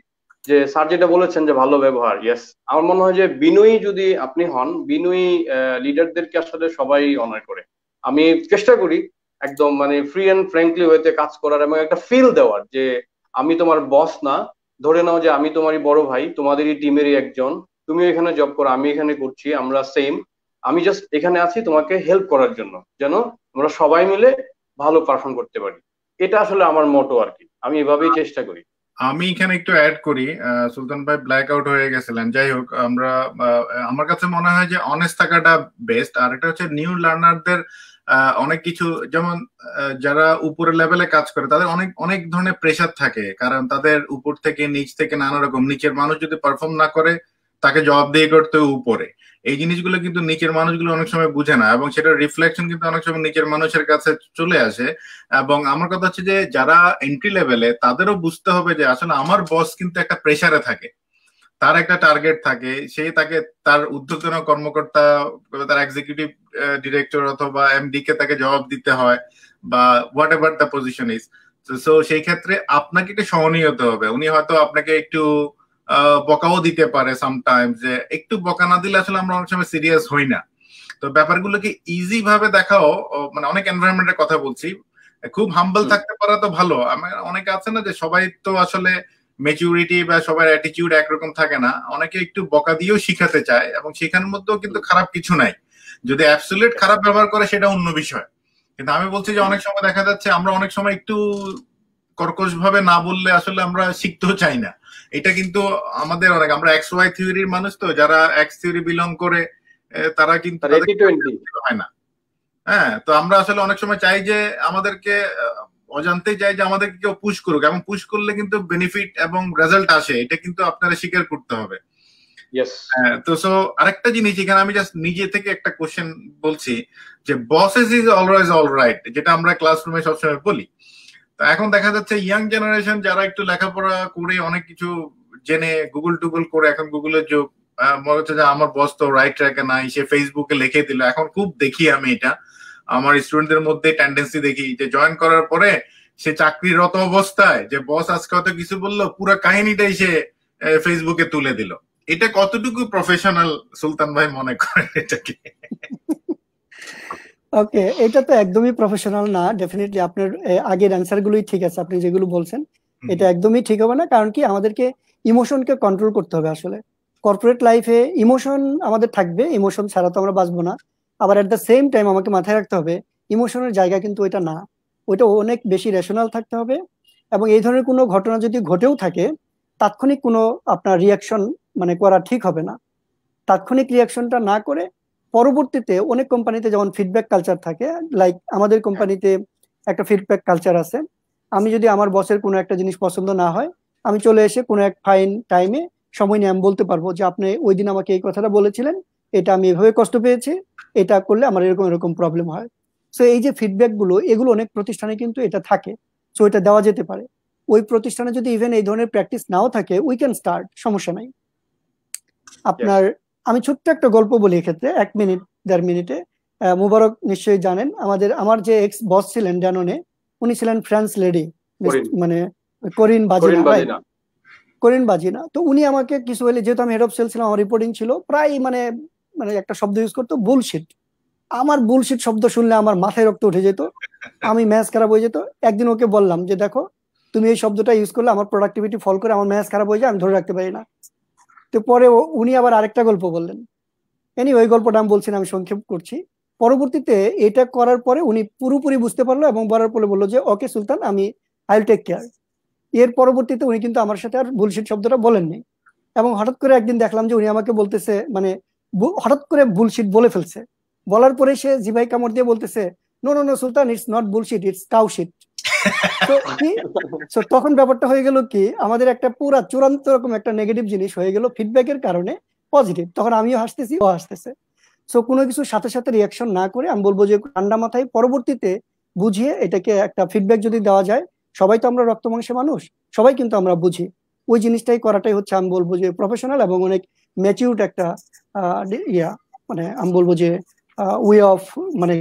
যে স্যার যেটা বলেছেন যে ভালো ব্যবহার ইয়েস আমার মনে হয় যে বিনয়ী যদি আপনি হন বিনয়ী লিডারদেরকে আসলে সবাই অনার করে। আমি চেষ্টা করি একদম মানে ফ্রি অ্যান্ড ফ্র্যাঙ্কলি ওয়েতে কাজ করার এবং একটা ফিল দেওয়ার যে আমি তোমার বস না। ধরে নাও যে আমি তোমারই বড় ভাই, তোমাদেরই টিমেরই একজন। তুমি এখানে জব করো, আমি এখানে করছি, আমরা সেম আমি জাস্ট এখানে আছি তোমাকে হেল্প করার জন্য, যেন আমরা সবাই মিলে ভালো পারফর্ম করতে পারি। এটা আসলে আমার মোটো আর কি। আমি এভাবেই চেষ্টা করি। আমি এখানে একটু অ্যাড করি সুলতান ভাই ব্ল্যাক আউট হয়ে গেছিলেন। যাই হোক, আমরা আমার কাছে মনে হয় যে অনেস্ট থাকাটা বেস্ট আর একটা হচ্ছে নিউ লার্নারদের অনেক কিছু, যেমন যারা উপরের লেভেলে কাজ করে, তাদের অনেক অনেক ধরনের প্রেশার থাকে। কারণ তাদের উপর থেকে, নিচ থেকে নানা রকম। নিচের মানুষ যদি পারফর্ম না করে তাকে জবাব দিয়ে করতে উপরে। এই জিনিসগুলো কিন্তু নিচের মানুষগুলো অনেক সময় বুঝে না এবং সেটার রিফ্লেকশন কিন্তু অনেক সময় নিচের মানুষের কাছে চলে আসে। এবং আমার কথা হচ্ছে যে, যারা এন্ট্রি লেভেলে তাদেরও বুঝতে হবে যে, আসলে আমার বস কিন্তু একটা প্রেসারে থাকে। তার একটা টার্গেট থাকে, সে তাকে তার উদ্যোতন কর্মকর্তা, তার এক্সিকিউটিভ ডিরেক্টর অথবা এমডি কে তাকে জবাব দিতে হয় বা whatever the position is so সেই ক্ষেত্রে আপনাকে একটু সহনীয় হতে হবে। উনি হয়তো আপনাকে একটু বকাও দিতে পারে সামটাইমস যে একটু বকা না দিলে আসলে আমরা অনেক সময় সিরিয়াস হই না। তো ব্যাপারগুলোকে ইজি ভাবে দেখাও মানে অনেক এনভায়রনমেন্টের কথা বলছি। খুব হাম্বল থাকতে পারা তো ভালো। আমার অনেকে আছে না যে সবাই তো আসলে মেচুরিটি বা সবার অ্যাটিটিউড একরকম থাকে না। অনেকে একটু বকা দিয়েও শিখাতে চায় এবং সেখানের মধ্যেও কিন্তু খারাপ কিছু নাই। যদি অ্যাবসুলেট খারাপ ব্যবহার করে সেটা অন্য বিষয়। কিন্তু আমি বলছি যে অনেক সময় দেখা যাচ্ছে আমরা অনেক সময় একটু কর্কশ ভাবে না বললে আসলে আমরা শিখতেও চাই না। এটা কিন্তু আমাদের অনেক আমরা এক্স ওয়াই থিওরির মানুষ তো যারা এক্স থিওরি বিলং করে তারা কিন্তু হয় না। হ্যাঁ তো আমরা আসলে অনেক সময় চাই যে আমাদেরকে অজান্তে চাই যে আমাদেরকে কেউ পুশ করুক এবং পুশ করলে কিন্তু বেনিফিট এবং রেজাল্ট আসে এটা কিন্তু আপনারা স্বীকার করতে হবে। তো সো আরেকটা জিনিস এখানে আমি জাস্ট নিজে থেকে একটা কোশ্চেন বলছি যে bosses is always all right যেটা আমরা ক্লাসরুমে সবসময় বলি। এখন দেখা যাচ্ছে ইয়াং জেনারেশন যারা একটু লেখাপড়া করে অনেক কিছু জেনে গুগল টুগল করে এখন গুগলের যুগ মনে হচ্ছে যে আমার বস তো রাইট ট্র্যাকে নাই, সে ফেসবুকে লিখে দিল। এখন খুব দেখি আমি এটা। আমার স্টুডেন্টদের মধ্যে টেন্ডেন্সি দেখি যে জয়েন করার পরে সে চাকরিরত অবস্থায় যে বস আজকে হয়তো কিছু বলল, পুরো কাহিনীটাই সে ফেসবুকে তুলে দিল। এটা কতটুকু প্রফেশনাল সুলতান ভাই মনে করেন এটাকে? ওকে এটা তো একদমই প্রফেশনাল না ডেফিনেটলি আপনার আগের অ্যান্সার গুলোই ঠিক আছে আপনি যেগুলো বলছেন এটা একদমই ঠিক হবে না কারণ কি আমাদেরকে ইমোশনকে কন্ট্রোল করতে হবে আসলে। কর্পোরেট লাইফে ইমোশন আমাদের থাকবে ইমোশন ছাড়া তো আমরা বাঁচবো না। আবার এট দ্য সেম টাইম আমাকে মাথায় রাখতে হবে ইমোশনের জায়গা কিন্তু ওইটা না। ওইটা অনেক বেশি রেশনাল থাকতে হবে এবং এই ধরনের কোনো ঘটনা যদি ঘটেও থাকে তাৎক্ষণিক কোনো আপনার রিয়াকশন মানে করা ঠিক হবে না। তাৎক্ষণিক রিয়াকশনটা না করে পরবর্তীতে অনেক কোম্পানিতে যেমন ফিডব্যাক কালচার থাকে লাইক আমাদের কোম্পানিতে একটা ফিডব্যাক কালচার আছে। আমি যদি আমার বসের কোনো একটা জিনিস পছন্দ না হয়, আমি চলে এসে কোনো এক ফাইন টাইমে সময় নিয়ে আমি বলতে পারব যে, আপনি ওই দিন আমাকে এই কথাটা বলেছিলেন, এটা আমি এভাবে কষ্ট পেয়েছি, এটা করলে আমার এরকম এরকম প্রবলেম হয়। সো এই যে ফিডব্যাকগুলো, এগুলো অনেক প্রতিষ্ঠানে কিন্তু এটা থাকে। সো এটা দেওয়া যেতে পারে। ওই প্রতিষ্ঠানে যদি ইভেন এই ধরনের প্র্যাকটিস নাও থাকে উই ক্যান স্টার্ট সমস্যা নাই। আপনার আমি ছোট্ট একটা গল্প বলি এক্ষেত্রে এক মিনিট দেড় মিনিটে। মুবারক নিশ্চয়ই জানেন আমাদের আমার যে এক্স বস ছিলেন ড্যাননে উনি ছিলেন ফ্রান্স লেডি মানে করিন বাজিনা করিন বাজিনা। তো উনি আমাকে কিছু হলে যেহেতু আমি হেড অফ সেল ছিলাম আমার রিপোর্টিং ছিল প্রায় মানে মানে একটা শব্দ ইউজ করতো বুলশিট আমার বুলশিট শব্দ শুনলে আমার মাথায় রক্ত উঠে যেত আমি ম্যাচ খারাপ হয়ে যেত। একদিন ওকে বললাম যে দেখো তুমি এই শব্দটা ইউজ করলে আমার প্রোডাক্টিভিটি ফল করে আমার ম্যাচ খারাপ হয়ে যায় আমি ধরে রাখতে পারি না। তো পরে উনি আবার আরেকটা গল্প বললেন। এনি ওই গল্পটা আমি বলছি আমি সংক্ষেপ করছি। পরবর্তীতে এটা করার পরে উনি পুরোপুরি বুঝতে পারল এবং বলার পরে বলল যে ওকে সুলতান, আমি আই টেক কেয়ার এর পরবর্তীতে উনি কিন্তু আমার সাথে আর বুলশিট শব্দটা বলেননি। এবং হঠাৎ করে একদিন দেখলাম যে উনি আমাকে বলতেছে মানে হঠাৎ করে বুলশিট বলে ফেলছে। বলার পরে সে জিভাই কামড় দিয়ে বলতেছে no no no Sultan it's not bullshit it's cowshit তো কি তখন ব্যাপারটা হয়ে গেল কি? আমাদের একটা পুরা চূড়ান্ত রকম একটা নেগেটিভ জিনিস হয়ে গেল ফিডব্যাকের কারণে পজিটিভ তখন আমিও হাসতেছি, ও হাসতেছে। সো কোনো কিছুর সাথে সাথে রিয়াকশন না করে আমি বলব যে, ঠান্ডা মাথায় পরবর্তীতে বুঝিয়ে এটাকে একটা ফিডব্যাক যদি দেওয়া যায়, সবাই তো আমরা রক্ত মাংসে মানুষ, সবাই কিন্তু আমরা বুঝি। ওই জিনিসটাই করাটাই হচ্ছে আমি বলব যে প্রফেশনাল এবং অনেক ম্যাচিউড একটা ইয়া মানে আমি বলব যে ওয়ে অফ মানে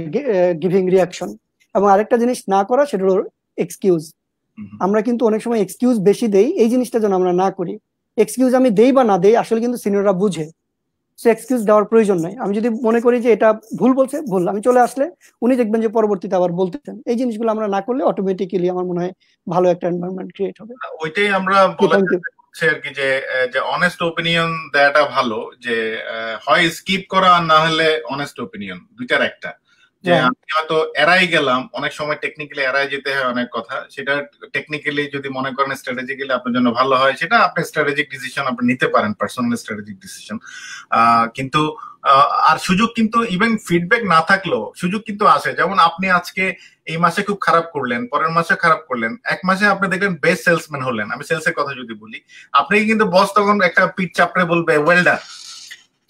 গিভিং রিয়াকশন এবং আরেকটা জিনিস না করা, সেটা এক্সকিউজ আমরা কিন্তু অনেক সময় এক্সকিউজ বেশি দেই এই জিনিসটা যেন আমরা না করি। এক্সকিউজ আমি দেই বা না দেই আসলে কিন্তু সিনিয়ররা বুঝে। সে এক্সকিউজ দেওয়ার প্রয়োজন নাই। আমি যদি মনে করি যে এটা ভুল বলছে ভুল। আমি চলে আসলে উনি দেখবেন যে পরবর্তীতে আবার বলতেছেন। এই জিনিসগুলো আমরা না করলে অটোমেটিক্যালি আমার মনে হয় ভালো একটা এনভায়রনমেন্ট ক্রিয়েট হবে। ওইটাই আমরা হচ্ছে আর কি যে যে অনেস্ট ওপিনিয়ন দেওয়াটা ভালো যে হয় স্কিপ করা আর না হলে অনেস্ট ওপিনিয়ন দুইটার একটা। যে আমি হয়তো এড়াই গেলাম অনেক সময় টেকনিক্যালি এড়াই যেতে হয় অনেক কথা। সেটা টেকনিক্যালি যদি মনে করেন স্ট্র্যাটেজিক্যালি আপনার জন্য ভালো হয় সেটা আপনি স্ট্র্যাটেজিক ডিসিশন আপনি নিতে পারেন পার্সোনাল স্ট্র্যাটেজিক ডিসিশন কিন্তু আর সুযোগ কিন্তু ইভেন ফিডব্যাক না থাকলেও সুযোগ কিন্তু আসে। যেমন আপনি আজকে এই মাসে খুব খারাপ করলেন পরের মাসে খারাপ করলেন এক মাসে আপনি দেখলেন বেস্ট সেলসম্যান হলেন। আমি সেলসের কথা যদি বলি আপনি কিন্তু বস তখন একটা পিঠ চাপড়ে বলবে ওয়েলডার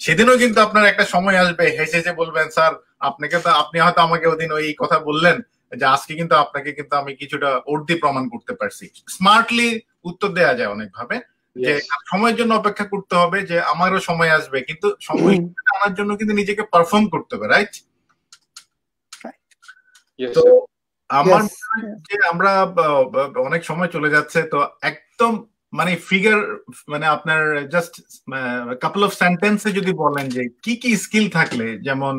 সেদিনও কিন্তু আপনার একটা সময় আসবে হেসে হেসে বলবেন স্যার আপনাকে তো আপনি হয়তো আমাকে ওদিন ওই কথা বললেন যে আজকে কিন্তু আপনাকে কিন্তু আমি কিছুটা অর্ধি প্রমাণ করতে পারছি। স্মার্টলি উত্তর দেওয়া যায় অনেক ভাবে যে সময়ের জন্য অপেক্ষা করতে হবে যে আমারও সময় আসবে কিন্তু সময় আনার জন্য কিন্তু নিজেকে পারফর্ম করতে হবে রাইট তো আমার যে আমরা অনেক সময় চলে যাচ্ছে তো একদম মানে ফিগার মানে আপনার জাস্ট কাপল অফ সেন্টেন্সে যদি বলেন যে কি কি স্কিল থাকলে, যেমন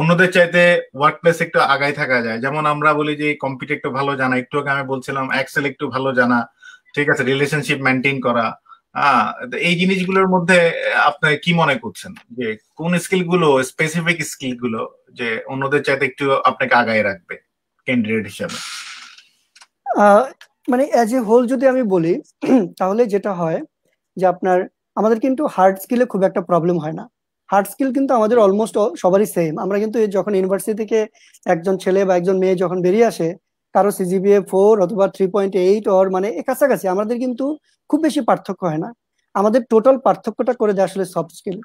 অন্যদের চাইতে ওয়ার্ক প্লেস একটু আগায় থাকা যায়। যেমন আমরা বলি যে কম্পিউটার একটু ভালো জানা। একটু আগে আমি বলছিলাম এক্সেল একটু ভালো জানা। ঠিক আছে? রিলেশনশিপ মেনটেন করা। হ্যাঁ এই জিনিসগুলোর মধ্যে আপনার কি মনে করছেন? যে কোন স্কিলগুলো স্পেসিফিক স্কিলগুলো, যে অন্যদের চাইতে একটু আপনাকে আগায় রাখবে ক্যান্ডিডেট হিসাবে? মানে অ্যাজ এ হোল যদি আমি বলি, <clears throat> তাহলে যেটা হয় যে আপনার, আমাদের কিন্তু হার্ড স্কিলে খুব একটা প্রবলেম হয় না। হার্ড স্কিল কিন্তু আমাদের অলমোস্ট সবারই সেম আমরা কিন্তু যখন ইউনিভার্সিটি থেকে একজন ছেলে বা একজন মেয়ে যখন বেরিয়ে আসে, কারও সিজিপিএ ফোর অথবা থ্রি পয়েন্ট এইট ওর মানে কাছাকাছি, আমাদের কিন্তু খুব বেশি পার্থক্য হয় না। আমাদের টোটাল পার্থক্যটা করে দেয় আসলে সফট স্কিল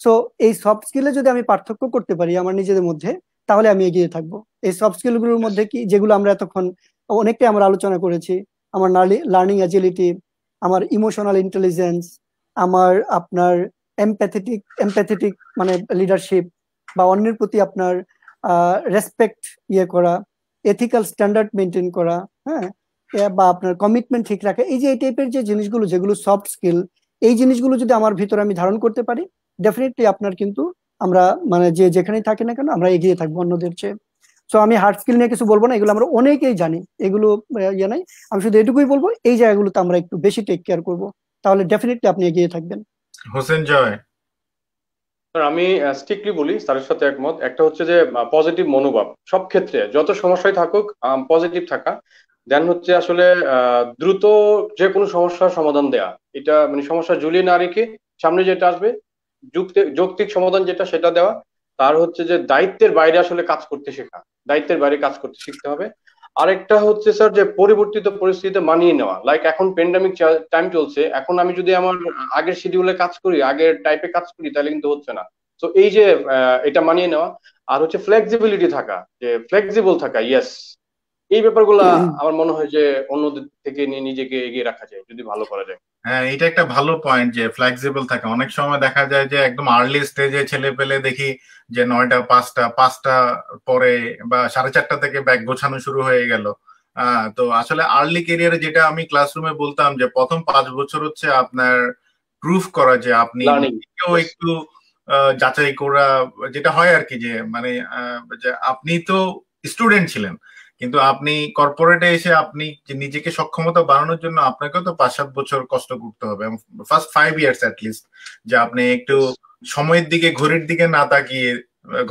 সো এই সফট স্কিলে যদি আমি পার্থক্য করতে পারি আমার নিজেদের মধ্যে, তাহলে আমি এগিয়ে থাকব। এই সফট স্কিলগুলোর মধ্যে কি, যেগুলো আমরা এতক্ষণ অনেকটাই আমরা আলোচনা করেছি। আমার লার্নিং অ্যাজিলিটি আমার ইমোশনাল ইন্টেলিজেন্স আমার আপনার এমপ্যাথেটিক এমপ্যাথেটিক মানে লিডারশিপ বা অন্যের প্রতি আপনার রেসপেক্ট ইয়ে করা এথিক্যাল স্ট্যান্ডার্ড মেনটেন করা হ্যাঁ? বা আপনার কমিটমেন্ট ঠিক রাখা, এই যে এই টাইপের যে জিনিসগুলো, যেগুলো সফট স্কিল এই জিনিসগুলো যদি আমার ভিতরে আমি ধারণ করতে পারি ডেফিনেটলি আপনার কিন্তু আমরা মানে যে যেখানেই থাকি না কেন, আমরা এগিয়ে থাকব অন্যদের চেয়ে। তো আমি হার্ড স্কিল নিয়ে কিছু বলব না এগুলো আমরা অনেকেই জানি এগুলো ইয়ে নাই। আমি শুধু এটুকুই বলব এই জায়গাগুলোতে আমরা একটু বেশি টেক কেয়ার করব। তাহলে ডেফিনেটলি আপনি এগিয়ে থাকবেন। হোসেন জয়। আমি স্ট্রিক্টলি বলি স্যারের সাথে একমত। একটা হচ্ছে যে পজিটিভ মনোভাব সব ক্ষেত্রে। যত সমস্যায় থাকুক পজিটিভ থাকা। দেন হচ্ছে আসলে দ্রুত যে কোনো সমস্যার সমাধান দেয়া। এটা মানে সমস্যা ঝুলিয়ে না রেখে সামনে যেটা আসবে যৌক্তিক সমাধান যেটা সেটা দেওয়া। তার হচ্ছে যে দায়িত্বের বাইরে আসলে কাজ করতে শেখা। দায়িত্বের বাইরে কাজ করতে শিখতে হবে। আরেকটা হচ্ছে স্যার যে পরিবর্তিত পরিস্থিতিতে মানিয়ে নেওয়া। লাইক এখন প্যান্ডামিক টাইম চলছে এখন আমি যদি আমার আগের শিডিউলে কাজ করি আগের টাইপে কাজ করি তাহলে কিন্তু হচ্ছে না। তো এই যে এটা মানিয়ে নেওয়া আর হচ্ছে ফ্লেক্সিবিলিটি থাকা যে ফ্লেক্সিবল থাকা ইয়েস এই ব্যাপারগুলো আমার মনে হয় যে অন্যদের থেকে নিয়ে নিজেকে এগিয়ে রাখা যায় যদি ভালো করা যায়। হ্যাঁ এটা একটা ভালো পয়েন্ট যে ফ্লেক্সিবল থাকা। অনেক সময় দেখা যায় যে একদম আর্লি স্টেজে ছেলে পেলে দেখি যে নয়টা পাঁচটা পাঁচটা পরে বা সাড়ে চারটা থেকে ব্যাগ গোছানো শুরু হয়ে গেল। তো আসলে আর্লি কেরিয়ারে যেটা আমি ক্লাসরুমে বলতাম যে প্রথম পাঁচ বছর হচ্ছে আপনার প্রুফ করা যে আপনি একটু যাচাই করা যেটা হয় আর কি যে মানে আপনি তো স্টুডেন্ট ছিলেন। কিন্তু আপনি কর্পোরেটে এসে আপনি নিজেকে সক্ষমতা বাড়ানোর জন্য আপনাকেও তো পাঁচ সাত বছর কষ্ট করতে হবে। ফার্স্ট ফাইভ ইয়ার্স অ্যাটলিস্ট যে আপনি একটু সময়ের দিকে, ঘড়ির দিকে না তাকিয়ে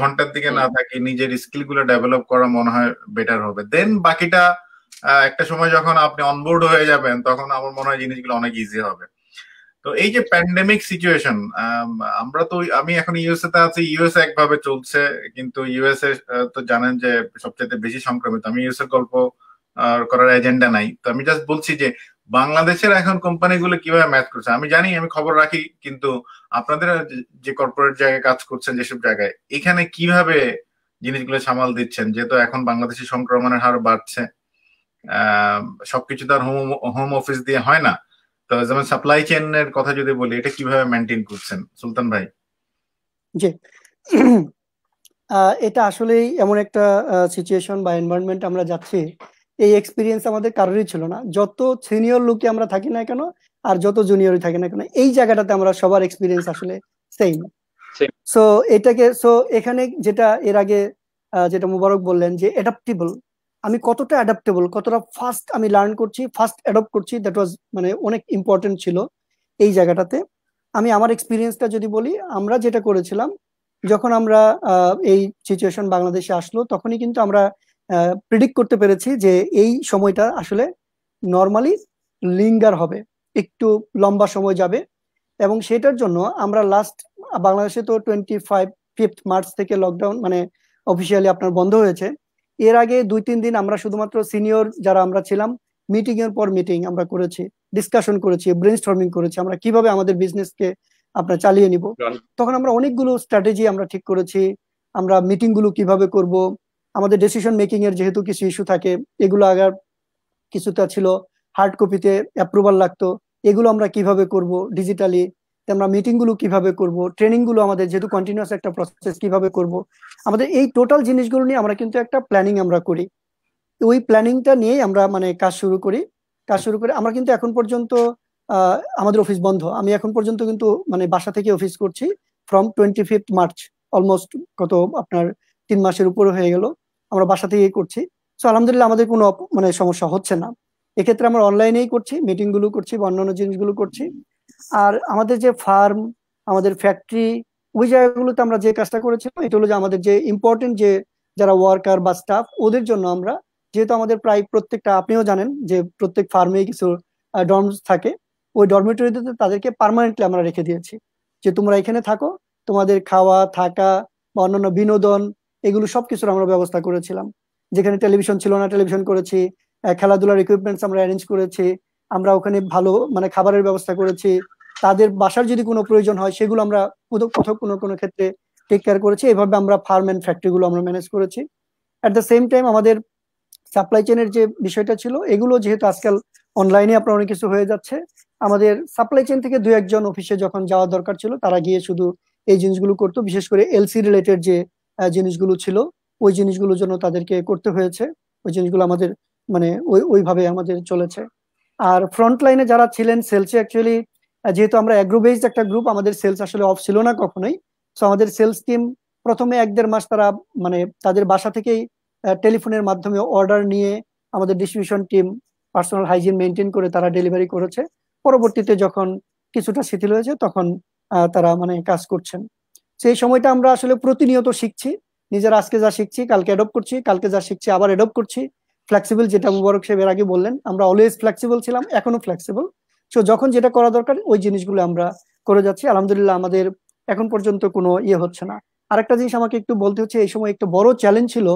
ঘণ্টার দিকে না তাকিয়ে নিজের স্কিলগুলো ডেভেলপ করা মনে হয় বেটার হবে। দেন বাকিটা একটা সময় যখন আপনি অনবোর্ড হয়ে যাবেন, তখন আমার মনে হয় জিনিসগুলো অনেক ইজি হবে। তো এই যে প্যান্ডেমিক সিচুয়েশন আমরা তো আমি এখন ইউএসএ তে আছি ইউএসএ একভাবে চলছে, কিন্তু ইউএসএ তো জানেন যে সবচেয়ে বেশি সংক্রমিত। আমি ইউএসএ গল্প করার এজেন্ডা নাই। তো আমি জাস্ট বলছি যে বাংলাদেশের এখন কোম্পানিগুলো কীভাবে ম্যাচ করছে? আমি জানি, আমি খবর রাখি, কিন্তু আপনাদের যে কর্পোরেট জায়গায় কাজ করছেন যেসব জায়গায়, এখানে কীভাবে জিনিসগুলো সামাল দিচ্ছেন? যেহেতু এখন বাংলাদেশি সংক্রমণের হার বাড়ছে সবকিছু তো আর হোম হোম অফিস দিয়ে হয় না। তো যেমন সাপ্লাই চেইনের কথা যদি বলি এটা কীভাবে মেনটেন করছেন? সুলতান ভাই? জি। এটা আসলেই এমন একটা সিচুয়েশন বা এনভায়রনমেন্ট আমরা যাচ্ছি এই এক্সপিরিয়েন্স আমাদের কারোরই ছিল না। যত সিনিয়র লোকে আমরা থাকি না কেন আর যত জুনিয়রই থাকি না কেন এই জায়গাটাতে আমরা সবার এক্সপিরিয়েন্স আসলে সেম সো এটাকে সো এখানে যেটা এর আগে যেটা মুবারক বললেন যে অ্যাডাপ্টেবল আমি কতটা অ্যাডাপ্টেবল কতটা ফাস্ট আমি লার্ন করছি ফাস্ট অ্যাডপ্ট করছি দ্যাট ওয়াজ মানে অনেক ইম্পর্টেন্ট ছিল এই জায়গাটাতে। আমি আমার এক্সপিরিয়েন্সটা যদি বলি, আমরা যেটা করেছিলাম, যখন আমরা এই সিচুয়েশন বাংলাদেশে আসলো, তখনই কিন্তু আমরা প্রিডিক্ট করতে পেরেছি যে এই সময়টা আসলে নর্মালি লিঙ্গার হবে, একটু লম্বা সময় যাবে। এবং সেটার জন্য আমরা লাস্ট বাংলাদেশে তো টোয়েন্টি ফাইভ ফিফথ মার্চ থেকে লকডাউন মানে অফিসিয়ালি আপনার বন্ধ হয়েছে। এর আগে দুই তিন দিন আমরা শুধুমাত্র সিনিয়র যারা আমরা ছিলাম মিটিং এর পর মিটিং আমরা করেছি ডিসকাশন করেছি ব্রেন স্টর্মিং করেছি আমরা কীভাবে আমাদের বিজনেসকে আপনার চালিয়ে নিব। তখন আমরা অনেকগুলো স্ট্র্যাটেজি আমরা ঠিক করেছি আমরা মিটিংগুলো কীভাবে করব আমাদের ডিসিশন মেকিং এর যেহেতু কিছু ইস্যু থাকে এগুলো আগার কিছুটা ছিল হার্ড কপিতে অ্যাপ্রুভাল লাগতো এগুলো আমরা কীভাবে করব ডিজিটালি আমরা মিটিংগুলো কীভাবে করব ট্রেনিংগুলো আমাদের যেহেতু কন্টিনিউয়াস একটা প্রসেস কীভাবে করব, আমাদের এই টোটাল জিনিসগুলো নিয়ে আমরা কিন্তু একটা প্ল্যানিং আমরা করি। ওই প্ল্যানিংটা নিয়ে আমরা মানে কাজ শুরু করি। কাজ শুরু করে আমরা কিন্তু এখন পর্যন্ত আমাদের অফিস বন্ধ। আমি এখন পর্যন্ত কিন্তু মানে বাসা থেকে অফিস করছি from twenty fifth March almost কত আপনার তিন মাসের উপরে হয়ে গেল, আমরা বাসা থেকেই করছি। সো আলহামদুলিল্লাহ আমাদের কোনো মানে সমস্যা হচ্ছে না। এক্ষেত্রে আমরা অনলাইনেই করছি মিটিংগুলো করছি বা অন্যান্য জিনিসগুলো করছি। আর আমাদের যে ফার্ম, আমাদের ফ্যাক্টরি, ওই জায়গাগুলোতে আমরা যে কাজটা করেছিলাম, এটা হলো যে আমাদের যে ইম্পর্টেন্ট যে যারা ওয়ার্কার বা স্টাফ ওদের জন্য আমরা, যেহেতু আমাদের প্রায় প্রত্যেকটা, আপনিও জানেন যে প্রত্যেক ফার্মে কিছু ডর্মস থাকে, ওই ডরমিটরিতে তাদেরকে পারমানেন্টলি আমরা রেখে দিয়েছি। যে তোমরা এখানে থাকো, তোমাদের খাওয়া, থাকা বা অন্যান্য বিনোদন, এগুলো সব কিছুর আমরা ব্যবস্থা করেছিলাম। যেখানে টেলিভিশন ছিল না টেলিভিশন করেছি খেলাধুলার ইকুইপমেন্টস আমরা অ্যারেঞ্জ করেছি আমরা ওখানে ভালো মানে খাবারের ব্যবস্থা করেছি। তাদের বাসার যদি কোনো প্রয়োজন হয়, সেগুলো আমরা কোথাও কোনো কোনো ক্ষেত্রে টেক কেয়ার করেছি। এভাবে আমরা ফার্ম অ্যান্ড ফ্যাক্টরিগুলো আমরা ম্যানেজ করেছি। অ্যাট দ্য সেম টাইম আমাদের সাপ্লাই চেনের যে বিষয়টা ছিল, এগুলো যেহেতু আজকাল অনলাইনে আপনার অনেক কিছু হয়ে যাচ্ছে, আমাদের সাপ্লাই চেন থেকে দু একজন অফিসে যখন যাওয়া দরকার ছিল, তারা গিয়ে শুধু এই জিনিসগুলো করতো। বিশেষ করে এলসি রিলেটেড যে জিনিসগুলো ছিল, ওই জিনিসগুলোর জন্য তাদেরকে করতে হয়েছে। ওই জিনিসগুলো আমাদের মানে ওই, ওইভাবে আমাদের চলেছে। আর ফ্রন্ট লাইনে যারা ছিলেন সেলসে অ্যাকচুয়ালি যেহেতু আমরা অ্যাগ্রো বেসড একটা গ্রুপ আমাদের সেলস আসলে অফ ছিল না কখনোই। সো আমাদের সেলস টিম প্রথমে এক দেড় মাস তারা মানে তাদের বাসা থেকেই টেলিফোনের মাধ্যমে অর্ডার নিয়ে আমাদের distribution team personal hygiene maintain করে তারা ডেলিভারি করেছে। পরবর্তীতে যখন কিছুটা শিথিল হয়েছে, তখন তারা মানে কাজ করছেন। সেই সময়টা আমরা আসলে প্রতিনিয়ত শিখছি। নিজের আজকে যা শিখছি, কালকে অ্যাডপ্ট করছি, কালকে যা শিখছি, আবার অ্যাডপ্ট করছি। ফ্লেক্সিবল যেটা মুবারক সাহেব এর আগে বললেন, আমরা অলওয়েজ ফ্লেক্সিবল ছিলাম, এখনও ফ্লেক্সিবল সো যখন যেটা করা দরকার, ওই জিনিসগুলো আমরা করে যাচ্ছি। আলহামদুলিল্লাহ, আমাদের এখন পর্যন্ত কোনো ইয়ে হচ্ছে না। আরেকটা জিনিস আমাকে একটু বলতে হচ্ছে, এই সময় একটু বড় চ্যালেঞ্জ ছিল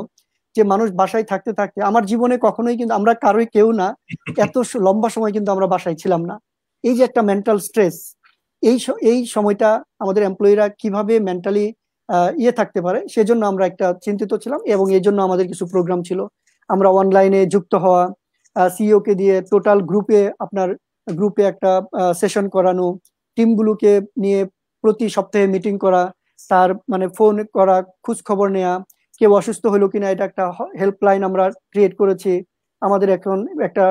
যে, মানুষ বাসায় থাকতে থাকতে, আমার জীবনে কখনোই কিন্তু আমরা কারোই কেউ না, এত লম্বা সময় কিন্তু আমরা বাসায় ছিলাম না। এই যে একটা মেন্টাল স্ট্রেস এই এই সময়টা আমাদের এমপ্লয়িরা কীভাবে মেন্টালি ইয়ে থাকতে পারে, সেজন্য আমরা একটা চিন্তিত ছিলাম এবং এই জন্য আমাদের কিছু প্রোগ্রাম ছিল। আমরা অনলাইনে যুক্ত হওয়া সিইও কে দিয়ে টোটাল গ্রুপে আপনার গ্রুপে একটা সেশন করানো টিমগুলোকে নিয়ে প্রতি সপ্তাহে মিটিং করা, তার মানে ফোন করা খোঁজ খবর নেওয়া কেউ অসুস্থ হলো কিনা এটা একটা হেল্পলাইন আমরা ক্রিয়েট করেছি। আমাদের এখন একটা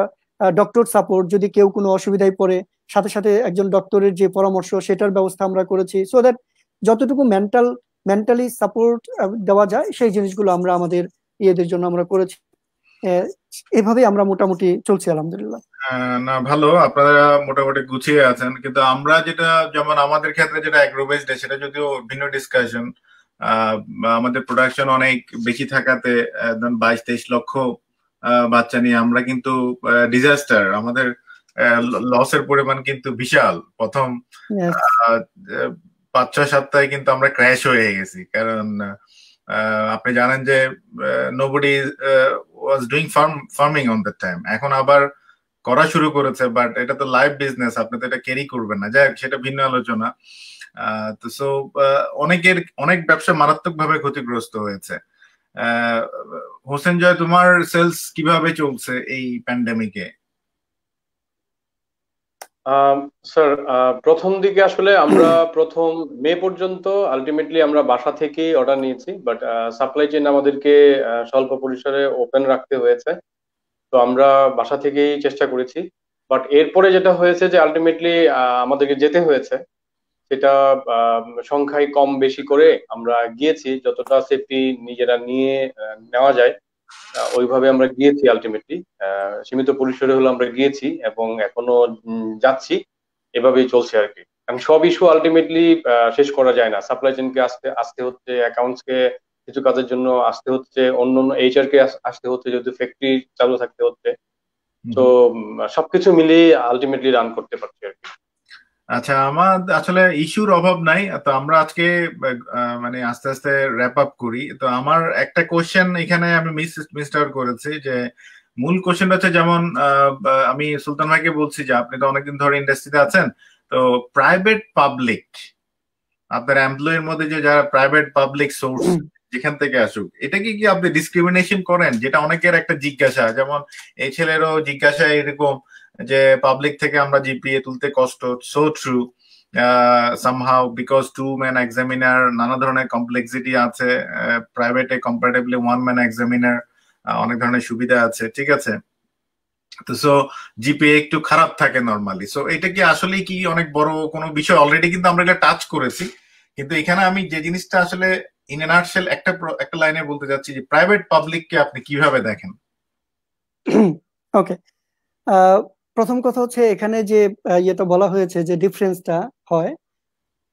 ডক্টর সাপোর্ট যদি কেউ কোনো অসুবিধায় পড়ে, সাথে সাথে একজন ডক্টরের যে পরামর্শ, সেটার ব্যবস্থা আমরা করেছি। সো দ্যাট যতটুকু মেন্টাল মেন্টালি সাপোর্ট দেওয়া যায়, সেই জিনিসগুলো আমরা আমাদের ইয়েদের জন্য আমরা করেছি। এভাবে আমরা মোটামুটি চলছি আলহামদুলিল্লাহ। না ভালো। আপনারা মোটামুটি গুছিয়ে আছেন। কিন্তু আমরা যেটা যেমন আমাদের ক্ষেত্রে যেটা অ্যাগ্রোবেসড সেটা যদিও ভিন্ন ডিসকাশন আমাদের প্রোডাকশন অনেক বেশি থাকাতে বাইশ তেইশ লক্ষ বাচ্চা নিয়ে আমরা কিন্তু ডিজাস্টার আমাদের লসের পরিমাণ কিন্তু বিশাল। প্রথম পাঁচ ছয় সপ্তাহে কিন্তু আমরা ক্র্যাশ হয়ে গেছি। কারণ আপনি জানেন যে nobody was doing farm farming on the time এখন আবার করা শুরু করেছে বাট এটা তো লাইভ বিজনেস আপনি তো এটা ক্যারি করবেন না। যাই সেটা ভিন্ন আলোচনা। তো সো অনেকের, অনেক ব্যবসা মারাত্মক ভাবে ক্ষতিগ্রস্ত হয়েছে। হোসেন জয়, তোমার সেলস কীভাবে চলছে এই প্যান্ডেমিকে স্যার প্রথম দিকে আসলে আমরা <clears throat> প্রথম মে পর্যন্ত আলটিমেটলি আমরা বাসা থেকেই অর্ডার নিয়েছি বাট সাপ্লাই চেইন আমাদেরকে স্বল্প পরিসরে ওপেন রাখতে হয়েছে। তো আমরা বাসা থেকেই চেষ্টা করেছি। বাট এরপরে যেটা হয়েছে যে আলটিমেটলি আমাদেরকে যেতে হয়েছে, সেটা সংখ্যায় কম বেশি করে আমরা গিয়েছি, যতটা সেফটি নিজেরা নিয়ে নেওয়া যায়। ওইভাবে আমরা গিয়েছি আলটিমেটলি সীমিত পরিসরে হলো আমরা গিয়েছি এবং এখনও যাচ্ছি। এভাবেই চলছে আর কি। কারণ সব ইস্যু আলটিমেটলি শেষ করা যায় না। সাপ্লাই চেনকে আসতে আসতে হচ্ছে অ্যাকাউন্টসকে কিছু কাজের জন্য আসতে হচ্ছে অন্য অন্য এইচআর কে আসতে হচ্ছে যেহেতু ফ্যাক্টরি চালু থাকতে হচ্ছে। তো সবকিছু মিলিয়ে আলটিমেটলি রান করতে পারছি আর কি। আচ্ছা আমার আসলে ইস্যুর অভাব নাই। তো আমরা আজকে মানে আস্তে আস্তে র্যাপ আপ করি। তো আমার একটা কোশ্চেন এখানে আমি মিস মিস করেছি যে মূল কোশ্চেন হচ্ছে যেমন আমি সুলতান ভাইকে বলছি যে আপনি তো অনেকদিন ধরে ইন্ডাস্ট্রিতে আছেন। তো প্রাইভেট পাবলিক আপনার এমপ্লয়ের মধ্যে যে যারা প্রাইভেট পাবলিক সোর্স যেখান থেকে আসুক এটা কি কি আপনি ডিসক্রিমিনেশন করেন? যেটা অনেকের একটা জিজ্ঞাসা। যেমন এই ছেলেরও জিজ্ঞাসা এরকম যে পাবলিক থেকে আমরা জিপিএ তুলতে কষ্ট so true somehow because too many examiner নানা ধরনের কমপ্লেক্সিটি আছে প্রাইভেটে কম্পারেটিভলি ওয়ান ম্যান এক্সামিনার অনেক ধরনের সুবিধা আছে, ঠিক আছে? তো সো জিপিএ একটু খারাপ থাকে নর্মালি সো এটা কি আসলে কি অনেক বড় কোনো বিষয়? অলরেডি কিন্তু আমরা এটা টাচ করেছি, কিন্তু এখানে আমি যে জিনিসটা আসলে ইন এনার্সেল একটা একটা লাইনে বলতে যাচ্ছি যে প্রাইভেট পাবলিককে আপনি কীভাবে দেখেন? <clears throat> ওকে প্রথম কথা হচ্ছে এখানে যে ইয়েটা বলা হয়েছে যে ডিফারেন্সটা হয়।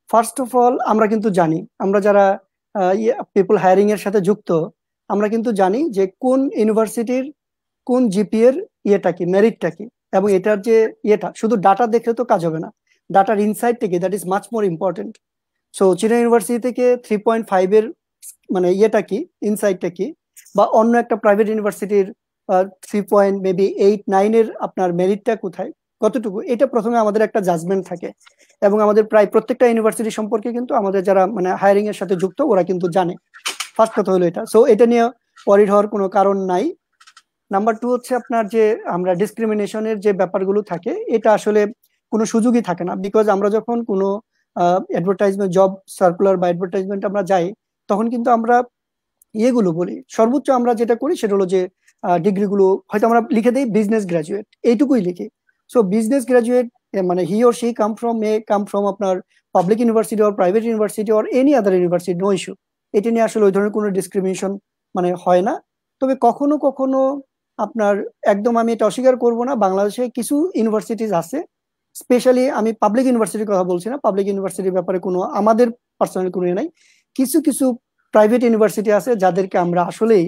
ফার্স্ট অফ অল আমরা কিন্তু জানি, আমরা যারা পিপল হায়ারিং এর সাথে যুক্ত, আমরা কিন্তু জানি যে কোন ইউনিভার্সিটির কোন জিপি এর ইয়েটা কি মেরিটটা কি, এবং এটার যে ইয়েটা, শুধু ডাটা দেখলে তো কাজ হবে না ডাটার ইনসাইড থেকে that is much more important so চীনা ইউনিভার্সিটি থেকে থ্রি পয়েন্ট ফাইভ এর মানে ইয়েটা কি ইনসাইডটা কি, বা অন্য একটা প্রাইভেট ইউনিভার্সিটির থ্রি পয়েন্ট মেবি এইট নাইনের আপনার মেরিটটা কোথায়? কতটুকু? এটা প্রথমে আমাদের একটা জাজমেন্ট থাকে। এবং আমাদের প্রায় প্রত্যেকটা ইউনিভার্সিটি সম্পর্কে কিন্তু আমাদের যারা মানে হায়ারিং এর সাথে যুক্ত, ওরা কিন্তু জানে। ফার্স্ট কথা হলো এটা। সো এটা নিয়ে পরিড হওয়ার কোনো কারণ নাই। নাম্বার টু হচ্ছে আপনার যে আমরা ডিসক্রিমিনেশনের যে ব্যাপারগুলো থাকে, এটা আসলে কোনো সুযোগই থাকে না। বিকজ আমরা যখন কোনো অ্যাডভার্টাইজমেন্ট জব সার্কুলার বা অ্যাডভার্টাইজমেন্ট আমরা যাই, তখন কিন্তু আমরা ইয়েগুলো বলি। সর্বোচ্চ আমরা যেটা করি সেটা হলো যে ডিগ্রিগুলো হয়তো আমরা লিখে দিই বিজনেস গ্রাজুয়েট এইটুকুই লিখি। সো বিজনেস গ্রাজুয়েট মানে he or she come from may come from আপনার public university or private university or any other university no issue এটা নিয়ে আসলে ওই ধরনের কোনো ডিসক্রিমিনেশন মানে হয় না। তবে কখনো কখনো আপনার একদম আমি এটা অস্বীকার করব না, বাংলাদেশে কিছু ইউনিভার্সিটিজ আছে। স্পেশালি আমি পাবলিক ইউনিভার্সিটির কথা বলছি না পাবলিক ইউনিভার্সিটির ব্যাপারে কোনো আমাদের পার্সোনাল কোনো ইয়ে নাই। কিছু কিছু প্রাইভেট ইউনিভার্সিটি আছে যাদেরকে আমরা আসলেই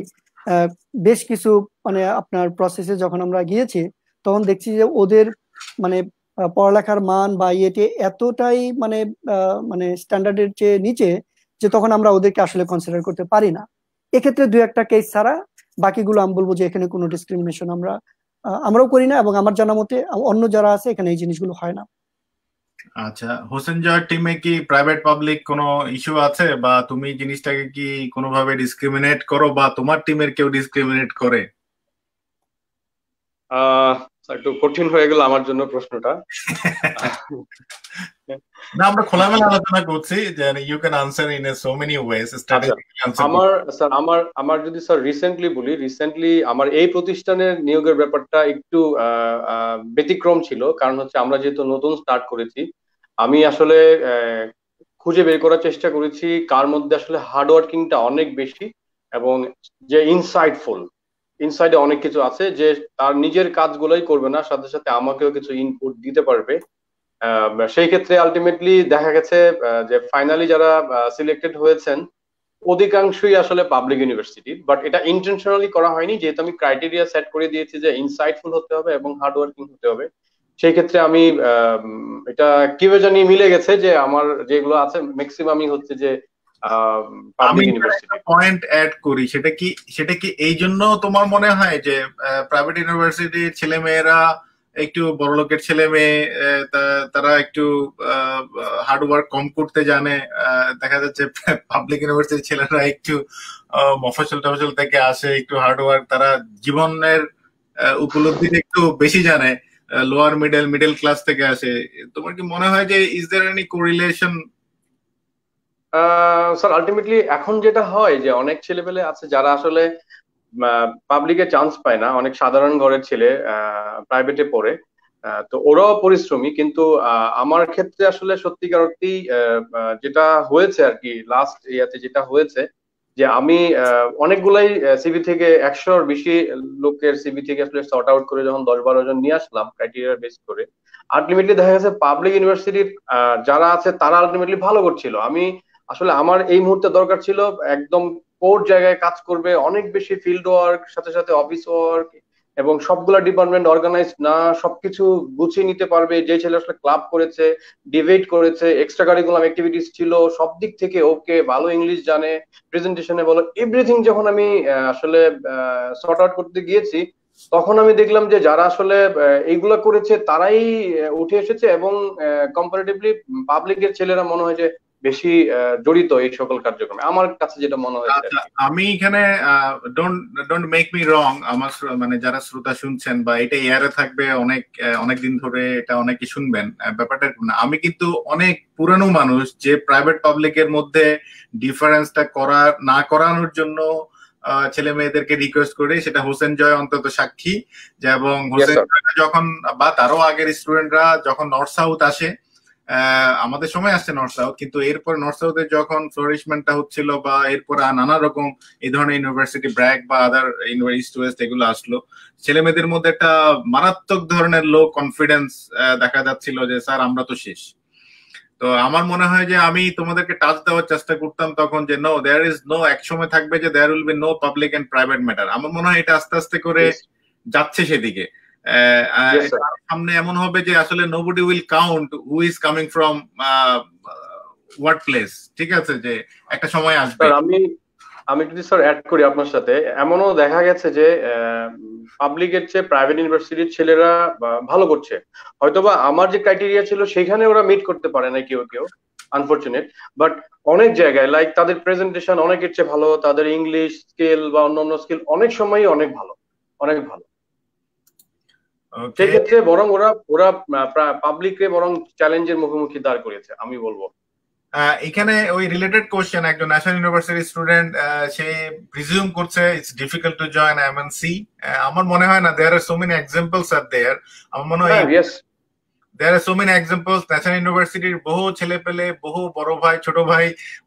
বেশ কিছু মানে আপনার প্রসেসে যখন আমরা গিয়েছি, তখন দেখছি যে ওদের মানে পড়ালেখার মান বা ইয়েতে এতটাই মানে মানে স্ট্যান্ডার্ডের চেয়ে নিচে যে তখন আমরা ওদেরকে আসলে কনসিডার করতে পারি না। এক্ষেত্রে দু একটা কেস ছাড়া বাকিগুলো আমি বলব যে এখানে কোনো ডিসক্রিমিনেশন আমরা আমরাও করি না এবং আমার জানা মতে অন্য যারা আছে এখানে এই জিনিসগুলো হয় না। আচ্ছা হোসেন জয়ের টিমে কি প্রাইভেট পাবলিক কোনো ইস্যু আছে? বা তুমি জিনিসটাকে কি কোনোভাবে ডিসক্রিমিনেট করো? বা তোমার টিমের কেউ ডিসক্রিমিনেট করে? একটু কঠিন হয়ে গেল আমার জন্য প্রশ্নটা। <laughs> না আমরা খোলামেলা আলোচনা করছি যে you can answer in so many ways আমার স্যার আমার আমার যদি স্যার রিসেন্টলি বলি রিসেন্টলি আমার এই প্রতিষ্ঠানের নিয়োগের ব্যাপারটা একটু ব্যতিক্রম ছিল। কারণ হচ্ছে আমরা যেহেতু নতুন স্টার্ট করেছি আমি আসলে খুঁজে বের করার চেষ্টা করেছি কার মধ্যে আসলে হার্ড ওয়ার্কিংটা অনেক বেশি এবং যে ইনসাইটফুল ইনসাইডে অনেক কিছু আছে যে তার নিজের কাজগুলোই করবে না, সাথে সাথে আমাকেও কিছু ইনপুট দিতে পারবে। সেই ক্ষেত্রে আলটিমেটলি দেখা গেছে যে ফাইনালি যারা সিলেক্টেড হয়েছেন, অধিকাংশই আসলে পাবলিক ইউনিভার্সিটি বাট এটা ইন্টেনশনালি করা হয়নি, যেহেতু আমি ক্রাইটেরিয়া সেট করে দিয়েছি যে ইনসাইটফুল হতে হবে এবং হার্ড ওয়ার্কিং হতে হবে। সেই ক্ষেত্রে আমি এটা কীভাবে জানি মিলে গেছে যে আমার যেগুলো আছে ম্যাক্সিমামই হচ্ছে যে আমি পয়েন্ট অ্যাড করি সেটা কি সেটা কি এই জন্য তোমার মনে হয় যে প্রাইভেট ইউনিভার্সিটির ছেলে মেয়েরা একটু বড় লোকের ছেলে মেয়ে তারা একটু হার্ড ওয়ার্ক কম করতে জানে দেখা যাচ্ছে পাবলিক ইউনিভার্সিটির ছেলেরা একটু মফসল টফসল থেকে আসে একটু হার্ড ওয়ার্ক তারা জীবনের উপলব্ধিটা একটু বেশি জানে। লোয়ার মিডল মিডল ক্লাস থেকে আসে। তোমার কি মনে হয় যে is there any correlation sir ultimately এখন যেটা হয় যে, অনেক ছেলেপেলে আছে যারা আসলে পাবলিকে চান্স পায় না। অনেক সাধারণ ঘরের ছেলে প্রাইভেটে পড়ে। তো ওরাও পরিশ্রমী, কিন্তু আমার ক্ষেত্রে আসলে সত্যিকার অর্থেই যেটা হয়েছে আর কি লাস্ট ইয়াতে যেটা হয়েছে যে আমি অনেকগুলাই সিভি থেকে একশোর বেশি লোকের সিভি থেকে আসলে শর্ট আউট করে যখন দশ বারো জন নিয়ে আসলাম ক্রাইটেরিয়া বেস করে আলটিমেটলি দেখা গেছে পাবলিক ইউনিভার্সিটির যারা আছে তারা আলটিমেটলি ভালো করছিল। আমি আসলে আমার এই মুহূর্তে দরকার ছিল একদম কোর জায়গায় কাজ করবে, অনেক বেশি ফিল্ড ওয়ার্ক সাথে সাথে অফিস ওয়ার্ক এবং সবগুলা ডিপার্টমেন্ট অর্গানাইজ না, সবকিছু গুছিয়ে নিতে পারবে, যে ছেলে আসলে ক্লাব করেছে ডিবেট করেছে এক্সট্রা কারিকুলাম অ্যাক্টিভিটিস ছিল, সব দিক থেকে ওকে ভালো ইংলিশ জানে প্রেজেন্টেশনে বলো এভরিথিং যখন আমি আসলে সর্ট আউট করতে গিয়েছি, তখন আমি দেখলাম যে যারা আসলে এইগুলা করেছে, তারাই উঠে এসেছে এবং কম্পারেটিভলি পাবলিকের ছেলেরা মনে হয় যে বেশি জড়িত এই সকল কার্যক্রমে। আমার কাছে যেটা মনে হয় আচ্ছা, আমি এখানে don't don't make me wrong আমার মানে যারা শ্রোতা শুনছেন বা এটা এয়ারে থাকবে অনেক অনেক দিন ধরে এটা অনেকে শুনবেন ব্যাপারটা আমি কিন্তু অনেক পুরানো মানুষ যে প্রাইভেট পাবলিকের মধ্যে ডিফারেন্সটা করা না করানোর জন্য ছেলে মেয়েদেরকে রিকোয়েস্ট করে সেটা হোসেন জয় অন্তত সাক্ষী এবং হোসেন যখন বা তারও আগের স্টুডেন্টরা যখন নর্থ সাউথ আসে আমাদের সময় আসছে নর্থ সাউথ কিন্তু এরপর নর্থ সাউথে যখন ফ্লোরিশমেন্টটা হচ্ছিল বা এরপর নানা রকম এই ধরনের ইউনিভার্সিটি ব্র্যাক বা আদার ইউনিভার্সিটি ওয়েস্ট এগুলো আসলো ছেলে মেয়েদের মধ্যে একটা মারাত্মক ধরনের লো কনফিডেন্স দেখা যাচ্ছিল যে স্যার আমরা তো শেষ। তো আমার মনে হয় যে আমি তোমাদেরকে টাচ দেওয়ার চেষ্টা করতাম তখন যে নো দেয়ার ইজ নো এক সময় থাকবে যে there will be no public and private matter আমার মনে হয় এটা আস্তে আস্তে করে যাচ্ছে সেদিকে। সামনে এমন হবে যে আসলে nobody will count who is coming from what place ঠিক আছে? যে একটা সময় আসবে। আমি আমি যদি স্যার অ্যাড করি আপনার সাথে। এমনও দেখা গেছে যে পাবলিকের চেয়ে প্রাইভেট ইউনিভার্সিটির ছেলেরা ভালো করছে। হয়তোবা আমার যে ক্রাইটেরিয়া ছিল সেখানে ওরা মিট করতে পারে না কেউ কেউ আনফর্চুনেট বাট অনেক জায়গায় লাইক তাদের প্রেজেন্টেশন অনেকের চেয়ে ভালো তাদের ইংলিশ স্কিল বা অন্যান্য স্কিল অনেক সময়ই অনেক ভালো অনেক ভালো। সেক্ষেত্রে বরং ওরা ওরা পাবলিককে বরং চ্যালেঞ্জের মুখোমুখি দাঁড় করেছে আমি বলব। এখানে ওই রিলেটেড কোশ্চেন একজন ন্যাশনাল ইউনিভার্সিটি স্টুডেন্ট সে প্রিজিউম করছে it's difficult to join MNC আমার মনে হয় না there are so many examples R there আমার মনে হয় there are so many examples national ইউনিভার্সিটির বহু ছেলে পেলে বহু বড় ভাই ছোট ভাই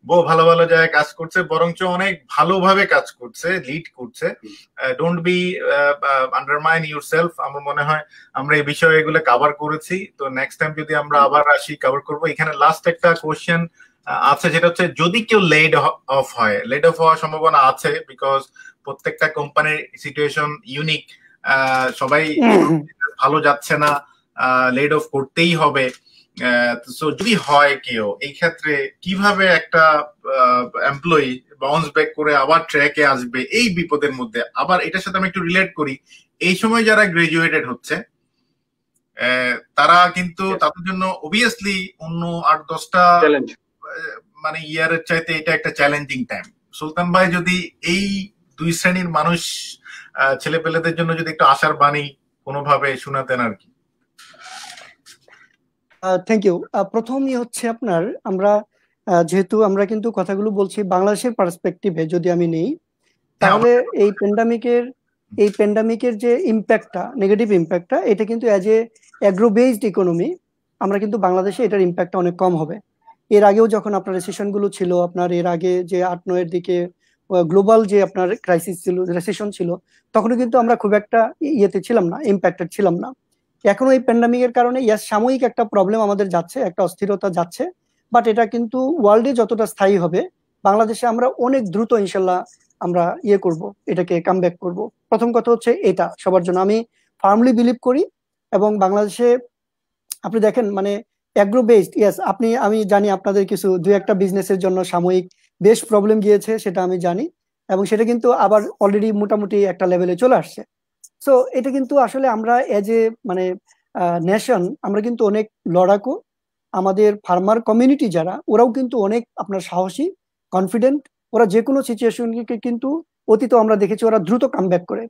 বহু ভালো ভালো জায়গায় কাজ করছে বরঞ্চ অনেক ভালোভাবে কাজ করছে লিড করছে। Don't be undermine yourself আমার মনে হয় আমরা এই বিষয়ে এগুলো কাভার করেছি। তো নেক্সট টাইম যদি আমরা আবার আসি কভার করব। এখানে লাস্ট একটা কোয়েশ্চেন আছে যেটা হচ্ছে যদি কেউ লেড অফ হয় লেড অফ হওয়ার সম্ভাবনা আছে বিকজ প্রত্যেকটা কোম্পানির সিচুয়েশন ইউনিক সবাই ভালো যাচ্ছে না। লেড অফ করতেই হবে। সো যদি হয় কেউ এই ক্ষেত্রে কীভাবে একটা এমপ্লয়ি বাউন্স ব্যাক করে আবার ট্র্যাকে আসবে এই বিপদের মধ্যে? আবার এটার সাথে আমি একটু রিলেট করি এই সময় যারা গ্রাজুয়েটেড হচ্ছে তারা কিন্তু তাদের জন্য অবভিয়াসলি অন্য আট দশটা মানে ইয়ারের চাইতে এটা একটা চ্যালেঞ্জিং টাইম সুলতান ভাই যদি এই দুই শ্রেণির মানুষ ছেলে পেলেদের জন্য যদি একটু আশার বাণী কোনোভাবে শোনাতেন আর কি? থ্যাংক ইউ প্রথমই হচ্ছে আপনার, আমরা যেহেতু আমরা কিন্তু কথাগুলো বলছি বাংলাদেশের পার্সপেক্টিভে যদি আমি নেই, তাহলে এই প্যান্ডামিকের এই প্যান্ডামিকের যে ইম্প্যাক্টটা নেগেটিভ ইম্প্যাক্টটা এটা কিন্তু as a agro based economy আমরা কিন্তু বাংলাদেশে এটার ইম্প্যাক্টটা অনেক কম হবে। এর আগেও যখন আপনার রেসেশনগুলো ছিল, আপনার এর আগে যে আট নয়ের দিকে গ্লোবাল যে আপনার ক্রাইসিস ছিল রেসেশন ছিল, তখনও কিন্তু আমরা খুব একটা ইয়েতে ছিলাম না ইম্প্যাক্টেড ছিলাম না। এখনও এই প্যান্ডামিকের কারণে ইয়াস সাময়িক একটা প্রবলেম আমাদের যাচ্ছে, একটা অস্থিরতা যাচ্ছে বাট এটা কিন্তু ওয়ার্ল্ডে যতটা স্থায়ী হবে, বাংলাদেশে আমরা অনেক দ্রুত ইনশাল্লাহ আমরা ইয়ে করব, এটাকে কাম ব্যাক করব। প্রথম কথা হচ্ছে এটা, সবার জন্য। আমি ফার্মলি বিলিভ করি এবং বাংলাদেশে, আপনি দেখেন মানে অ্যাগ্রো বেসড ইয়াস আপনি, আমি জানি আপনাদের কিছু, দুই একটা বিজনেসের জন্য সাময়িক বেশ প্রবলেম গিয়েছে, সেটা আমি জানি, এবং সেটা কিন্তু আবার অলরেডি মোটামুটি একটা লেভেলে চলে আসছে। সো এটা কিন্তু আসলে আমরা এজ এ মানে নেশন আমরা কিন্তু অনেক লড়াকু। আমাদের ফার্মার কমিউনিটি যারা, ওরাও কিন্তু অনেক আপনার সাহসী কনফিডেন্ট ওরা যে কোনো সিচুয়েশনকে কিন্তু অতীত আমরা দেখেছি, ওরা দ্রুত কাম করে।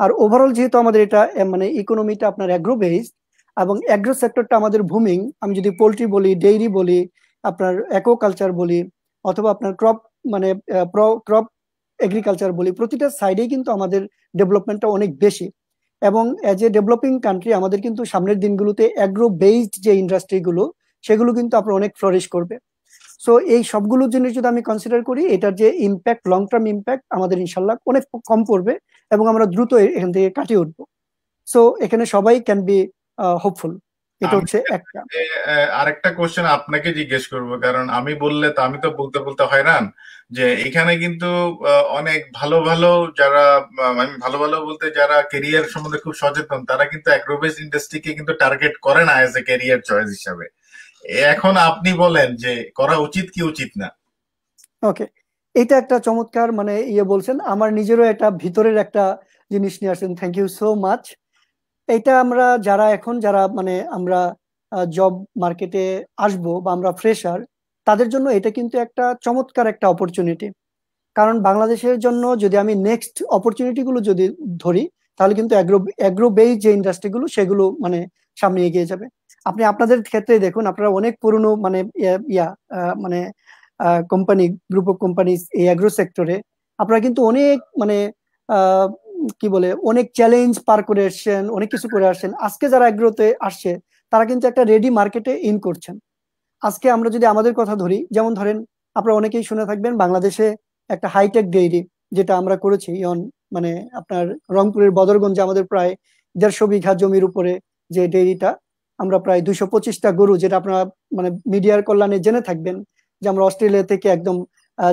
আর ওভারঅল যেহেতু আমাদের এটা মানে ইকোনমিটা আপনার অ্যাগ্রো বেসড এবং অ্যাগ্রো সেক্টরটা আমাদের ভুমিং আমি যদি পোলট্রি বলি ডেইরি বলি, আপনার কালচার বলি, অথবা আপনার ক্রপ মানে ক্রপ এগ্রিকালচার বলি প্রতিটা সাইডেই কিন্তু আমাদের ডেভেলপমেন্টটা অনেক বেশি। এবং এজ এ ডেভেলপিং কান্ট্রি আমাদের কিন্তু সামনের দিনগুলোতে অ্যাগ্রো বেসড যে ইন্ডাস্ট্রিগুলো সেগুলো কিন্তু আপনার অনেক ফ্লোরিশ করবে। সো এই সবগুলো জিনিস যদি আমি কনসিডার করি এটার যে ইম্প্যাক্ট লং টার্ম ইম্প্যাক্ট আমাদের ইনশাল্লাহ অনেক কম পড়বে এবং আমরা দ্রুত এখান থেকে কাটিয়ে উঠবো। সো এখানে সবাই ক্যান বি হোপফুল এটা হচ্ছে একটা। আরেকটা কোশ্চেন আপনাকে জিজ্ঞেস করব কারণ আমি বললে তো আমি তো বলতে বলতে হয়রান। যে এখানে কিন্তু অনেক ভালো ভালো যারা আমি ভালো ভালো বলতে যারা কেরিয়ার সম্বন্ধে খুব সচেতন, তারা কিন্তু অ্যাগ্রোবেস ইন্ডাস্ট্রিকে কিন্তু টার্গেট করে না এজ এ ক্যারিয়ার চয়েস হিসাবে। এখন আপনি বলেন যে করা উচিত কি উচিত না? ওকে এটা একটা চমৎকার মানে ইয়ে বলছেন, আমার নিজেরও একটা ভিতরের একটা জিনিস নিয়ে আসেন থ্যাংক ইউ সো মাচ এটা আমরা যারা এখন, যারা মানে আমরা জব মার্কেটে আসব বা আমরা ফ্রেশার তাদের জন্য এটা কিন্তু একটা চমৎকার একটা অপরচুনিটি কারণ বাংলাদেশের জন্য যদি আমি নেক্সট অপরচুনিটি গুলো যদি ধরি, তাহলে কিন্তু অ্যাগ্রো অ্যাগ্রো বেইজ যে ইন্ডাস্ট্রিগুলো সেগুলো মানে সামনে এগিয়ে যাবে। আপনি আপনাদের ক্ষেত্রে দেখুন, আপনারা অনেক পুরনো মানে ইয়া মানে কোম্পানি গ্রুপ অফ কোম্পানি এই অ্যাগ্রো সেক্টরে আপনারা কিন্তু অনেক মানে কি বলে, অনেক চ্যালেঞ্জ পার করে এসছেন অনেক কিছু করে আসছেন। আজকে যারা অ্যাগ্রোতে আসছে, তারা কিন্তু একটা রেডি মার্কেটে ইন করছেন। আজকে আমরা যদি আমাদের কথা ধরি, যেমন ধরেন আপনারা অনেকেই শুনে থাকবেন বাংলাদেশে একটা হাইটেক ডেইরি যেটা আমরা করেছি ইয়ন মানে আপনার রংপুরের বদরগঞ্জে আমাদের প্রায় দেড়শো বিঘা জমির উপরে যে ডেইরিটা আমরা প্রায় দুইশো পঁচিশটা গরু যেটা আপনারা মানে মিডিয়ার কল্যাণে জেনে থাকবেন যে আমরা অস্ট্রেলিয়া থেকে একদম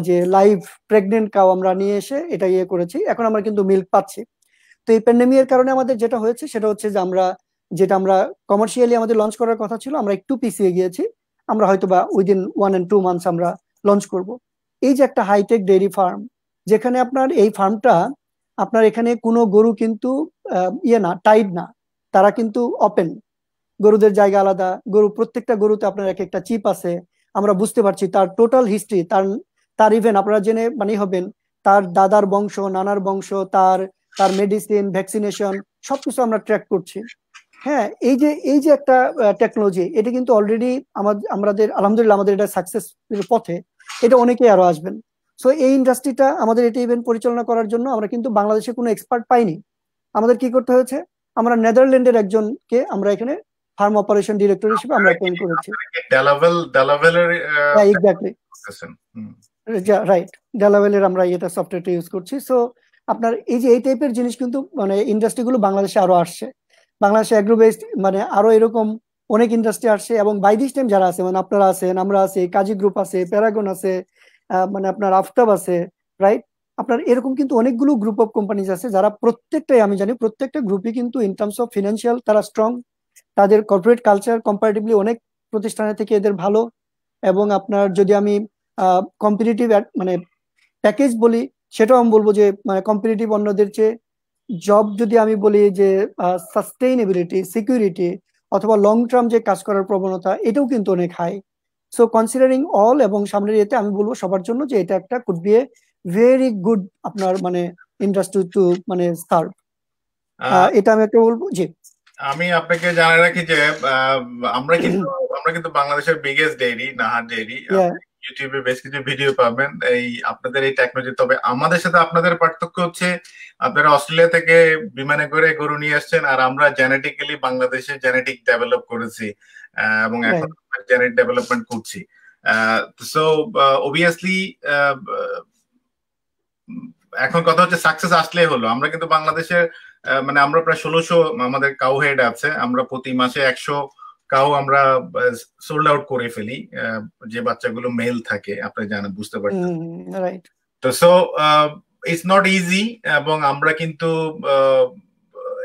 যে লাইভ প্রেগনেন্ট কাউ আমরা নিয়ে এসে এটা ইয়ে করেছি। এখন আমরা কিন্তু মিল্ক পাচ্ছি। তো এই প্যান্ডেমিকের কারণে আমাদের যেটা হয়েছে সেটা হচ্ছে যে আমরা, যেটা আমরা কমার্শিয়ালি আমাদের লঞ্চ করার কথা ছিল, আমরা একটু পিছিয়ে গিয়েছি। আমরা হয়তো বা within one and two months আমরা লঞ্চ করব। এই যে একটা হাইটেক ডেয়ারি ফার্ম যেখানে আপনার এই ফার্মটা আপনার এখানে কোনো গরু কিন্তু ইয়ে না টাইড না। তারা কিন্তু ওপেন গরুদের জায়গা আলাদা। গরু, প্রত্যেকটা গরুতে আপনার এক একটা চিপ আছে। আমরা বুঝতে পারছি তার টোটাল হিস্ট্রি তার তার ইভেন আপনারা জেনে মানে হবেন, তার দাদার বংশ, নানার বংশ, তার তার মেডিসিন ভ্যাকসিনেশন সবকিছু আমরা ট্র্যাক করছি। হ্যাঁ এই যে এই যে একটা টেকনোলজি এটা কিন্তু অলরেডি আমাদের আলহামদুলিল্লাহ আমাদের এটা সাকসেস পথে এটা অনেকেই আরও আসবেন। সো এই ইন্ডাস্ট্রিটা আমাদের এটা ইভেন্ট পরিচালনা করার জন্য আমরা কিন্তু বাংলাদেশে কোনো এক্সপার্ট পাইনি। আমাদের কি করতে হয়েছে? আমরা নেদারল্যান্ডের একজনকে আমরা এখানে ফার্ম অপারেশন ডিরেক্টর হিসেবে আমরা অ্যাপয়েন্ট করেছি। ডেলাভেল ডেলাভেলের হ্যাঁ এক্স্যাক্টলি রাইট ডেলাভেলের আমরা এটা সফটওয়্যারটা ইউজ করছি। সো আপনার এই যে এই টাইপের জিনিস কিন্তু মানে ইন্ডাস্ট্রিগুলো বাংলাদেশে আরও আসছে। বাংলাদেশে অ্যাগ্রো বেসড মানে আরও এরকম অনেক ইন্ডাস্ট্রি আসছে এবং বাই দিস টাইম যারা আছে মানে আপনারা আছেন আমরা আছি কাজী গ্রুপ আছে প্যারাগন আছে মানে আপনার আফতাব আছে রাইট আপনার এরকম কিন্তু অনেকগুলো গ্রুপ অফ কোম্পানিজ আছে যারা প্রত্যেকটাই, আমি জানি প্রত্যেকটা গ্রুপই কিন্তু ইন টার্মস অফ ফিনান্সিয়াল তারা স্ট্রং তাদের কর্পোরেট কালচার কম্পারেটিভলি অনেক প্রতিষ্ঠানের থেকে এদের ভালো এবং আপনার যদি আমি কম্পিটিটিভ মানে প্যাকেজ বলি, সেটাও আমি বলব যে মানে কম্পিটিটিভ অন্যদের চেয়ে জব যদি আমি বলি যে সাস্টেইনেবিলিটি সিকিউরিটি অথবা লং টার্ম যে কাজ করার প্রবণতা এটাও কিন্তু অনেক হাই সো কনসিডারিং অল এবং সামনের ইয়েতে আমি বলব সবার জন্য যে এটা একটা could be a very good আপনার মানে ইন্ডাস্ট্রি টু মানে সার্ভ এটা আমি একটা বলব জি। আমি আপনাকে জানাই রাখি যে আমরা কিন্তু আমরা কিন্তু বাংলাদেশের বিগেস্ট ডেইরি নাহার ডেইরি ইউটিউবে বেশ কিছু ভিডিও পাবেন। এই আপনাদের এই টেকনোলজি তবে আমাদের সাথে আপনাদের পার্থক্য হচ্ছে আপনারা অস্ট্রেলিয়া থেকে বিমানে করে গরু নিয়ে আসছেন আর আমরা জেনেটিক্যালি বাংলাদেশে জেনেটিক ডেভেলপ করেছি এবং এখন জেনেটিক ডেভেলপমেন্ট করছি। সো অবভিয়াসলি এখন কথা হচ্ছে সাকসেস আসলেই হলো। আমরা কিন্তু বাংলাদেশের মানে আমরা প্রায় ষোলোশো আমাদের কাউ হেড আছে। আমরা প্রতি মাসে একশো কাউ আমরা সোল্ড আউট করে ফেলি যে বাচ্চাগুলো মেল থাকে আপনি জানেন বুঝতে পারছেন। তো সো ইটস নট ইজি এবং আমরা কিন্তু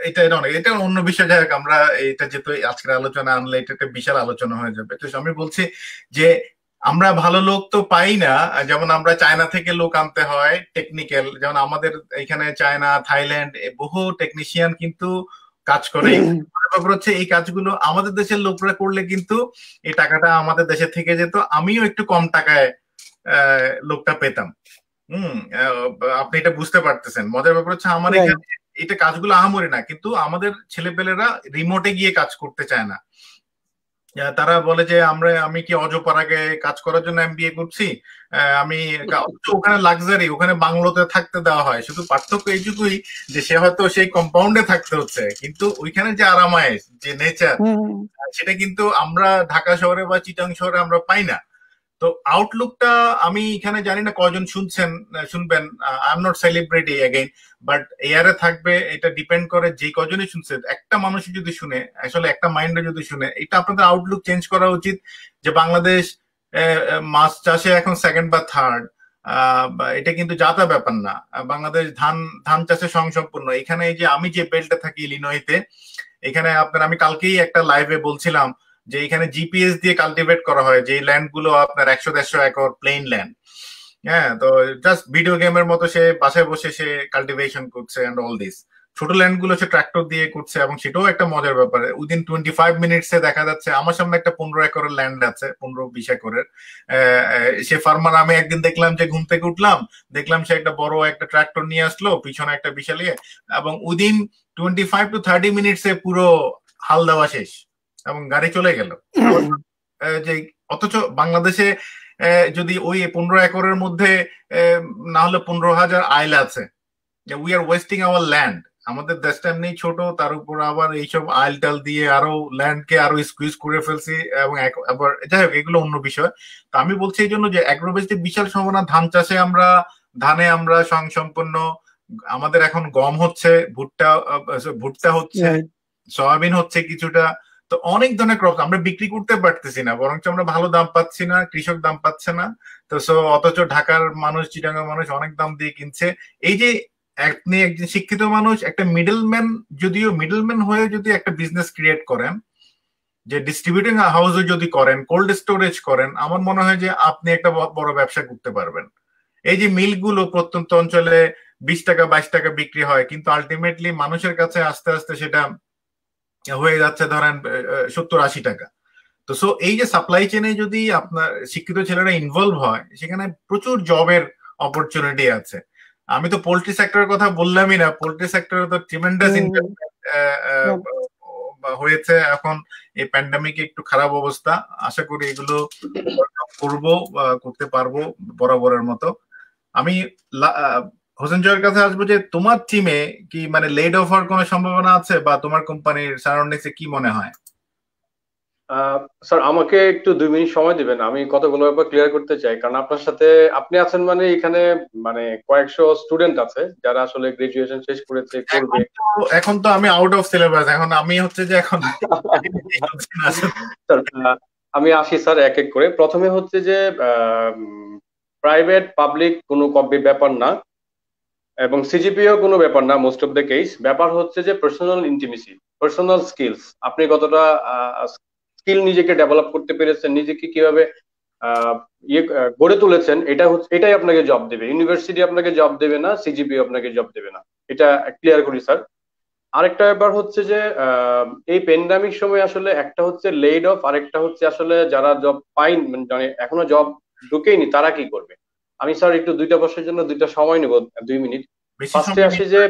এটা অনেক এটা অন্য বিষয় যাই আমরা এটা যেহেতু আজকের আলোচনা আনলে এটা একটা বিশাল আলোচনা হয়ে যাবে। তো আমি বলছি যে আমরা ভালো লোক তো পাই না যেমন আমরা চায়না থেকে লোক আনতে হয় টেকনিক্যাল যেমন আমাদের এখানে চায়না থাইল্যান্ড বহু টেকনিশিয়ান কিন্তু কাজ করে। ব্যাপার হচ্ছে এই কাজগুলো আমাদের দেশের লোকরা করলে কিন্তু এই টাকাটা আমাদের দেশে থেকে যেত। আমিও একটু কম টাকায় লোকটা পেতাম। হম আপনি এটা বুঝতে পারতেছেন। মজার ব্যাপার হচ্ছে আমার এখানে এটা কাজগুলো আহামরি না কিন্তু আমাদের ছেলেপেলেরা রিমোটে গিয়ে কাজ করতে চায় না। তারা বলে যে আমরা আমি কি অজপাড়াগে কাজ করার জন্য এম এমবিএ করছি? আমি ওখানে লাক্সারি ওখানে বাংলোতে থাকতে দেওয়া হয়। শুধু পার্থক্য এইটুকুই যে সে হয়তো সেই কম্পাউন্ডে থাকতে হচ্ছে। কিন্তু ওইখানে যে আরামায়েশ যে নেচার সেটা কিন্তু আমরা ঢাকা শহরে বা চিটাং শহরে আমরা পাই না। তো আউটলুকটা আমি এখানে জানি না কজন শুনছেন শুনবেন। I am not celebrity again but এয়ারে থাকবে এটা ডিপেন্ড করে যে কজনই শুনছে। একটা মানুষ যদি শুনে আসলে একটা মাইন্ডে যদি শুনে এটা আপনাদের আউটলুক চেঞ্জ করা উচিত যে বাংলাদেশ মাছ চাষে এখন সেকেন্ড বা থার্ড এটা কিন্তু যাতা ব্যাপার না। বাংলাদেশ ধান ধান চাষে স্বয়ংসম্পূর্ণ। এখানে এই যে আমি যে বেল্টে থাকি লিনোইতে এখানে আপনার আমি কালকেই একটা লাইভে বলছিলাম যে এখানে জিপিএস দিয়ে কাল্টিভেট করা হয়, যে ল্যান্ডগুলো আপনার একশো, দেড়শো একর প্লেন ল্যান্ড হ্যাঁ তো জাস্ট ভিডিও গেমের মতো সে বাসায় বসে সে কাল্টিভেশন করছে অ্যান্ড অল দিস ছোট ল্যান্ডগুলো সে ট্রাক্টর দিয়ে করছে এবং সেটাও একটা মজার ব্যাপার। উইদিন টোয়েন্টি ফাইভ মিনিটস এ দেখা যাচ্ছে আমার সামনে একটা পনেরো একরের ল্যান্ড আছে পনেরো বিশ একরের। সে ফার্মার আমি একদিন দেখলাম যে ঘুম থেকে উঠলাম দেখলাম সে একটা বড় একটা ট্রাক্টর নিয়ে আসলো পিছনে একটা বিশাল ইয়ে এবং within twenty five to thirty minutes এ পুরো হাল দেওয়া শেষ এবং গাড়ি চলে গেল। <coughs> যে অথচ বাংলাদেশে যদি ওই পনেরো একরের মধ্যে না হলে পনেরো হাজার আইল আছে। We are wasting our land আমাদের দেশটা এমনি ছোট তার উপর আবার এইসব আইল টাল দিয়ে আরও ল্যান্ডকে আরও স্কুইজ করে ফেলছি এবং আবার যাই হোক এগুলো অন্য বিষয়। তো আমি বলছি এই জন্য যে অ্যাগ্রোবেস্টে বিশাল সম্ভাবনা ধান চাষে আমরা ধানে আমরা সম্পন্ন আমাদের এখন গম হচ্ছে ভুট্টা ভুট্টা হচ্ছে সয়াবিন হচ্ছে কিছুটা তো অনেক ধরনের ক্রপ আমরা বিক্রি করতে পারতেছি না বরঞ্চ আমরা ভালো দাম পাচ্ছি না কৃষক দাম পাচ্ছে না তো সো অথচ ঢাকার মানুষ চিটাঙ্গার মানুষ অনেক দাম দিয়ে কিনছে। এই যে আপনি একজন শিক্ষিত মানুষ, একটা মিডলম্যান যদিও মিডলম্যান হয়ে যদি একটা বিজনেস ক্রিয়েট করেন, যে ডিস্ট্রিবিউটিং হাউসে যদি করেন কোল্ড স্টোরেজ করেন, আমার মনে হয় যে আপনি একটা বড় ব্যবসা করতে পারবেন। এই যে মিলগুলো প্রত্যন্ত অঞ্চলে বিশ টাকা, বাইশ টাকা বিক্রি হয়, কিন্তু আলটিমেটলি মানুষের কাছে আস্তে আস্তে সেটা হয়ে যাচ্ছে ধরেন সত্তর আশি টাকা। তো সো এই যে সাপ্লাই চেনে যদি আপনার শিক্ষিত ছেলেরা ইনভলভ হয়, সেখানে প্রচুর জবের অপরচুনিটি আছে। আমি তো পোল্ট্রি সেক্টরের কথা বললামই না। পোল্ট্রি সেক্টরে তো ট্রিমেন্ডাস হয়েছে। এখন এই প্যান্ডামিকে একটু খারাপ অবস্থা। আশা করি এগুলো করব করতে পারব বরাবরের মতো। আমি হোসেন জয়ের কাছে আসব যে তোমার টিমে কি মানে লেড অফ হওয়ার কোনো সম্ভাবনা আছে? বা তোমার কোম্পানির সারাউন্ডিংসে কি মনে হয়? স্যার আমাকে একটু দুই মিনিট সময় দিবেন। আমি কতগুলো ব্যাপার ক্লিয়ার করতে চাই। কারণ আপনার সাথে আপনি আছেন মানে এখানে মানে কয়েকশো স্টুডেন্ট আছে যারা আসলে গ্রাজুয়েশন শেষ করেছে করবে। এখন তো আমি আউট অফ সিলেবাস এখন আমি হচ্ছে যে এখন আমি আসি স্যার এক এক করে। প্রথমে হচ্ছে যে প্রাইভেট পাবলিক কোনো কবে ব্যাপার না এবং সিজিপিও কোনো ব্যাপার না মোস্ট অফ দ্য কেস ব্যাপার হচ্ছে যে পার্সোনাল ইন্টিমেসি পার্সোনাল স্কিলস আপনি কতটা স্কিল নিজেকে ডেভেলপ করতে পেরেছেন নিজেকে কীভাবে ইয়ে গড়ে তুলেছেন এটা হচ্ছে এটাই আপনাকে জব দেবে। ইউনিভার্সিটি আপনাকে জব দেবে না সিজিপি আপনাকে জব দেবে না। এটা ক্লিয়ার করি স্যার আরেকটা ব্যাপার হচ্ছে যে এই প্যান্ডামিক সময় আসলে একটা হচ্ছে লেড অফ আরেকটা হচ্ছে আসলে যারা জব পাইন মানে এখনও জব ঢুকেইনি তারা কি করবে? আমি স্যার একটু দুইটা বছরের জন্য দুইটা সময় নেব দুই মিনিট। ফার্স্টে আসি যে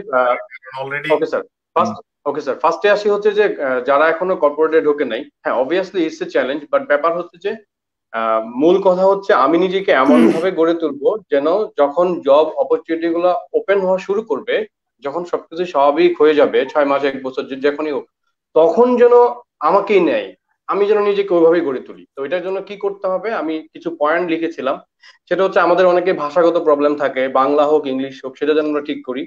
okay sir first okay sir ফার্স্টে আসি হচ্ছে যে যারা এখনও কর্পোরেটে ঢোকে নাই হ্যাঁ obviously it's a challenge but ব্যাপার হচ্ছে যে মূল কথা হচ্ছে আমি নিজেকে এমন ভাবে গড়ে তুলবো যেন যখন জব অপরচুনিটি গুলো ওপেন হওয়া শুরু করবে যখন সবকিছু স্বাভাবিক হয়ে যাবে ছয় মাস এক বছর যখনই হোক তখন যেন আমাকেই নেয়। আমি যেন নিজেকে ওইভাবেই গড়ে তুলি। তো এটার জন্য কি করতে হবে? আমি কিছু পয়েন্ট লিখেছিলাম। সেটা হচ্ছে আমাদের অনেকে ভাষাগত প্রবলেম থাকে বাংলা হোক ইংলিশ হোক সেটা যেন আমরা ঠিক করি।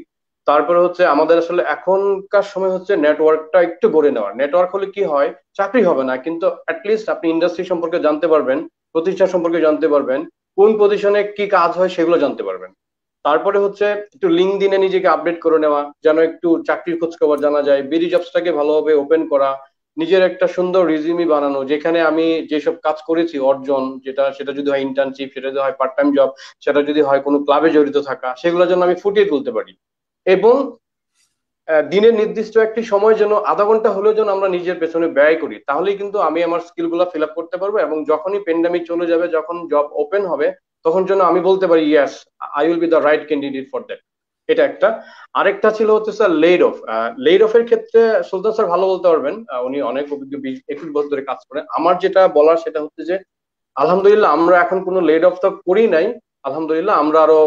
তারপরে হচ্ছে আমাদের আসলে এখনকার সময় হচ্ছে নেটওয়ার্কটা একটু গড়ে নেওয়ার। নেটওয়ার্ক হলে কি হয়? চাকরি হবে না, কিন্তু অ্যাটলিস্ট আপনি ইন্ডাস্ট্রি সম্পর্কে জানতে পারবেন, প্রতিষ্ঠান সম্পর্কে জানতে পারবেন, কোন পজিশনে কি কাজ হয় সেগুলো জানতে পারবেন। তারপরে হচ্ছে একটু লিঙ্ক দিনে নিজেকে আপডেট করে নেওয়া, যেন একটু চাকরির খোঁজ খবর জানা যায় বিডি জবসটাকে ভালোভাবে ওপেন করা, নিজের একটা সুন্দর রিজিউমি বানানো, যেখানে আমি যেসব কাজ করেছি, অর্জন, যেটা, সেটা যদি হয় ইন্টার্নশিপ সেটা যদি হয় পার্ট টাইম জব সেটা যদি হয় কোনো ক্লাবে জড়িত থাকা সেগুলো যেন আমি ফুটিয়ে তুলতে পারি। এবং দিনের নির্দিষ্ট একটি সময় যেন আধা ঘণ্টা হলেও যেন আমরা নিজের পেছনে ব্যয় করি, তাহলেই কিন্তু আমি আমার স্কিলগুলা ফিল আপ করতে পারব এবং যখনই পেন্ডামিক চলে যাবে, যখন জব ওপেন হবে, তখন যেন আমি বলতে পারি yes I will be the right candidate for that এটা একটা। আরেকটা ছিল হচ্ছে sir laid off laid off এর ক্ষেত্রে সুলতান স্যার ভালো বলতে পারবেন। উনি অনেক অভিজ্ঞ একুশ বছর ধরে কাজ করেন। আমার যেটা বলার সেটা হচ্ছে যে, আলহামদুলিল্লাহ আমরা এখন কোনো লেড অফ তো করি নাই আলহামদুলিল্লাহ, আমরা আরও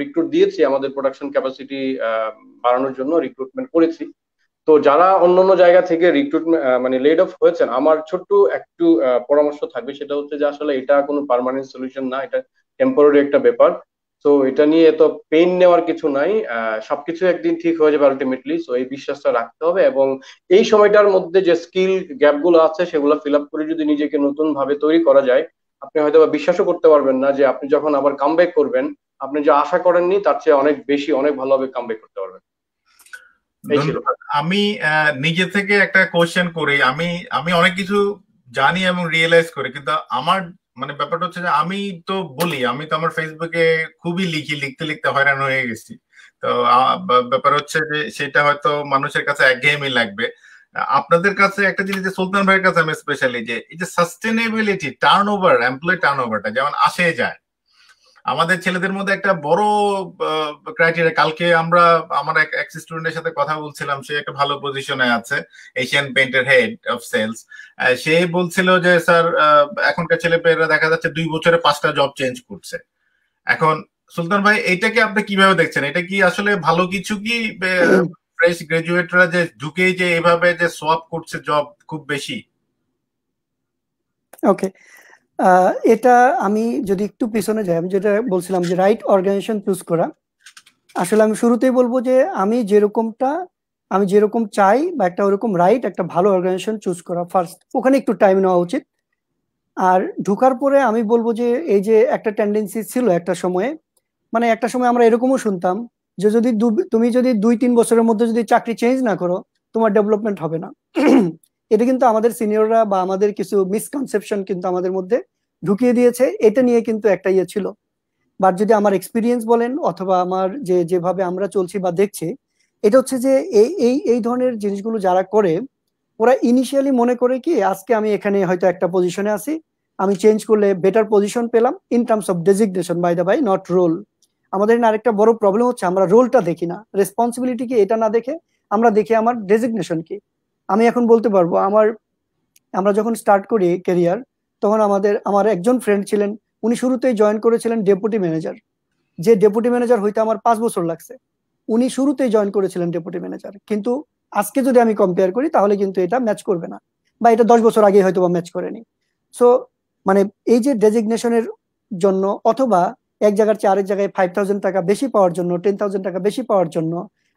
রিক্রুট দিয়েছি, আমাদের প্রোডাকশন ক্যাপাসিটি বাড়ানোর জন্য রিক্রুটমেন্ট করেছি। তো যারা অন্যান্য জায়গা থেকে রিক্রুটমেন্ট মানে লেড অফ হয়েছেন, আমার ছোট্ট একটু পরামর্শ থাকবে, সেটা হচ্ছে যে আসলে এটা কোনো পারমানেন্ট সলিউশন না, এটা টেম্পোরারি একটা ব্যাপার। তো এটা নিয়ে এত পেইন নেওয়ার কিছু নাই সবকিছু একদিন ঠিক হয়ে যাবে আলটিমেটলি সো এই বিশ্বাসটা রাখতে হবে এবং এই সময়টার মধ্যে যে স্কিল গ্যাপগুলো আছে, সেগুলো ফিল আপ করে যদি নিজেকে নতুন ভাবে তৈরি করা যায় আপনি হয়তো বিশ্বাসও করতে পারবেন না যে আপনি যখন আবার কামব্যাক করবেন আপনি যে আশা করেননি তার চেয়ে অনেক বেশি অনেক ভালোভাবে কামব্যাক করতে পারবেন। আমি নিজে থেকে একটা কোয়েশ্চেন করি। আমি আমি অনেক কিছু জানি এবং রিয়েলাইজ করি কিন্তু আমার মানে ব্যাপারটা হচ্ছে যে আমি তো বলি আমি তো আমার ফেসবুকে খুবই লিখি লিখতে লিখতে হয়রান হয়ে গেছি। তো ব্যাপার হচ্ছে যে সেটা হয়তো মানুষের কাছে একঘেয়েমি লাগবে। আপনাদের কাছে একটা জিনিস যে সুলতান ভাইয়ের কাছে আমি স্পেশালি যে, এই যে sustainability turn over employ turn ওভারটা যেমন আসে যায়। আমাদের ছেলেদের মধ্যে একটা বড় ক্রাইটেরিয়া কালকে আমরা, আমার এক এক্স স্টুডেন্টের সাথে কথা বলছিলাম, সে একটা ভালো পজিশনে আছে এশিয়ান পেন্টের হেড অফ সেলস সে বলছিল যে স্যার এখনকার ছেলেপেয়েরা দেখা যাচ্ছে দুই বছরে পাঁচটা জব চেঞ্জ করছে। এখন সুলতান ভাই এটাকে আপনি কীভাবে দেখছেন? এটা কি আসলে ভালো কিছু কি ফ্রেশ গ্রাজুয়েটরা যে ঢুকেই যে এভাবে যে সোয়াপ করছে জব খুব বেশি। ওকে এটা আমি যদি একটু পিছনে যাই, আমি যেটা বলছিলাম যে রাইট অর্গানাইজেশন চুজ করা। আসলে আমি শুরুতেই বলব যে আমি যেরকমটা, আমি যেরকম চাই বা একটা ওরকম রাইট একটা ভালো অর্গানাইজেশন চুজ করা ফার্স্ট ওখানে একটু টাইম নেওয়া উচিত। আর ঢুকার পরে আমি বলব যে এই যে একটা টেন্ডেন্সি ছিল একটা সময়ে মানে একটা সময় আমরা এরকমও শুনতাম যে যদি তুমি যদি দুই, তিন বছরের মধ্যে যদি চাকরি চেঞ্জ না করো, তোমার ডেভেলপমেন্ট হবে না। <clears throat> এটা কিন্তু আমাদের সিনিয়ররা বা আমাদের কিছু মিসকনসেপশন কিন্তু আমাদের মধ্যে ঢুকিয়ে দিয়েছে। এটা নিয়ে কিন্তু একটা ইয়ে ছিল। বাট যদি আমার এক্সপিরিয়েন্স বলেন অথবা আমার যে, যেভাবে আমরা চলছি বা দেখছি, এটা হচ্ছে যে এই এই এই ধরনের জিনিসগুলো যারা করে, ওরা ইনিশিয়ালি মনে করে কি, আজকে আমি এখানে হয়তো একটা পজিশনে আছি, আমি চেঞ্জ করলে বেটার পজিশন পেলাম in terms of designation by the by not role আমাদের না আরেকটা বড় প্রবলেম হচ্ছে, আমরা রোলটা দেখি না। রেসপন্সিবিলিটি কি এটা না দেখে আমরা দেখি আমার ডেজিগনেশন কি। আমি এখন বলতে পারব, আমার, আমরা যখন স্টার্ট করি ক্যারিয়ার তখন আমাদের, আমার একজন ফ্রেন্ড ছিলেন, উনি শুরুতেই জয়েন করেছিলেন ডেপুটি ম্যানেজার যে ডেপুটি ম্যানেজার হইতে আমার পাঁচ বছর লাগছে, উনি শুরুতেই জয়েন করেছিলেন ডেপুটি ম্যানেজার কিন্তু আজকে যদি আমি কম্পেয়ার করি, তাহলে কিন্তু এটা ম্যাচ করবে না। বা এটা দশ বছর আগে হয়তো বা ম্যাচ করেনি। সো মানে এই যে ডেজিগনেশনের জন্য অথবা এক জায়গার চেয়ে আরেক জায়গায় ফাইভ থাউজেন্ড টাকা বেশি পাওয়ার জন্য টেন থাউজেন্ড টাকা বেশি পাওয়ার জন্য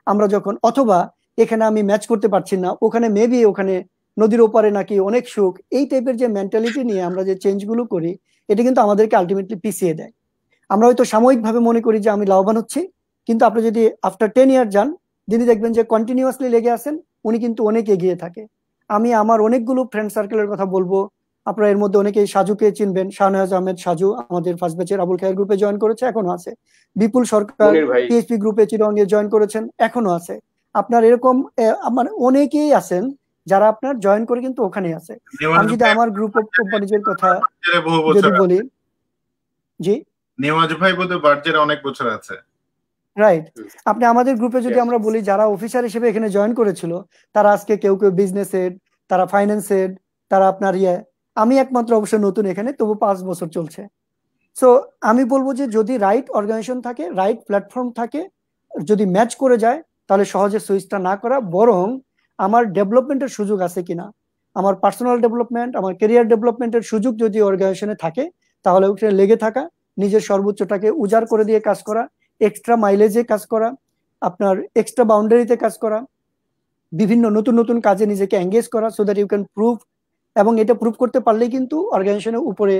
আমরা যখন, অথবা এখানে আমি ম্যাচ করতে পারছি না, ওখানে মেবি ওখানে নদীর ওপারে নাকি অনেক সুখ, এই টাইপের যে মেন্টালিটি নিয়ে আমরা যে চেঞ্জগুলো করি, এটা কিন্তু আমাদেরকে আলটিমেটলি পিছিয়ে দেয়। আমরা হয়তো সাময়িকভাবে মনে করি যে আমি লাভবান হচ্ছি, কিন্তু আপনি যদি আফটার টেন ইয়ার যান যিনি দেখবেন যে কন্টিনিউয়াসলি লেগে আছেন, উনি কিন্তু অনেক এগিয়ে থাকে। আমি আমার অনেকগুলো ফ্রেন্ড সার্কেলের কথা বলব আপনারা এর মধ্যে অনেকেই সাজুকে চিনবেন। শাহনওয়াজ আহমেদ সাজু আমাদের ফার্স্ট ব্যাচের আবুল খায়ের গ্রুপে জয়েন করেছে এখনও আছে। বিপুল সরকার পিএইচপি গ্রুপে চিরঙ্গে জয়েন করেছেন এখনও আছে। আপনার এরকম মানে অনেকেই আছেন যারা আপনার জয়েন করে কিন্তু ওখানে আছে। আমি যদি আমার গ্রুপ অফ কোম্পানিজের কথা যদি বলি জি? নেওয়াজ ভাই বোধহয় বার্জের অনেক বছর আছে। রাইট আপনি আমাদের গ্রুপে যদি আমরা বলি যারা অফিসার হিসেবে এখানে জয়েন করেছিল তারা আজকে কেউ কেউ বিজনেস হেড তারা ফাইন্যান্স হেড তারা আপনার ইয়ে আমি একমাত্র অবশ্য নতুন এখানে, তবু পাঁচ বছর চলছে। সো আমি বলব যে যদি রাইট অর্গানাইজেশন থাকে রাইট প্ল্যাটফর্ম থাকে, যদি ম্যাচ করে যায়, তাহলে সহজে সুইচটা না করা, বরং আমার ডেভেলপমেন্টের সুযোগ আছে কিনা, আমার পার্সোনাল ডেভেলপমেন্ট আমার কেরিয়ার ডেভেলপমেন্টের সুযোগ যদি অর্গানাইজেশনে থাকে, তাহলে ওখানে লেগে থাকা, নিজের সর্বোচ্চটাকে উজাড় করে দিয়ে কাজ করা এক্সট্রা মাইলেজে কাজ করা, আপনার এক্সট্রা বাউন্ডারিতে কাজ করা, বিভিন্ন নতুন নতুন কাজে নিজেকে এঙ্গেজ করা so that you can prove এবং এটা প্রুভ করতে পারলেই কিন্তু অর্গানাইজেশনের উপরে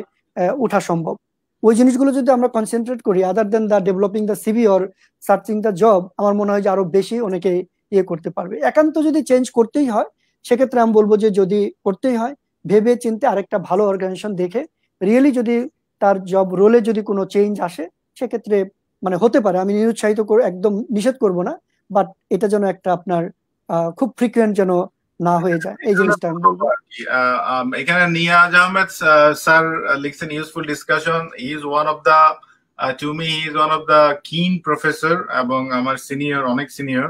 ওঠা সম্ভব। ওই জিনিসগুলো যদি আমরা কনসেন্ট্রেট করি other than the developing the CV or searching the job আমার মনে হয় যে আরও বেশি অনেকে ইয়ে করতে পারবে। একান্ত যদি চেঞ্জ করতেই হয়, সেক্ষেত্রে আমি বলব যে যদি করতেই হয়, ভেবে চিনতে আরেকটা ভালো অর্গানাইজেশন দেখে রিয়েলি যদি তার জব রোলে যদি কোনো চেঞ্জ আসে, সেক্ষেত্রে মানে হতে পারে। আমি নিরুৎসাহিত একদম নিষেধ করব না বাট এটা যেন একটা আপনার খুব ফ্রিকুয়েন্ট যেন না হয়ে যায়। এই জিনিসটা আমি বলব এখানে নিয়াজ আহমেদ স্যার লিখছেন useful discussion is one of the to me is one of the keen professor এবং আমার সিনিয়র অনেক সিনিয়র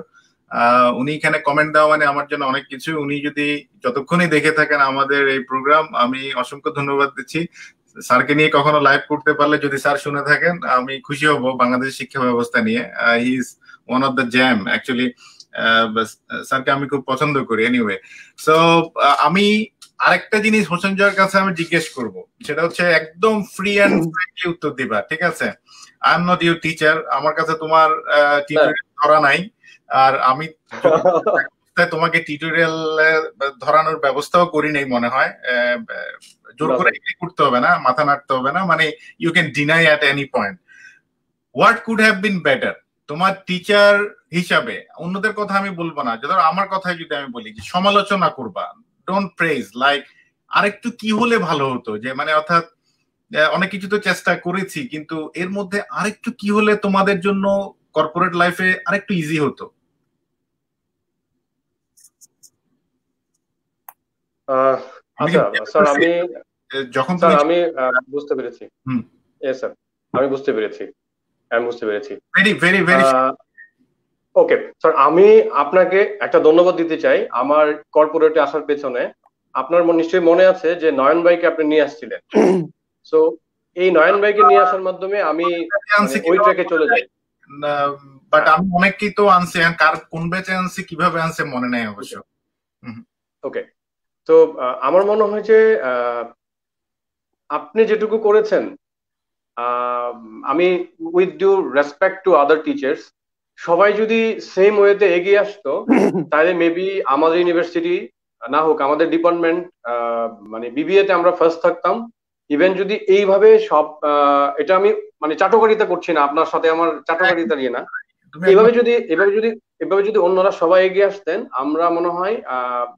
উনি এখানে কমেন্ট দেওয়া মানে আমার জন্য অনেক কিছু। উনি যদি যতক্ষণই দেখে থাকেন আমাদের এই প্রোগ্রাম আমি অসংখ্য ধন্যবাদ দিচ্ছি। স্যারকে নিয়ে কখনো লাইভ করতে পারলে যদি স্যার শুনে থাকেন আমি খুশি হব বাংলাদেশ শিক্ষা ব্যবস্থা নিয়ে। He is one of the gem actually স্যারকে আমি খুব পছন্দ করি এনিওয়ে সো আমি আরেকটা জিনিস হোসেন জয়ের কাছে আমি জিজ্ঞেস করব। সেটা হচ্ছে একদম ফ্রি অ্যান্ড ফ্রেন্ডলি উত্তর দিবা ঠিক আছে? I am not your teacher আমার কাছে তোমার টিউটোরিয়াল ধরা নাই। আর আমি <laughs> তোমাকে টিউটোরিয়াল ধরানোর ব্যবস্থাও করি নাই মনে হয়। জোর করে করতে হবে না মাথা নাড়তে হবে না। মানে you can deny at any point what could have been better তোমার টিচার হিসাবে অন্যদের কথা আমি বলব না। ধরো আমার কথাই যদি আমি বলি যে সমালোচনা করবা ডোন্ট প্রেজ লাইক আরেকটু কি হলে ভালো হতো? যে মানে অর্থাৎ অনেক কিছু তো চেষ্টা করেছি কিন্তু এর মধ্যে আরেকটু কি হলে তোমাদের জন্য কর্পোরেট লাইফে আরেকটু ইজি হতো? আচ্ছা আমি যখন আমি বুঝতে পেরেছি। আমি বুঝতে পেরেছি। আমি বুঝতে পেরেছি। Very very very okay sir আমি আপনাকে একটা ধন্যবাদ দিতে চাই আমার কর্পোরেটে আসার পেছনে। আপনার নিশ্চয়ই মনে আছে যে নয়ন ভাইকে আপনি নিয়ে আসছিলেন। <coughs> সো এই নয়ন ভাইকে নিয়ে আসার মাধ্যমে আমি মানে ওই ট্র্যাকে চলে যাই। বাট আমি অনেককেই তো আনছি কার কোন ব্যাচে আনছি কীভাবে আনছে মনে নাই অবশ্য। ওকে তো আমার মনে হয় যে আপনি যেটুকু করেছেন আমি with due respect to other teachers সবাই যদি সেম ওয়েতে এগিয়ে আসতো <coughs> তাহলে মেবি আমাদের ইউনিভার্সিটি না হোক আমাদের ডিপার্টমেন্ট মানে বিবিএতে আমরা ফার্স্ট থাকতাম। ইভেন যদি এইভাবে সব এটা আমি মানে চাটকারিতা করছি না আপনার সাথে আমার চাটকারিতা নিয়ে না। এভাবে যদি এভাবে যদি এভাবে যদি অন্যরা সবাই এগিয়ে আসতেন আমরা মনে হয়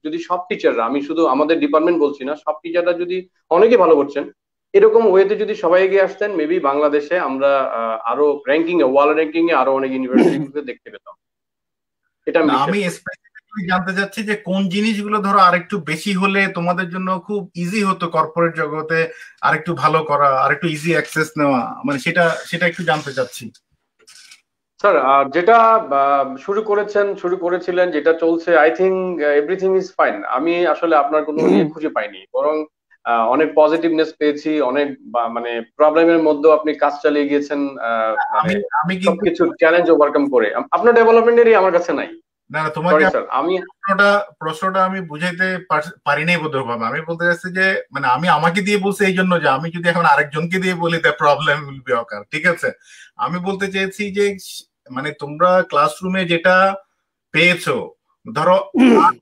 যদি সব টিচাররা আমি শুধু আমাদের ডিপার্টমেন্ট বলছি না সব টিচাররা যদি অনেকে ভালো করছেন এরকম ওয়েতে যদি সবাই এগিয়ে আসতেন মেবি বাংলাদেশে আমরা আরও র্যাঙ্কিং এ ওয়ার্ল্ড র্যাঙ্কিং এ আরও অনেক ইউনিভার্সিটি দেখতে পেতাম। এটা আমি জানতে চাচ্ছি যে কোন জিনিসগুলো ধরো আরেকটু বেশি হলে তোমাদের জন্য খুব ইজি হতো কর্পোরেট জগতে আরেকটু ভালো করা আরেকটু ইজি অ্যাক্সেস নেওয়া মানে সেটা সেটা একটু জানতে চাচ্ছি। স্যার যেটা শুরু করেছেন শুরু করেছিলেন যেটা চলছে I think everything is fine আমি আসলে আপনার কোনো খুঁজে পাইনি। বরং অনেক পজিটিভনেস পেয়েছি অনেক মানে প্রবলেমের মধ্যেও আপনি কাজ চালিয়ে গিয়েছেন মানে সবকিছু চ্যালেঞ্জ ওভারকাম করে। আপনার ডেভেলপমেন্টেরই আমার কাছে নাই। না না তোমাকে আমি প্রশ্নটা প্রশ্নটা আমি বুঝাইতে পারি নাই বোধহয় আমি বলতে চাচ্ছি যে মানে আমি আমাকে দিয়ে বলছি এই জন্য যে আমি যদি এখন আরেকজনকে দিয়ে বলি তা প্রবলেম উইল বি অকার ঠিক আছে? আমি বলতে চেয়েছি যে মানে তোমরা ক্লাসরুমে যেটা পেয়েছ ধরো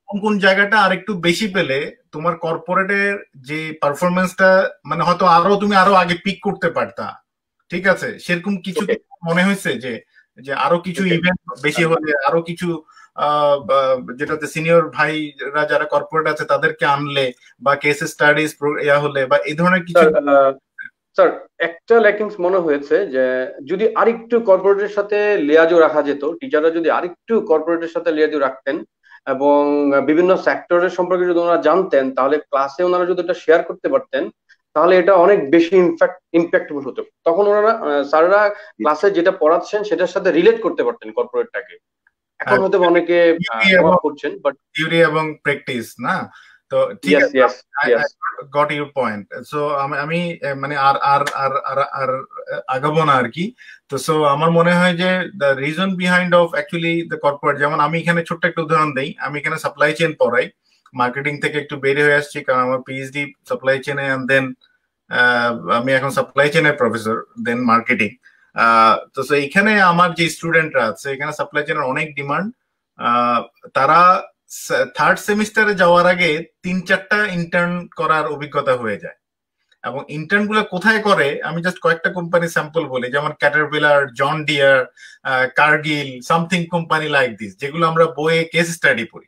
কোন কোন জায়গাটা আরেকটু বেশি পেলে তোমার কর্পোরেটের যে পারফরমেন্সটা মানে হয়তো আরও তুমি আরও আগে পিক করতে পারতা। ঠিক আছে? সেরকম কিছু মনে হয়েছে যে যে আরও কিছু ইভেন্ট বেশি হলে আরও কিছু যেটাতে সিনিয়র ভাইরা যারা কর্পোরেট আছে তাদেরকে আনলে বা কেস স্টাডিজ ইয়া হলে বা এই ধরনের কিছু স্যার একটা ল্যাকিংস মনে হয়েছে যে যদি আরেকটু কর্পোরেটের সাথে লিয়াজও রাখা যেত টিচাররা যদি আরেকটু কর্পোরেটের সাথে লিয়াজও রাখতেন এবং বিভিন্ন সেক্টরের সম্পর্কে যদি ওনারা জানতেন তাহলে ক্লাসে ওনারা যদি এটা শেয়ার করতে পারতেন তাহলে এটা অনেক বেশি ইনফ্যাক্ট ইম্প্যাক্টফুল হতো। তখন ওনারা স্যাররা ক্লাসে যেটা পড়াচ্ছেন সেটার সাথে রিলেট করতে পারতেন কর্পোরেটটাকে এখন হয়তো অনেকে করছেন বাট থিওরি এবং প্র্যাকটিস না? তো ঠিক আছে গট ইউর পয়েন্ট সো আমি মানে আর আর আর আর আর আগাবো না আর কি। তো সো আমার মনে হয় যে the reason behind of actually the corporate যেমন আমি এখানে ছোট্ট একটা উদাহরণ দেই। আমি এখানে সাপ্লাই চেইন পড়াই। মার্কেটিং থেকে একটু বের হয়ে আসছি কারণ আমার পিএইচডি সাপ্লাই চেইনে এন্ড দেন আমি এখন সাপ্লাই চেইনের প্রফেসর দেন মার্কেটিং তো এইখানে আমার যে স্টুডেন্টরা আছে এখানে সাপ্লাই চেইনের অনেক ডিমান্ড তারা থার্ড সেমিস্টারে যাওয়ার আগে তিন চারটা ইন্টার্ন করার অভিজ্ঞতা হয়ে যায়। এবং ইন্টার্নগুলো কোথায় করে আমি জাস্ট কয়েকটা কোম্পানি স্যাম্পল বলি যেমন Caterpillar John Deere Cargill something company like this যেগুলো আমরা বইয়ে কেস স্টাডি পড়ি।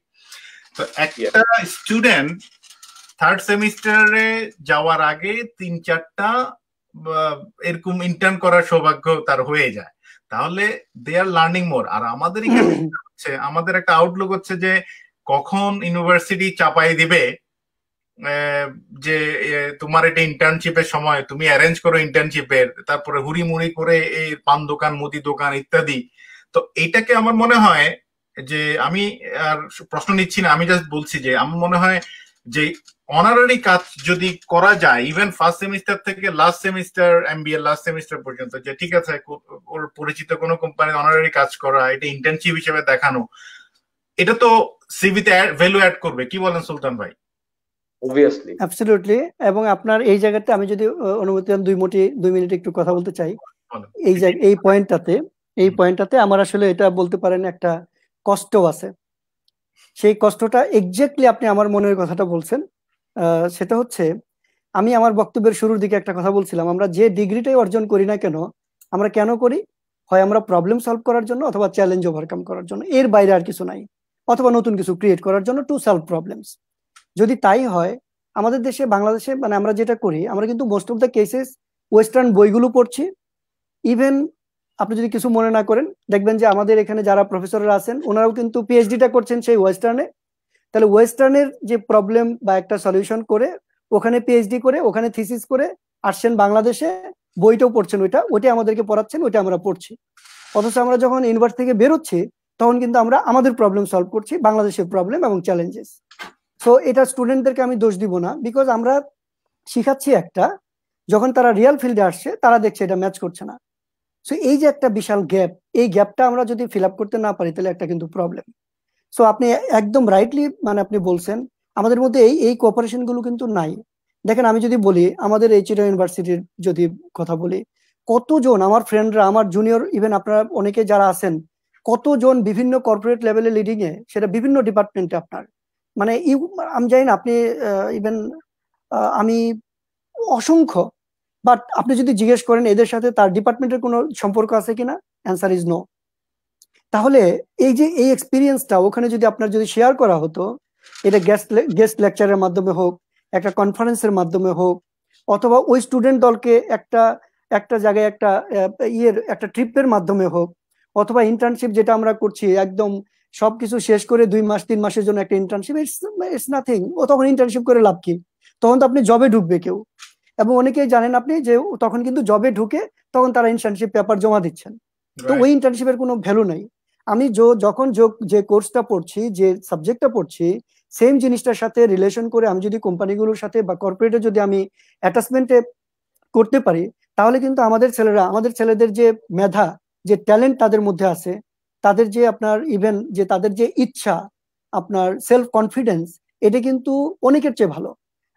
তো একটা স্টুডেন্ট থার্ড সেমিস্টারে যাওয়ার আগে তিন চারটা এরকম ইন্টার্ন করার সৌভাগ্য তার হয়ে যায়। তাহলে দে আর লার্নিং মোর আর আমাদের হচ্ছে আমাদের একটা আউটলুক হচ্ছে যে কখন ইউনিভার্সিটি চাপাই দিবে যে তোমার এটা ইন্টার্নশিপের সময়, তুমি অ্যারেঞ্জ করো ইন্টার্নশিপের তারপরে হুড়ি মুড়ি করে এই পান দোকান, মুদি দোকান ইত্যাদি। তো এইটাকে আমার মনে হয় যে, আমি আর প্রশ্ন নিচ্ছি না, আমি জাস্ট বলছি যে, আমার মনে হয় যে অনারারি কাজ যদি করা যায় ইভেন ফার্স্ট সেমিস্টার থেকে last semester MBA last semester পর্যন্ত, যে ঠিক আছে ওর পরিচিত কোনো কোম্পানি অনারারি কাজ করা, এটা ইন্টার্নশিপ হিসেবে দেখানো এটা তো সিভিতে ভ্যালু অ্যাড করবে। কি বলেন সুলতান ভাই? অবভিয়াসলি অ্যাবসলিউটলি এবং আপনার এই জায়গাতে আমি যদি অনুমতি দেন দুই মিনিট দুই মিনিট একটু কথা বলতে চাই। এই এই পয়েন্টটাতে এই পয়েন্টটাতে আমার আসলে এটা বলতে পারেন একটা কষ্ট আছে। সেই কষ্টটা এক্স্যাক্টলি আপনি আমার মনের কথাটা বলছেন। সেটা হচ্ছে আমি আমার বক্তব্যের শুরুর দিকে একটা কথা বলছিলাম। আমরা যে ডিগ্রিটাই অর্জন করি না কেন আমরা কেন করি? হয় আমরা প্রবলেম সলভ করার জন্য অথবা চ্যালেঞ্জ ওভারকাম করার জন্য। এর বাইরে আর কিছু নাই। অথবা নতুন কিছু ক্রিয়েট করার জন্য টু সলভ প্রবলেমস যদি তাই হয়, আমাদের দেশে, বাংলাদেশে মানে আমরা যেটা করি, আমরা কিন্তু most of the cases western বইগুলো পড়ছি। ইভেন আপনি যদি কিছু মনে না করেন, দেখবেন যে আমাদের এখানে যারা প্রফেসররা আছেন, ওনারাও কিন্তু পিএইচডিটা করছেন সেই ওয়েস্টার্নে তাহলে ওয়েস্টার্নের যে প্রবলেম বা একটা সলিউশন করে, ওখানে পিএইচডি করে, ওখানে থিসিস করে আসছেন বাংলাদেশে, বইটাও পড়ছেন ওইটা ওইটা আমাদেরকে পড়াচ্ছেন, ওইটা আমরা পড়ছি। অথচ আমরা যখন ইউনিভার্সিটি থেকে বেরোচ্ছি তখন কিন্তু আমরা আমাদের প্রবলেম সলভ করছি, বাংলাদেশের প্রবলেম এবং চ্যালেঞ্জেস সো এটা স্টুডেন্টদেরকে আমি দোষ দিব না বিকজ আমরা শিখাচ্ছি একটা, যখন তারা রিয়েল ফিল্ডে আসছে, তারা দেখছে এটা ম্যাচ করছে না। সো এই যে একটা বিশাল গ্যাপ এই গ্যাপটা আমরা যদি ফিল আপ করতে না পারি, তাহলে একটা কিন্তু প্রবলেম সো আপনি একদম রাইটলি মানে আপনি বলছেন, আমাদের মধ্যে এই এই কোঅপারেশনগুলো কিন্তু নাই। দেখেন, আমি যদি বলি, আমাদের এইচএড ইউনিভার্সিটির যদি কথা বলি, কতজন, আমার ফ্রেন্ডরা আমার জুনিয়র ইভেন আপনারা অনেকে যারা আছেন কতজন বিভিন্ন কর্পোরেট লেভেলে লিডিং এ, সেটা বিভিন্ন ডিপার্টমেন্টে আপনার। মানে আমি জানি না, আপনি ইভেন আমি অসংখ্য বাট আপনি যদি জিজ্ঞেস করেন এদের সাথে তার ডিপার্টমেন্টের কোনো সম্পর্ক আছে কিনা অ্যান্সার ইজ নো তাহলে এই যে এই এক্সপিরিয়েন্সটা ওখানে যদি আপনার যদি শেয়ার করা হতো, এটা গেস্ট গেস্ট লেকচারের মাধ্যমে হোক, একটা কনফারেন্সের মাধ্যমে হোক, অথবা ওই স্টুডেন্ট দলকে একটা একটা জায়গায় একটা ইয়ের, একটা ট্রিপের মাধ্যমে হোক অথবা ইন্টার্নশিপ যেটা আমরা করছি একদম সবকিছু শেষ করে দুই মাস তিন মাসের জন্য একটা ইন্টার্নশিপ ইটস নাথিং ও তখন ইন্টার্নশিপ করে লাভ কি? তখন তো আপনি জবে ঢুকবে কেউ। এবং অনেকেই জানেন আপনি যে তখন কিন্তু জবে ঢুকে তখন তারা ইন্টার্নশিপ পেপার জমা দিচ্ছেন। তো ওই ইন্টার্নশিপের কোনো ভ্যালু নাই। আমি যখন যে কোর্সটা পড়ছি যে সাবজেক্টটা পড়ছি সেম জিনিসটার সাথে রিলেশন করে আমি যদি কোম্পানিগুলোর সাথে বা কর্পোরেটে যদি আমি অ্যাটাচমেন্টে করতে পারি তাহলে কিন্তু আমাদের ছেলেরা আমাদের ছেলেদের যে মেধা যে ট্যালেন্ট তাদের মধ্যে আছে তাদের যে আপনার ইভেন যে তাদের যে ইচ্ছা আপনার সেলফ কনফিডেন্স এটা কিন্তু অনেকের চেয়ে ভালো।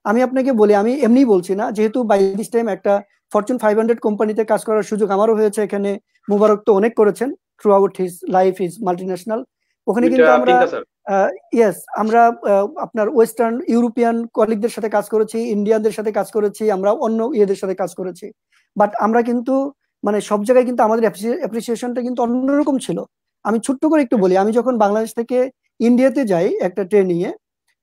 আমি আপনাকে বলি আমি এমনি বলছি না যেহেতু বাই দিস টাইম একটা ফরচুন ফাইভ হান্ড্রেড কোম্পানিতে কাজ করার সুযোগ আমারও হয়েছে এখানে মুবারক তো অনেক করেছেন throughout his life is multinational ওখানে কিন্তু আমরা ইয়েস আমরা আপনার ওয়েস্টার্ন ইউরোপিয়ান কলিগদের সাথে কাজ করেছি ইন্ডিয়ানদের সাথে কাজ করেছি আমরা অন্য ইয়েদের সাথে কাজ করেছি। বাট আমরা কিন্তু মানে সব জায়গায় কিন্তু আমাদের অ্যাপ্রিসিয়েশনটা কিন্তু অন্যরকম ছিল। আমি ছোট্ট করে একটু বলি, আমি যখন বাংলাদেশ থেকে ইন্ডিয়াতে যাই একটা ট্রেনিং এ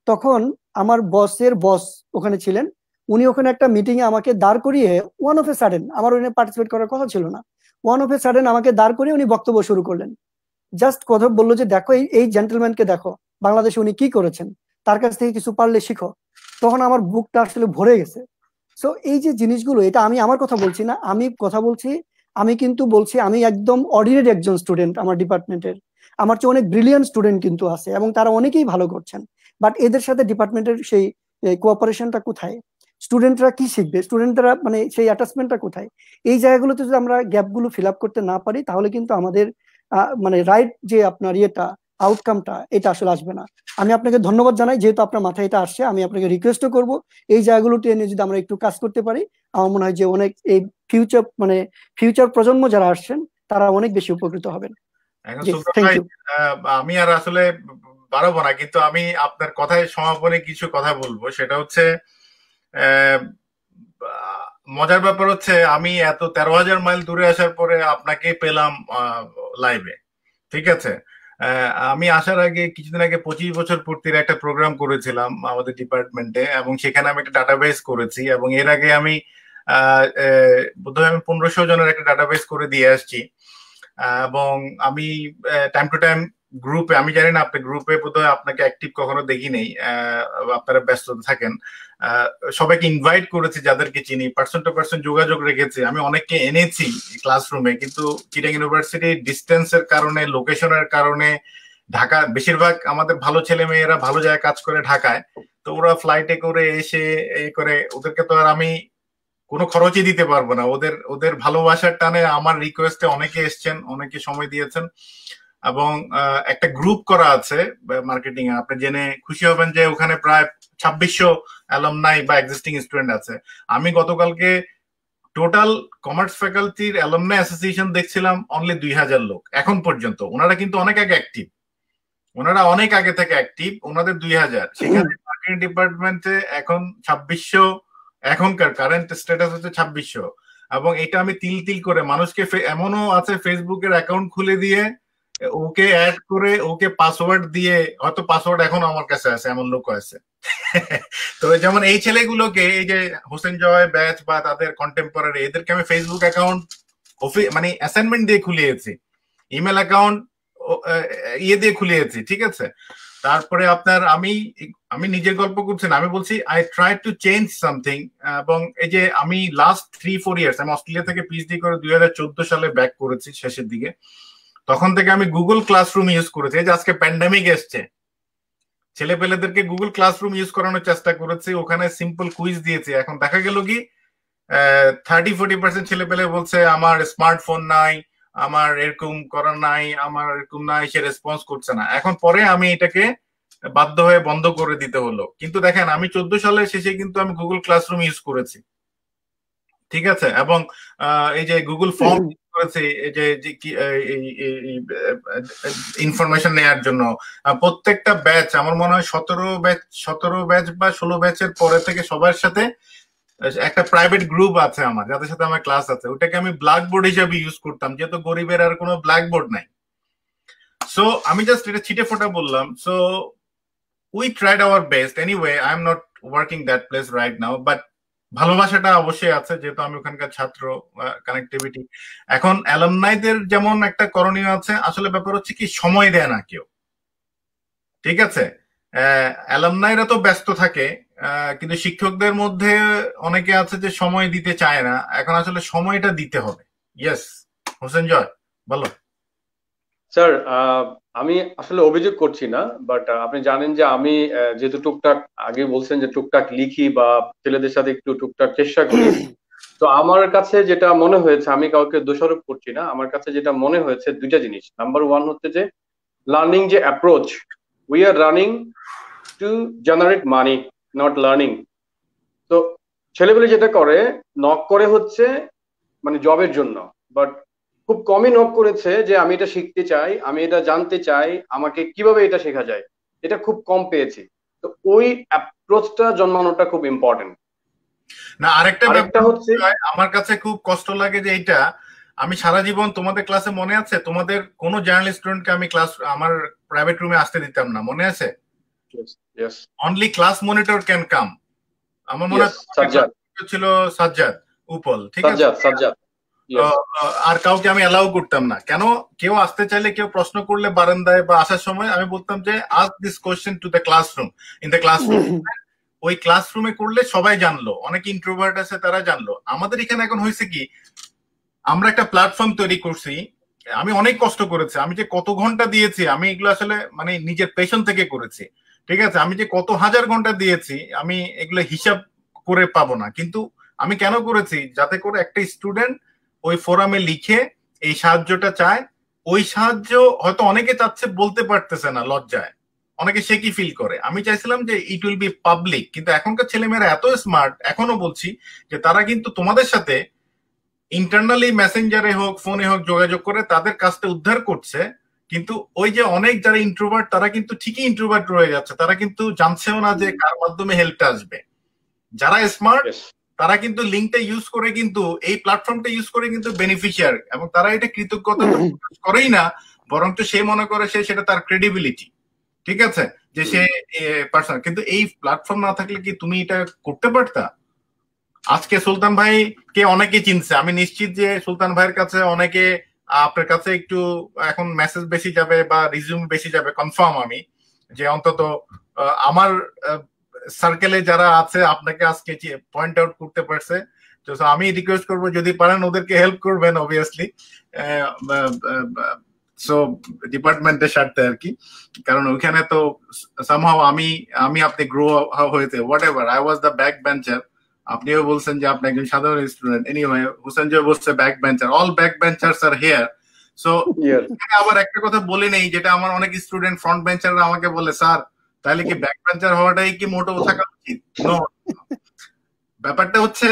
তখন আমার বসের বস ওখানে ছিলেন। উনি ওখানে একটা মিটিং এ আমাকে দাঁড় করিয়ে ওয়ান অফ এ সাডেন আমার ওখানে পার্টিসিপেট করার কথা ছিল না। ওয়ান অফ এ সাডেন আমাকে দাঁড় করিয়ে উনি বক্তব্য শুরু করলেন। জাস্ট কথা বলল যে, দেখো, এই জেন্টেলম্যানকে দেখো, বাংলাদেশে উনি কি করেছেন? তার কাছ থেকে কিছু পারলে শিখো। তখন আমার বুকটা আসলে ভরে গেছে। সো এই যে জিনিসগুলো, এটা আমি আমার কথা বলছি না, আমি কথা বলছি, আমি কিন্তু বলছি আমি একদম অর্ডিনারি একজন স্টুডেন্ট আমার ডিপার্টমেন্টের আমার চেয়ে অনেক ব্রিলিয়ান্ট স্টুডেন্ট কিন্তু আছে এবং তারা অনেকেই ভালো করছেন। বাট এদের সাথে ডিপার্টমেন্টের সেই কোঅপারেশনটা কোথায়? স্টুডেন্টরা কি শিখবে? স্টুডেন্টরা মানে সেই অ্যাটাচমেন্টটা কোথায়? এই জায়গাগুলোতে যদি আমরা গ্যাপগুলো ফিল আপ করতে না পারি, তাহলে কিন্তু আমাদের মানে রাইট যে আপনার ইয়েটা আউটকামটা এটা আসলে আসবে না। আমি আপনাকে ধন্যবাদ জানাই যেহেতু আপনার মাথায় এটা আসছে আমি আপনাকে রিকোয়েস্টও করব। এই জায়গাগুলোতে এনে যদি আমরা একটু কাজ করতে পারি আমার মনে হয় যে অনেক এই ফিউচার মানে ফিউচার প্রজন্ম যারা আসছেন তারা অনেক বেশি উপকৃত হবেন। আমি আর আসলে পারব না কিন্তু আমি আপনার কথায় সমাপনে কিছু কথা বলব। সেটা হচ্ছে মজার ব্যাপার হচ্ছে আমি এত তেরো হাজার মাইল দূরে আসার পরে আপনাকে পেলাম লাইভে ঠিক আছে? আমি আসার আগে কিছুদিন আগে পঁচিশ বছর পূর্তির একটা প্রোগ্রাম করেছিলাম আমাদের ডিপার্টমেন্টে এবং সেখানে আমি একটা ডাটাবেস করেছি, এবং এর আগে আমি বোধহয় আমি পনেরোশো জনের একটা ডাটাবেস করে দিয়ে আসছি। এবং আমি টাইম টু টাইম গ্রুপে আমি জানি না আপনি গ্রুপে বোধহয় আপনাকে অ্যাক্টিভ কখনো দেখি নেই আপনারা ব্যস্ত থাকেন। সবাইকে ইনভাইট করেছি যাদেরকে চিনি পার্সন টু পার্সন যোগাযোগ রেখেছি। আমি অনেককে এনেছি ক্লাসরুমে কিন্তু চিটাং ইউনিভার্সিটি ডিস্টেন্সের কারণে লোকেশনের কারণে, ঢাকা, বেশিরভাগ আমাদের ভালো ছেলে মেয়েরা ভালো জায়গায় কাজ করে ঢাকায়। তো ওরা ফ্লাইটে করে এসে এই করে, ওদেরকে তো আর আমি কোনো খরচই দিতে পারব না। ওদের ওদের ভালোবাসার টানে আমার রিকোয়েস্টে অনেকে এসছেন, অনেকে সময় দিয়েছেন। এবং একটা গ্রুপ করা আছে মার্কেটিং এ। আপনি জেনে খুশি হবেন যে ওখানে প্রায় ছাব্বিশশো অ্যালমনাই বা এক্সিস্টিং স্টুডেন্ট আছে। আমি গতকালকে টোটাল কমার্স ফ্যাকাল্টির অ্যালমনাই অ্যাসোসিয়েশন দেখছিলাম অনলি দুই হাজার লোক এখন পর্যন্ত। ওনারা কিন্তু অনেক আগে অ্যাক্টিভ ওনারা অনেক আগে থেকে অ্যাক্টিভ ওনাদের দুই হাজার। সেখানে মার্কেটিং ডিপার্টমেন্টে এখন ছাব্বিশশো এখনকার কারেন্ট স্ট্যাটাস হচ্ছে ছাব্বিশশো। এবং এটা আমি তিল তিল করে মানুষকে এমনও আছে ফেসবুকের অ্যাকাউন্ট খুলে দিয়ে ওকে অ্যাড করে ওকে পাসওয়ার্ড দিয়ে, হয়তো পাসওয়ার্ড এখন আমার কাছে আছে, এমন লোক আছে। <laughs> তো যেমন এই ছেলেগুলোকে, এই যে হোসেন জয়, ব্যাচ বা তাদের কন্টেম্পোরারি এদেরকে আমি ফেসবুক অ্যাকাউন্ট মানে অ্যাসাইনমেন্ট দিয়ে খুলিয়েছি। ইমেল অ্যাকাউন্ট ইয়ে দিয়ে খুলিয়েছি, ঠিক আছে? তারপরে আপনার আমি আমি নিজের গল্প করছি না, আমি বলছি I try to change something এবং এই যে আমি লাস্ট থ্রি ফোর ইয়ার্স আমি অস্ট্রেলিয়া থেকে পিএইচডি করে দুই হাজার চোদ্দ সালে ব্যাক করেছি শেষের দিকে। তখন থেকে আমি গুগল ক্লাসরুম ইউজ করেছি। যে আজকে প্যান্ডামিক এসছে। ছেলে পেলেদেরকে গুগল ক্লাসরুম ইউজ করানোর চেষ্টা করেছি। ওখানে সিম্পল কুইজ দিয়েছি। এখন দেখা গেল কি থার্টি ফোর্টি পার্সেন্ট ছেলে পেলে বলছে, আমার স্মার্টফোন নাই, আমার এরকম করা নাই, আমার এরকম নাই, সে রেসপন্স করছে না। এখন পরে আমি এটাকে বাধ্য হয়ে বন্ধ করে দিতে হলো। কিন্তু দেখেন, আমি চোদ্দ সালের শেষে কিন্তু আমি গুগল ক্লাসরুম ইউজ করেছি। ঠিক আছে? এবং এই যে গুগল ফর্ম করেছে যে ইনফরমেশন নেয়ার জন্য। প্রত্যেকটা ব্যাচ আমার মনে হয় সতেরো ব্যাচ সতেরো ব্যাচ বা ষোলো ব্যাচের পরে থেকে সবার সাথে একটা প্রাইভেট গ্রুপ আছে আমার, যাদের সাথে আমার ক্লাস আছে। ওটাকে আমি ব্ল্যাকবোর্ড হিসাবে ইউজ করতাম, যেহেতু গরিবের আর কোনো ব্ল্যাকবোর্ড নাই। সো আমি জাস্ট এটা ছিটে ফোটা বললাম। So we tried our best anyway I am not working that place right now but ভালোবাসাটা অবশ্যই আছে, যেহেতু আমি ওখানকার ছাত্র কানেক্টিভিটি এখন অ্যালামনাইদের যেমন একটা করণীয় আছে, আসলে ব্যাপার হচ্ছে কি, সময় দেয় না কেউ। ঠিক আছে? অ্যালামনাইরা তো ব্যস্ত থাকে কিন্তু শিক্ষকদের মধ্যে অনেকে আছে যে সময় দিতে চায় না। এখন আসলে সময়টা দিতে হবে। ইয়েস হোসেন জয়, বলো। স্যার আমি আসলে অভিযোগ করছি না বাট আপনি জানেন যে আমি যেহেতু টুকটাক আগে বলছেন যে টুকটাক লিখি বা ছেলেদের সাথে একটু টুকটাক চেষ্টা করি, তো আমার কাছে যেটা মনে হয়েছে, আমি কাউকে দোষারোপ করছি না, আমার কাছে যেটা মনে হয়েছে দুইটা জিনিস। নাম্বার ওয়ান হচ্ছে যে লার্নিং যে approach we are running to generate money not learning তো ছেলেপেলে যেটা করে নক করে হচ্ছে মানে জবের জন্য বাট খুব কমই নক করেছে যে আমি এটা শিখতে চাই আমি এটা জানতে চাই আমাকে কীভাবে এটা শেখা যায় এটা খুব কম পেয়েছি। তো ওই অ্যাপ্রোচটা জন্মানোটা খুব ইম্পর্টেন্ট না আরেকটা আরেকটা ব্যাপার হচ্ছে আমার কাছে খুব কষ্ট লাগে যে এটা আমি সারা জীবন তোমাদের ক্লাসে মনে আছে? তোমাদের কোন জার্নালিস্ট স্টুডেন্টকে আমি ক্লাস আমার প্রাইভেট রুমে আসতে দিতাম না মনে আছে? Only class monitor can come আমার মনে হয় ছিল সাজ্জাদ উপল ঠিক আছে? সাজ্জাদ। আর কাউকে আমি অ্যালাউ করতাম না। কেন? কেউ আসতে চাইলে কেউ প্রশ্ন করলে বারান্দায় বা আসার সময় আমি বলতাম যে আজ this question to the classroom in the classroom ওই ক্লাসরুমে করলে সবাই জানলো। অনেক ইন্ট্রোভার্ট আছে তারা জানলো। আমাদের এখানে এখন হয়েছে কি আমরা একটা প্ল্যাটফর্ম তৈরি করছি। আমি অনেক কষ্ট করেছি। আমি যে কত ঘণ্টা দিয়েছি আমি এগুলো আসলে মানে নিজের পেশন থেকে করেছি। ঠিক আছে? আমি যে কত হাজার ঘণ্টা দিয়েছি আমি এগুলো হিসাব করে পাবো না। কিন্তু আমি কেন করেছি? যাতে করে একটা স্টুডেন্ট ওই ফোরামে লিখে এই সাহায্যটা চায়। ওই সাহায্য হয়তো অনেকে চাচ্ছে বলতে পারতেছে না লজ্জায়। অনেকে সে কি ফিল করে? আমি চাইছিলাম যে ইট উইল বি পাবলিক কিন্তু এখনকার ছেলেমেয়েরা এত স্মার্ট এখনও বলছি যে তারা কিন্তু তোমাদের সাথে ইন্টারনালি মেসেঞ্জারে হোক ফোনে হোক যোগাযোগ করে তাদের কাজটা উদ্ধার করছে। কিন্তু ওই যে অনেক যারা ইন্ট্রোভার্ট তারা কিন্তু ঠিকই ইন্ট্রোভার্ট রয়ে যাচ্ছে। তারা কিন্তু জানছেও না যে কার মাধ্যমে হেল্পটা আসবে। যারা স্মার্ট তারা কিন্তু লিঙ্কটা ইউজ করে কিন্তু এই প্ল্যাটফর্মটা ইউজ করে কিন্তু বেনিফিশিয়ার এবং তারা এটা কৃতজ্ঞতা করেই না বরঞ্চ সে মনে করে সে সেটা তার ক্রেডিবিলিটি ঠিক আছে? যে সে পার্সন কিন্তু এই প্ল্যাটফর্ম না থাকলে কি তুমি এটা করতে পারতা? আজকে সুলতান ভাই কে অনেকে চিনছে আমি নিশ্চিত যে সুলতান ভাইয়ের কাছে অনেকে আপনার কাছে একটু এখন মেসেজ বেশি যাবে বা রিজিউম বেশি যাবে কনফার্ম আমি যে অন্তত আমার সার্কেলে যারা আছে আপনাকে আজকে পয়েন্ট আউট করতে পারছে তো আমি রিকোয়েস্ট করব যদি পারেন ওদেরকে হেল্প করবেন অবভিয়াসলি সো ডিপার্টমেন্টের স্বার্থে আর কি। কারণ ওইখানে তো সামহাও আমি আমি আপনি গ্রো হয়েছে whatever I was the backbencher আপনিও বলছেন যে আপনি একজন সাধারণ স্টুডেন্ট এনিওয়ে হুসেন জয় বলছে backbencher all backbenchers are here so আবার একটা কথা বলে নেই যেটা আমার অনেক স্টুডেন্ট ফ্রন্ট বেঞ্চাররা আমাকে বলে স্যার তাহলে কি ব্যাক বেঞ্চার হওয়াটাই কি মোটো থাকা উচিত? ব্যাপারটা হচ্ছে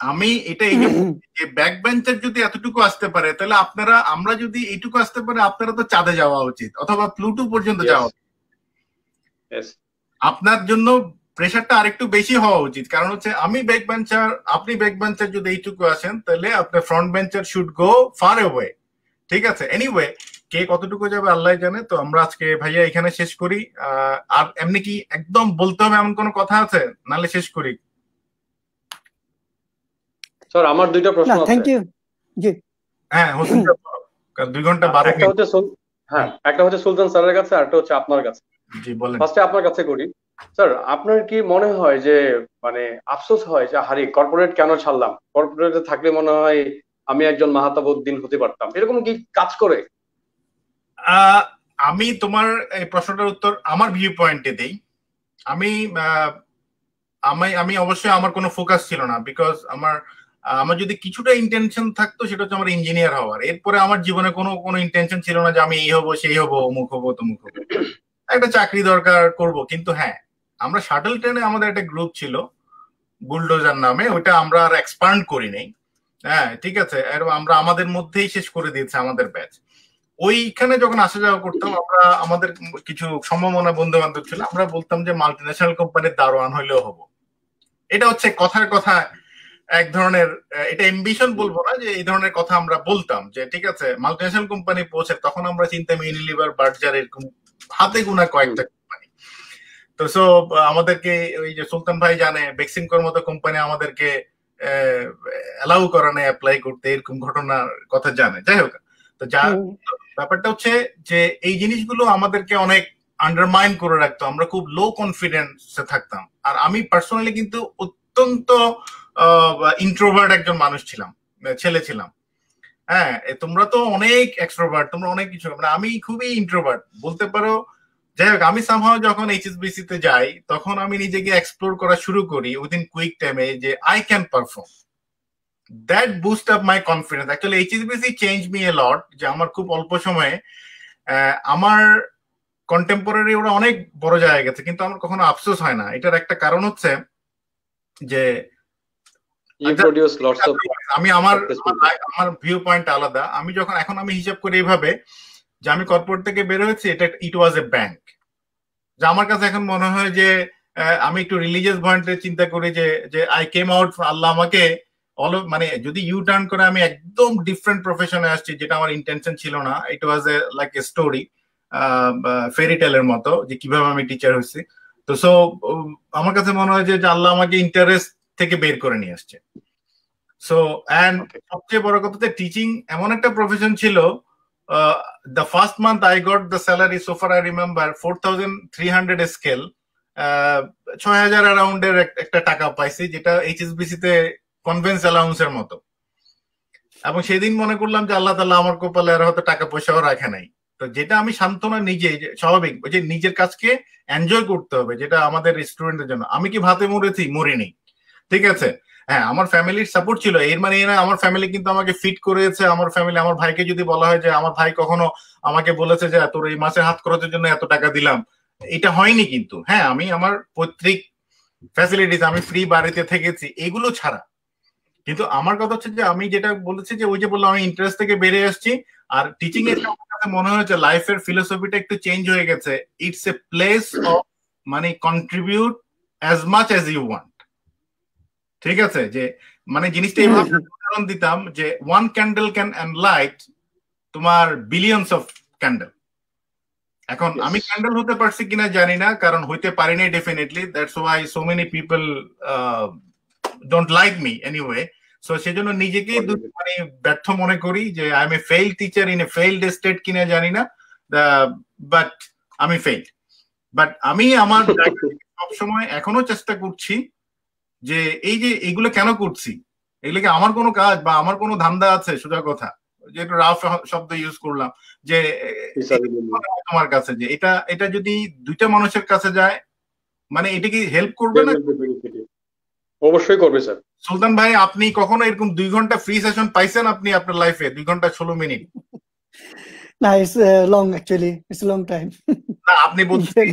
আমি এটা যে যে ব্যাক বেঞ্চার যদি এতটুকু আসতে পারে তাহলে আপনারা আমরা যদি এইটুকু আসতে পারে আপনারা তো চাঁদে যাওয়া উচিত অথবা প্লুটো পর্যন্ত যাওয়া উচিত। আপনার জন্য প্রেশারটা আরেকটু বেশি হওয়া উচিত। কারণ হচ্ছে আমি ব্যাক বেঞ্চার আপনি ব্যাক বেঞ্চার যদি এইটুকু আসেন তাহলে আপনার frontbencher should go far away ঠিক আছে? এনিওয়ে কে কতটুকু যাবে আল্লাহ জানে। তো আমরা আজকে ভাইয়া এখানে শেষ করি। আহ, আর এমনি কি একদম বলতে হবে এমন কোনো কথা আছে? নালে শেষ করি। স্যার আমার দুইটা প্রশ্ন আছে। Thank you ji. হ্যাঁ হোসেন দুই ঘণ্টা বারো একটা হচ্ছে সুল- হ্যাঁ একটা হচ্ছে সুলতান স্যারের কাছে আর একটা হচ্ছে আপনার কাছে। জি বলেন। ফার্স্টে আপনার কাছে করি। স্যার আপনার কি মনে হয় যে মানে আফসোস হয় যে হারি কর্পোরেট কেন ছাড়লাম? কর্পোরেটে থাকলে মনে হয় আমি একজন মাহাতাবুদ্দিন হতে পারতাম। এরকম কি কাজ করে? আমি তোমার এই প্রশ্নটার উত্তর আমার ভিউ পয়েন্টে দেই। আমি আমি আমি অবশ্যই আমার কোনো ফোকাস ছিল না বিকজ আমার আমার যদি কিছুটা ইন্টেনশন থাকতো সেটা হচ্ছে আমার ইঞ্জিনিয়ার হওয়ার। এরপরে আমার জীবনে কোনো কোনো ইন্টেনশন ছিল না যে আমি এই হব, সেই হব, অমুক হব, তমুক হব। একটা চাকরি দরকার করব, কিন্তু হ্যাঁ আমরা শাটল ট্রেনে আমাদের একটা গ্রুপ ছিল বুলডোজার নামে, ওইটা আমরা আর এক্সপান্ড করি নাই। হ্যাঁ ঠিক আছে আমরা আমাদের মধ্যেই শেষ করে দিয়েছে আমাদের ব্যাচ ওইখানে যখন আসা যাওয়া করতাম আমরা আমাদের কিছু সম্ভাবনা বন্ধু বান্ধব ছিল আমরা বলতাম যে মাল্টি ন্যাশনাল কোম্পানির দারোয়ান হইলেও হব। এটা হচ্ছে কথার কথা এক ধরনের এটা এমবিশন বলব না যে এই ধরনের কথা আমরা বলতাম যে ঠিক আছে মাল্টি ন্যাশনাল কোম্পানি পৌঁছে তখন আমরা চিন্তাম ইউনিলিভার বার্জার এরকম হাতে গোনা কয়েকটা কোম্পানি তো সো আমাদেরকে ওই যে সুলতান ভাই জানে বেক্সিমকোর মতো কোম্পানি আমাদেরকে অ্যালাউ করে না অ্যাপ্লাই করতে এরকম ঘটনার কথা জানে। যাই হোক তো যা ব্যাপারটা হচ্ছে যে এই জিনিসগুলো আমাদেরকে অনেক আন্ডারমাইন করে রাখতো। আমরা খুব লো কনফিডেন্সে থাকতাম। আর আমি পার্সোনালি কিন্তু অত্যন্ত ইন্ট্রোভার্ট একজন মানুষ ছিলাম ছেলে ছিলাম। হ্যাঁ তোমরা তো অনেক এক্সট্রোভার্ট তোমরা অনেক কিছু মানে আমি খুবই ইন্ট্রোভার্ট বলতে পারো, যাই হোক, আমি সামহাও যখন এইচএসবিসি তে যাই, তখন আমি নিজেকে এক্সপ্লোর করা শুরু করি উইদিন কুইক টাইমে যে I can perform that boost up my confidence actually HSBC change me a lot যে আমার খুব অল্প সময়ে আমার কন্টেম্পোরারি ওরা অনেক বড় জায়গায় গেছে কিন্তু আমার কখনো আফসোস হয় না। এটার একটা কারণ হচ্ছে যে আমি আমার আমার ভিউ পয়েন্ট আলাদা। আমি যখন এখন আমি হিসাব করি এইভাবে যে আমি কর্পোরেট থেকে বের হয়েছি এটা ইট ওয়াজ এ ব্যাংক যে আমার কাছে এখন মনে হয় যে আমি একটু রিলিজিয়াস পয়েন্টে চিন্তা করি যে যে আই কেম আউট আল্লাহ আমাকে অল মানে যদি ইউ টার্ন করে আমি একদম ডিফারেন্ট প্রফেশনে আসছি যেটা আমার ইন্টেনশন ছিল না ইট ওয়াজ এ লাইক এ স্টোরি ফেরি টেলের মতো যে কীভাবে আমি টিচার হয়েছি। তো সো আমার কাছে মনে হয় যে আল্লাহ আমাকে ইন্টারেস্ট থেকে বের করে নিয়ে আসছে। সো অ্যান্ড সবচেয়ে বড় কথা টিচিং এমন একটা প্রফেশন ছিল the first month I got the salary so far I remember four thousand three hundred scale ছয় হাজার অ্যারাউন্ডের একটা টাকা পাইছি যেটা এইচএসবিসি তে কনভেন্স অ্যালাউন্সের মতো। এবং সেদিন মনে করলাম যে আল্লাহ তাল্লাহ আমার কপালে আর হয়তো টাকা পয়সাও রাখে নাই। তো যেটা আমি সান্ত্বনা নিজে স্বাভাবিক যে নিজের কাজকে এনজয় করতে হবে, যেটা আমাদের স্টুডেন্টের জন্য। আমি কি ভাতে মরেছি? মরিনি। ঠিক আছে? হ্যাঁ আমার ফ্যামিলির সাপোর্ট ছিল। এর মানে না আমার ফ্যামিলি কিন্তু আমাকে ফিট করেছে। আমার ফ্যামিলি আমার ভাইকে যদি বলা হয় যে, আমার ভাই কখনো আমাকে বলেছে যে, তোর এই মাসে হাত খরচের জন্য এত টাকা দিলাম। এটা হয়নি কিন্তু। হ্যাঁ আমি আমার পৈতৃক ফ্যাসিলিটিস আমি ফ্রি বাড়িতে থেকেছি। এগুলো ছাড়া। কিন্তু আমার কথা হচ্ছে যে আমি যেটা বলেছি যে ওই যে বললাম আমি ইন্টারেস্ট থেকে বেড়ে আসছি আর টিচিং এর কাছে মনে হয়েছে লাইফের ফিলোসফিটা একটু চেঞ্জ হয়ে গেছে। ইটস এ প্লেস অফ মানে contribute as much as you want ঠিক আছে? যে মানে জিনিসটা এইভাবে উদাহরণ দিতাম যে one candle can and light তোমার বিলিয়নস অফ ক্যান্ডেল এখন আমি ক্যান্ডেল হতে পারছি কিনা জানি না কারণ হইতে পারি নাই definitely that's why so many people don't like me anyway so সেজন্য নিজেকেই মানে ব্যর্থ মনে করি যে I am a fail teacher in a failed state কিনা জানি না। বাট আমি ফেইল বাট আমি আমার <laughs> সবসময় এখনও চেষ্টা করছি যে এই যে এগুলো কেন করছি? এগুলো কি আমার কোনো কাজ বা আমার কোনো ধান্দা আছে? সোজা কথা। যে একটু রাফ শব্দ ইউজ করলাম। যে তোমার কাছে যে এটা এটা যদি দুইটা মানুষের কাছে যায় মানে এটা কি হেল্প করবে না? অবশ্যই করবে স্যার সুলতান ভাই আপনি কখনো এরকম দুই ঘণ্টা ফ্রি সেশন পাইছেন আপনি আপনার লাইফে দুই ঘণ্টা ষোলো মিনিট না it's long actually it's long time না আপনি বলছেন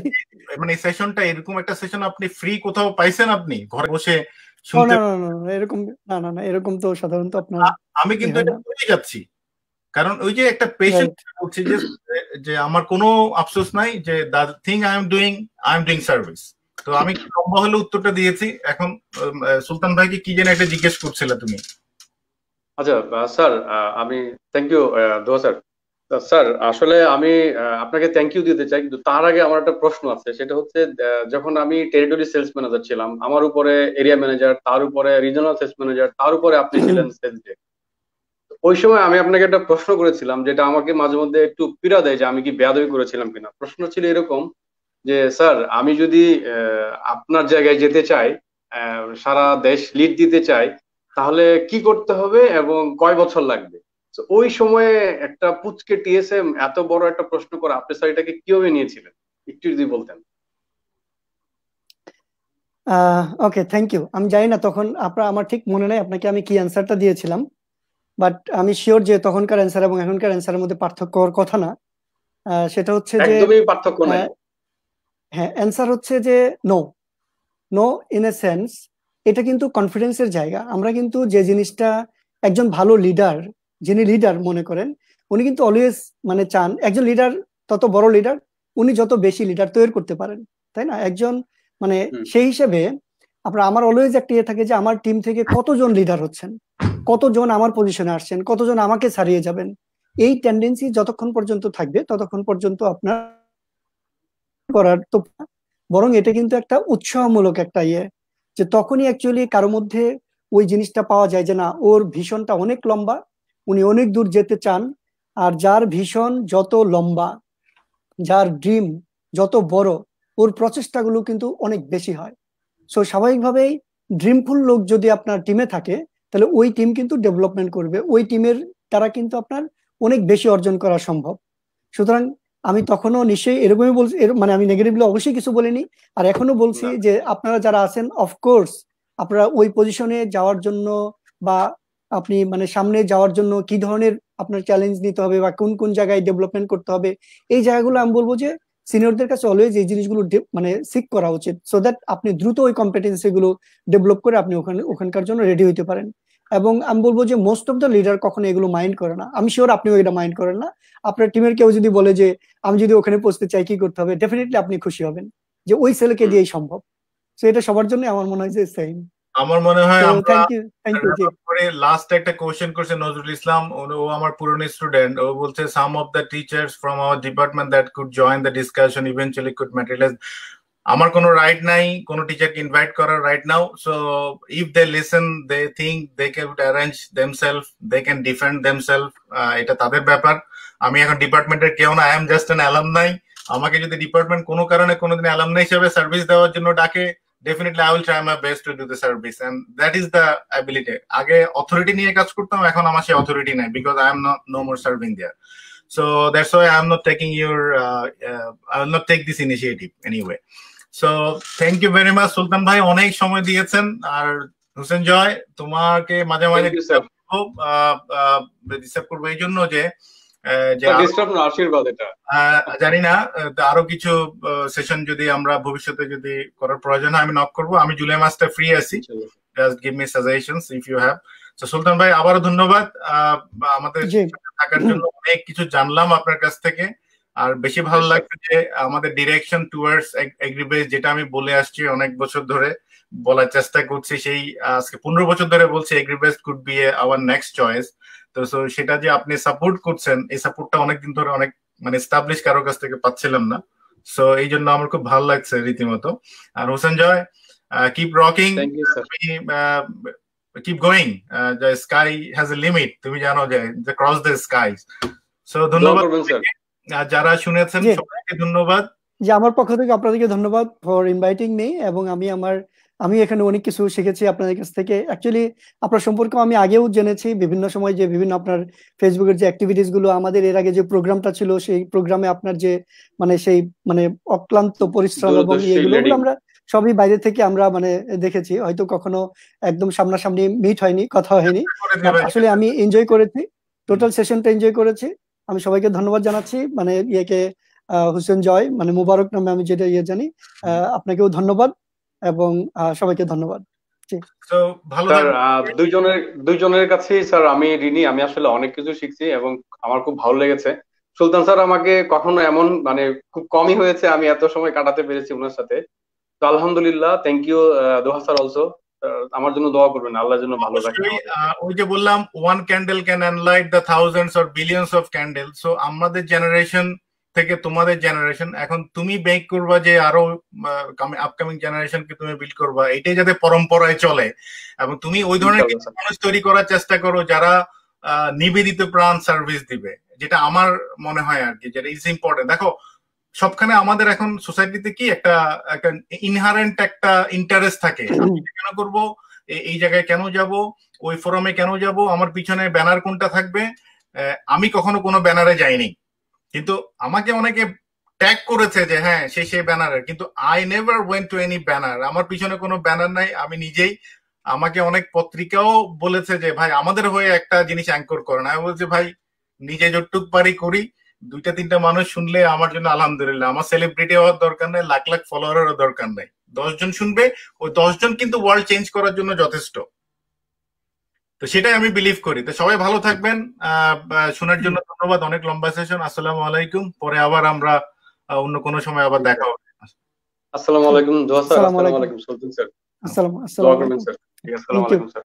মানে সেশনটা এরকম একটা সেশন আপনি ফ্রি কোথাও পাইছেন আপনি? ঘরে বসে শুনতে এরকম না না না এরকম তো সাধারণত আপনার আমি কিন্তু এটা করে যাচ্ছি। কারণ ওই যে একটা পেশেন্ট বলছি যে যে আমার কোনো আফসোস নাই যে the thing I am doing I am doing service তো আমি লম্বা হলে উত্তরটা দিয়েছি। এখন সুলতান ভাইকে কি যেন একটা জিজ্ঞেস করছিলে তুমি। আচ্ছা স্যার আমি থ্যাংক ইউ স্যার। স্যার, আসলে আমি আপনাকে থ্যাংক ইউ দিতে চাই, কিন্তু তার আগে আমার একটা প্রশ্ন আছে। সেটা হচ্ছে যখন আমি টেরিটরি সেলস ম্যানেজার ছিলাম, আমার উপরে এরিয়া ম্যানেজার তার উপরে রিজনাল সেলস ম্যানেজার তার উপরে আপনি ছিলেন সেলস ডে ওই সময় আমি আপনাকে একটা প্রশ্ন করেছিলাম, যেটা আমাকে মাঝে মধ্যে একটু পীড়া দেয় যে আমি কি বেয়াদবি করেছিলাম কিনা। প্রশ্ন ছিল এরকম যে স্যার আমি যদি আপনার জায়গায় যেতে চাই সারা দেশ লিড দিতে চাই তাহলে কি করতে হবে এবং কয় বছর লাগবে? ওই সময়ে একটা পুচকে টিএসএম এত বড় একটা প্রশ্ন করে আপনি স্যার এটাকে কীভাবে নিয়েছিলেন? একটু যদি বলতেন। ওকে থ্যাংক ইউ আমি জানি না তখন আপনার আমার ঠিক মনে নেই আপনাকে আমি কি অ্যান্সারটা দিয়েছিলাম। বাট আমি শিওর যে তখনকার অ্যান্সার এবং এখনকার অ্যান্সারের মধ্যে পার্থক্য হওয়ার কথা না। সেটা হচ্ছে যে পার্থক্য নাই। হ্যাঁ অ্যান্সার হচ্ছে যে no no in a sense এটা কিন্তু কনফিডেন্সের জায়গা। আমরা কিন্তু যে জিনিসটা একজন ভালো লিডার যিনি লিডার মনে করেন উনি কিন্তু অলওয়েজ মানে চান একজন লিডার তত বড় লিডার উনি যত বেশি লিডার তৈরি করতে পারেন তাই না? একজন মানে সেই হিসেবে আপনার আমার অলওয়েজ একটা ইয়ে থাকে যে আমার টিম থেকে কতজন লিডার হচ্ছেন? কতজন আমার পজিশনে আসছেন? কতজন আমাকে ছাড়িয়ে যাবেন? এই টেন্ডেন্সি যতক্ষণ পর্যন্ত থাকবে ততক্ষণ পর্যন্ত আপনার করার তো বরং এটা কিন্তু একটা উৎসাহমূলক একটা ইয়ে যে তখনই অ্যাকচুয়ালি কারও মধ্যে ওই জিনিসটা পাওয়া যায় যে না, ওর ভীষণটা অনেক লম্বা, উনি অনেক দূর যেতে চান আর যার ভীষণ যত লম্বা, যার ড্রিম যত বড়, ওর প্রচেষ্টাগুলো কিন্তু অনেক বেশি হয়। সো স্বাভাবিকভাবেই ড্রিমফুল লোক যদি আপনার টিমে থাকে, তাহলে ওই টিম কিন্তু ডেভেলপমেন্ট করবে, ওই টিমের দ্বারা কিন্তু আপনার অনেক বেশি অর্জন করা সম্ভব। সুতরাং আমি তখনও নিশ্চয়ই এরকমই বলছি মানে আমি নেগেটিভলি অবশ্যই কিছু বলিনি। আর এখনও বলছি যে আপনারা যারা আছেন অফকোর্স আপনারা ওই পজিশনে যাওয়ার জন্য বা আপনি মানে সামনে যাওয়ার জন্য কি ধরনের আপনার চ্যালেঞ্জ নিতে হবে বা কোন কোন জায়গায় ডেভেলপমেন্ট করতে হবে এই জায়গাগুলো আমি বলব যে সিনিয়রদের কাছে অলওয়েজ এই জিনিসগুলো মানে সিক করা উচিত সো দ্যাট আপনি দ্রুত ওই কম্পিটেন্সি গুলো ডেভেলপ করে আপনি ওখানে ওখানকার জন্য রেডি হইতে পারেন। এবং আমি বলব যে মোস্ট অফ দ্য লিডার কখনো এগুলো মাইন্ড করে না। আমি শিওর আপনিও এটা মাইন্ড করেন না। আপনার টিমের কেউ যদি বলে যে আমি যদি ওখানে পৌঁছতে চাই কি করতে হবে? ডেফিনেটলি আপনি খুশি হবেন যে ওই ছেলেকে দিয়েই সম্ভব। তো এটা সবার জন্য আমার মনে হয় যে সেম আমার মনে হয় থ্যাংক ইউ থ্যাংক ইউ পরে লাস্ট একটা কোশ্চেন করছে নজরুল ইসলাম। ও আমার পুরনো স্টুডেন্ট ও বলছে some of the teachers from our department that could join the discussion eventually could materialise আমার কোনো রাইট নাই কোনো টিচারকে ইনভাইট করার right now so if they listen they think they can arrange themselves they can defend themselves এটা তাদের ব্যাপার। আমি এখন ডিপার্টমেন্টের কেউ না I am just an alumni আমাকে যদি ডিপার্টমেন্ট কোনো কারণে কোনোদিন অ্যালাম নাই হিসেবে সার্ভিস দেওয়ার জন্য ডাকে definitely I will try my best to do the service and that is the ability আগে অথরিটি নিয়ে কাজ করতাম এখন আমার সেই অথরিটি নাই because I am not no more serving there so I am not taking your uh, uh, I will not take this initiative anyway so thank you very much Sultan ভাই অনেক সময় দিয়েছেন। আর হোসেন জয় তোমাকে মাঝে মাঝে ডিস্টার্ব করব এই জন্য যে জানি না আরও কিছু সেশন যদি আমরা ভবিষ্যতে যদি করার প্রয়োজন হয় আমি নক করব। আমি জুলাই মাসটা ফ্রি আছি। Just give me suggestions if you have তো সুলতান ভাই আবারও ধন্যবাদ। আমাদের থাকার জন্য অনেক কিছু জানলাম আপনার কাছ থেকে। আর বেশি ভালো লাগছে যে আমাদের ডিরেকশন টুয়ার্ডস এগ্রিবেস যেটা আমি বলে আসছি অনেক বছর ধরে বলার চেষ্টা করছি সেই আজকে পনেরো বছর ধরে বলছি agribase could be our next choice তো সো সেটা যে আপনি সাপোর্ট করছেন এই সাপোর্টটা অনেকদিন ধরে অনেক মানে স্টাবলিশ কারও কাছ থেকে পাচ্ছিলাম না। সো এই জন্য আমার খুব ভালো লাগছে রীতিমতো। আর Hossain Joy keep rocking keep going sky has a limit তুমি জানো যে ক্রস দ্য স্কাই সো ধন্যবাদ যারা শুনেছেন সবাইকে ধন্যবাদ। যে আমার পক্ষ থেকে আপনাদেরকে ধন্যবাদ ফর ইনভাইটিং মি এবং আমি আমার আমি এখানে অনেক কিছু শিখেছি আপনাদের কাছ থেকে। অ্যাকচুয়ালি আপনার সম্পর্কে আমি আগেও জেনেছি বিভিন্ন সময় যে বিভিন্ন আপনার ফেসবুকের যে অ্যাক্টিভিটিসগুলো আমাদের এর আগে যে প্রোগ্রামটা ছিল সেই প্রোগ্রামে আপনার যে মানে সেই মানে অক্লান্ত পরিশ্রম এবং এগুলো আমরা সবই বাইরে থেকে আমরা মানে দেখেছি। হয়তো কখনো একদম সামনাসামনি মিট হয়নি কথা হয়নি। আসলে আমি এনজয় করেছি। টোটাল সেশনটা এনজয় করেছি। আমি সবাইকে ধন্যবাদ জানাচ্ছি। মানে ইয়েকে হুসেন জয় মানে মুবারক নামে আমি যেটা ইয়ে জানি আপনাকেও ধন্যবাদ এবং সবাইকে ধন্যবাদ। স্যার দুইজনের দুইজনের কাছে স্যার আমি ঋণী আমি আসলে অনেক কিছু শিখছি এবং আমার খুব ভালো লেগেছে। সুলতান স্যার আমাকে কখনো এমন মানে খুব কমই হয়েছে আমি এত সময় কাটাতে পেরেছি ওনার সাথে। তো আলহামদুলিল্লাহ thank you Doha sir also আমার জন্য দোয়া করবেন আল্লাহর জন্য ভালো রাখেন ওই যে বললাম one candle can enlight the thousands or billions of candle so আমাদের জেনারেশন থেকে তোমাদের জেনারেশন এখন তুমি বেক করবা যে আরও আপকামিং জেনারেশনকে তুমি বিল্ড করবা এটাই যাতে পরম্পরায় চলে। এবং তুমি ওই ধরনের মানুষ তৈরি করার চেষ্টা করো যারা নিবেদিত প্রাণ সার্ভিস দিবে যেটা আমার মনে হয় আর কি যেটা ইজ ইম্পর্টেন্ট দেখো সবখানে আমাদের এখন সোসাইটিতে কি একটা একটা ইনহারেন্ট একটা ইন্টারেস্ট থাকে। আমি কেন করব? এই জায়গায় কেন যাব? ওই ফোরামে কেন যাব? আমার পিছনে ব্যানার কোনটা থাকবে? আমি কখনো কোনো ব্যানারে যাইনি। কিন্তু আমাকে অনেকে ট্যাগ করেছে যে হ্যাঁ সে সেই ব্যানারের কিন্তু I never went to any banner আমার পিছনে কোনো ব্যানার নাই। আমি নিজেই আমাকে অনেক পত্রিকাও বলেছে যে ভাই আমাদের হয়ে একটা জিনিস অ্যাঙ্কর করে না। আমি বলছি ভাই নিজে যতটুক পারি করি। দুইটা তিনটা মানুষ শুনলে আমার জন্য আলহামদুলিল্লাহ। আমার সেলিব্রিটি হওয়ার দরকার নাই লাখ লাখ ফলোয়ারেরও দরকার নেই। দশজন শুনবে ওই দশজন কিন্তু ওয়ার্ল্ড চেঞ্জ করার জন্য যথেষ্ট। তো সেটাই আমি বিলিভ করি। তো সবাই ভালো থাকবেন। শোনার জন্য ধন্যবাদ। অনেক লম্বা সেশন আসসালামু আলাইকুম। পরে আবার আমরা অন্য কোনো সময় আবার দেখা হবে। আসসালামু আলাইকুম। দোয়া স্যার আসসালামু আলাইকুম। স্যার। আসসালামু আলাইকুম। স্যার। আসসালামু আলাইকুম স্যার।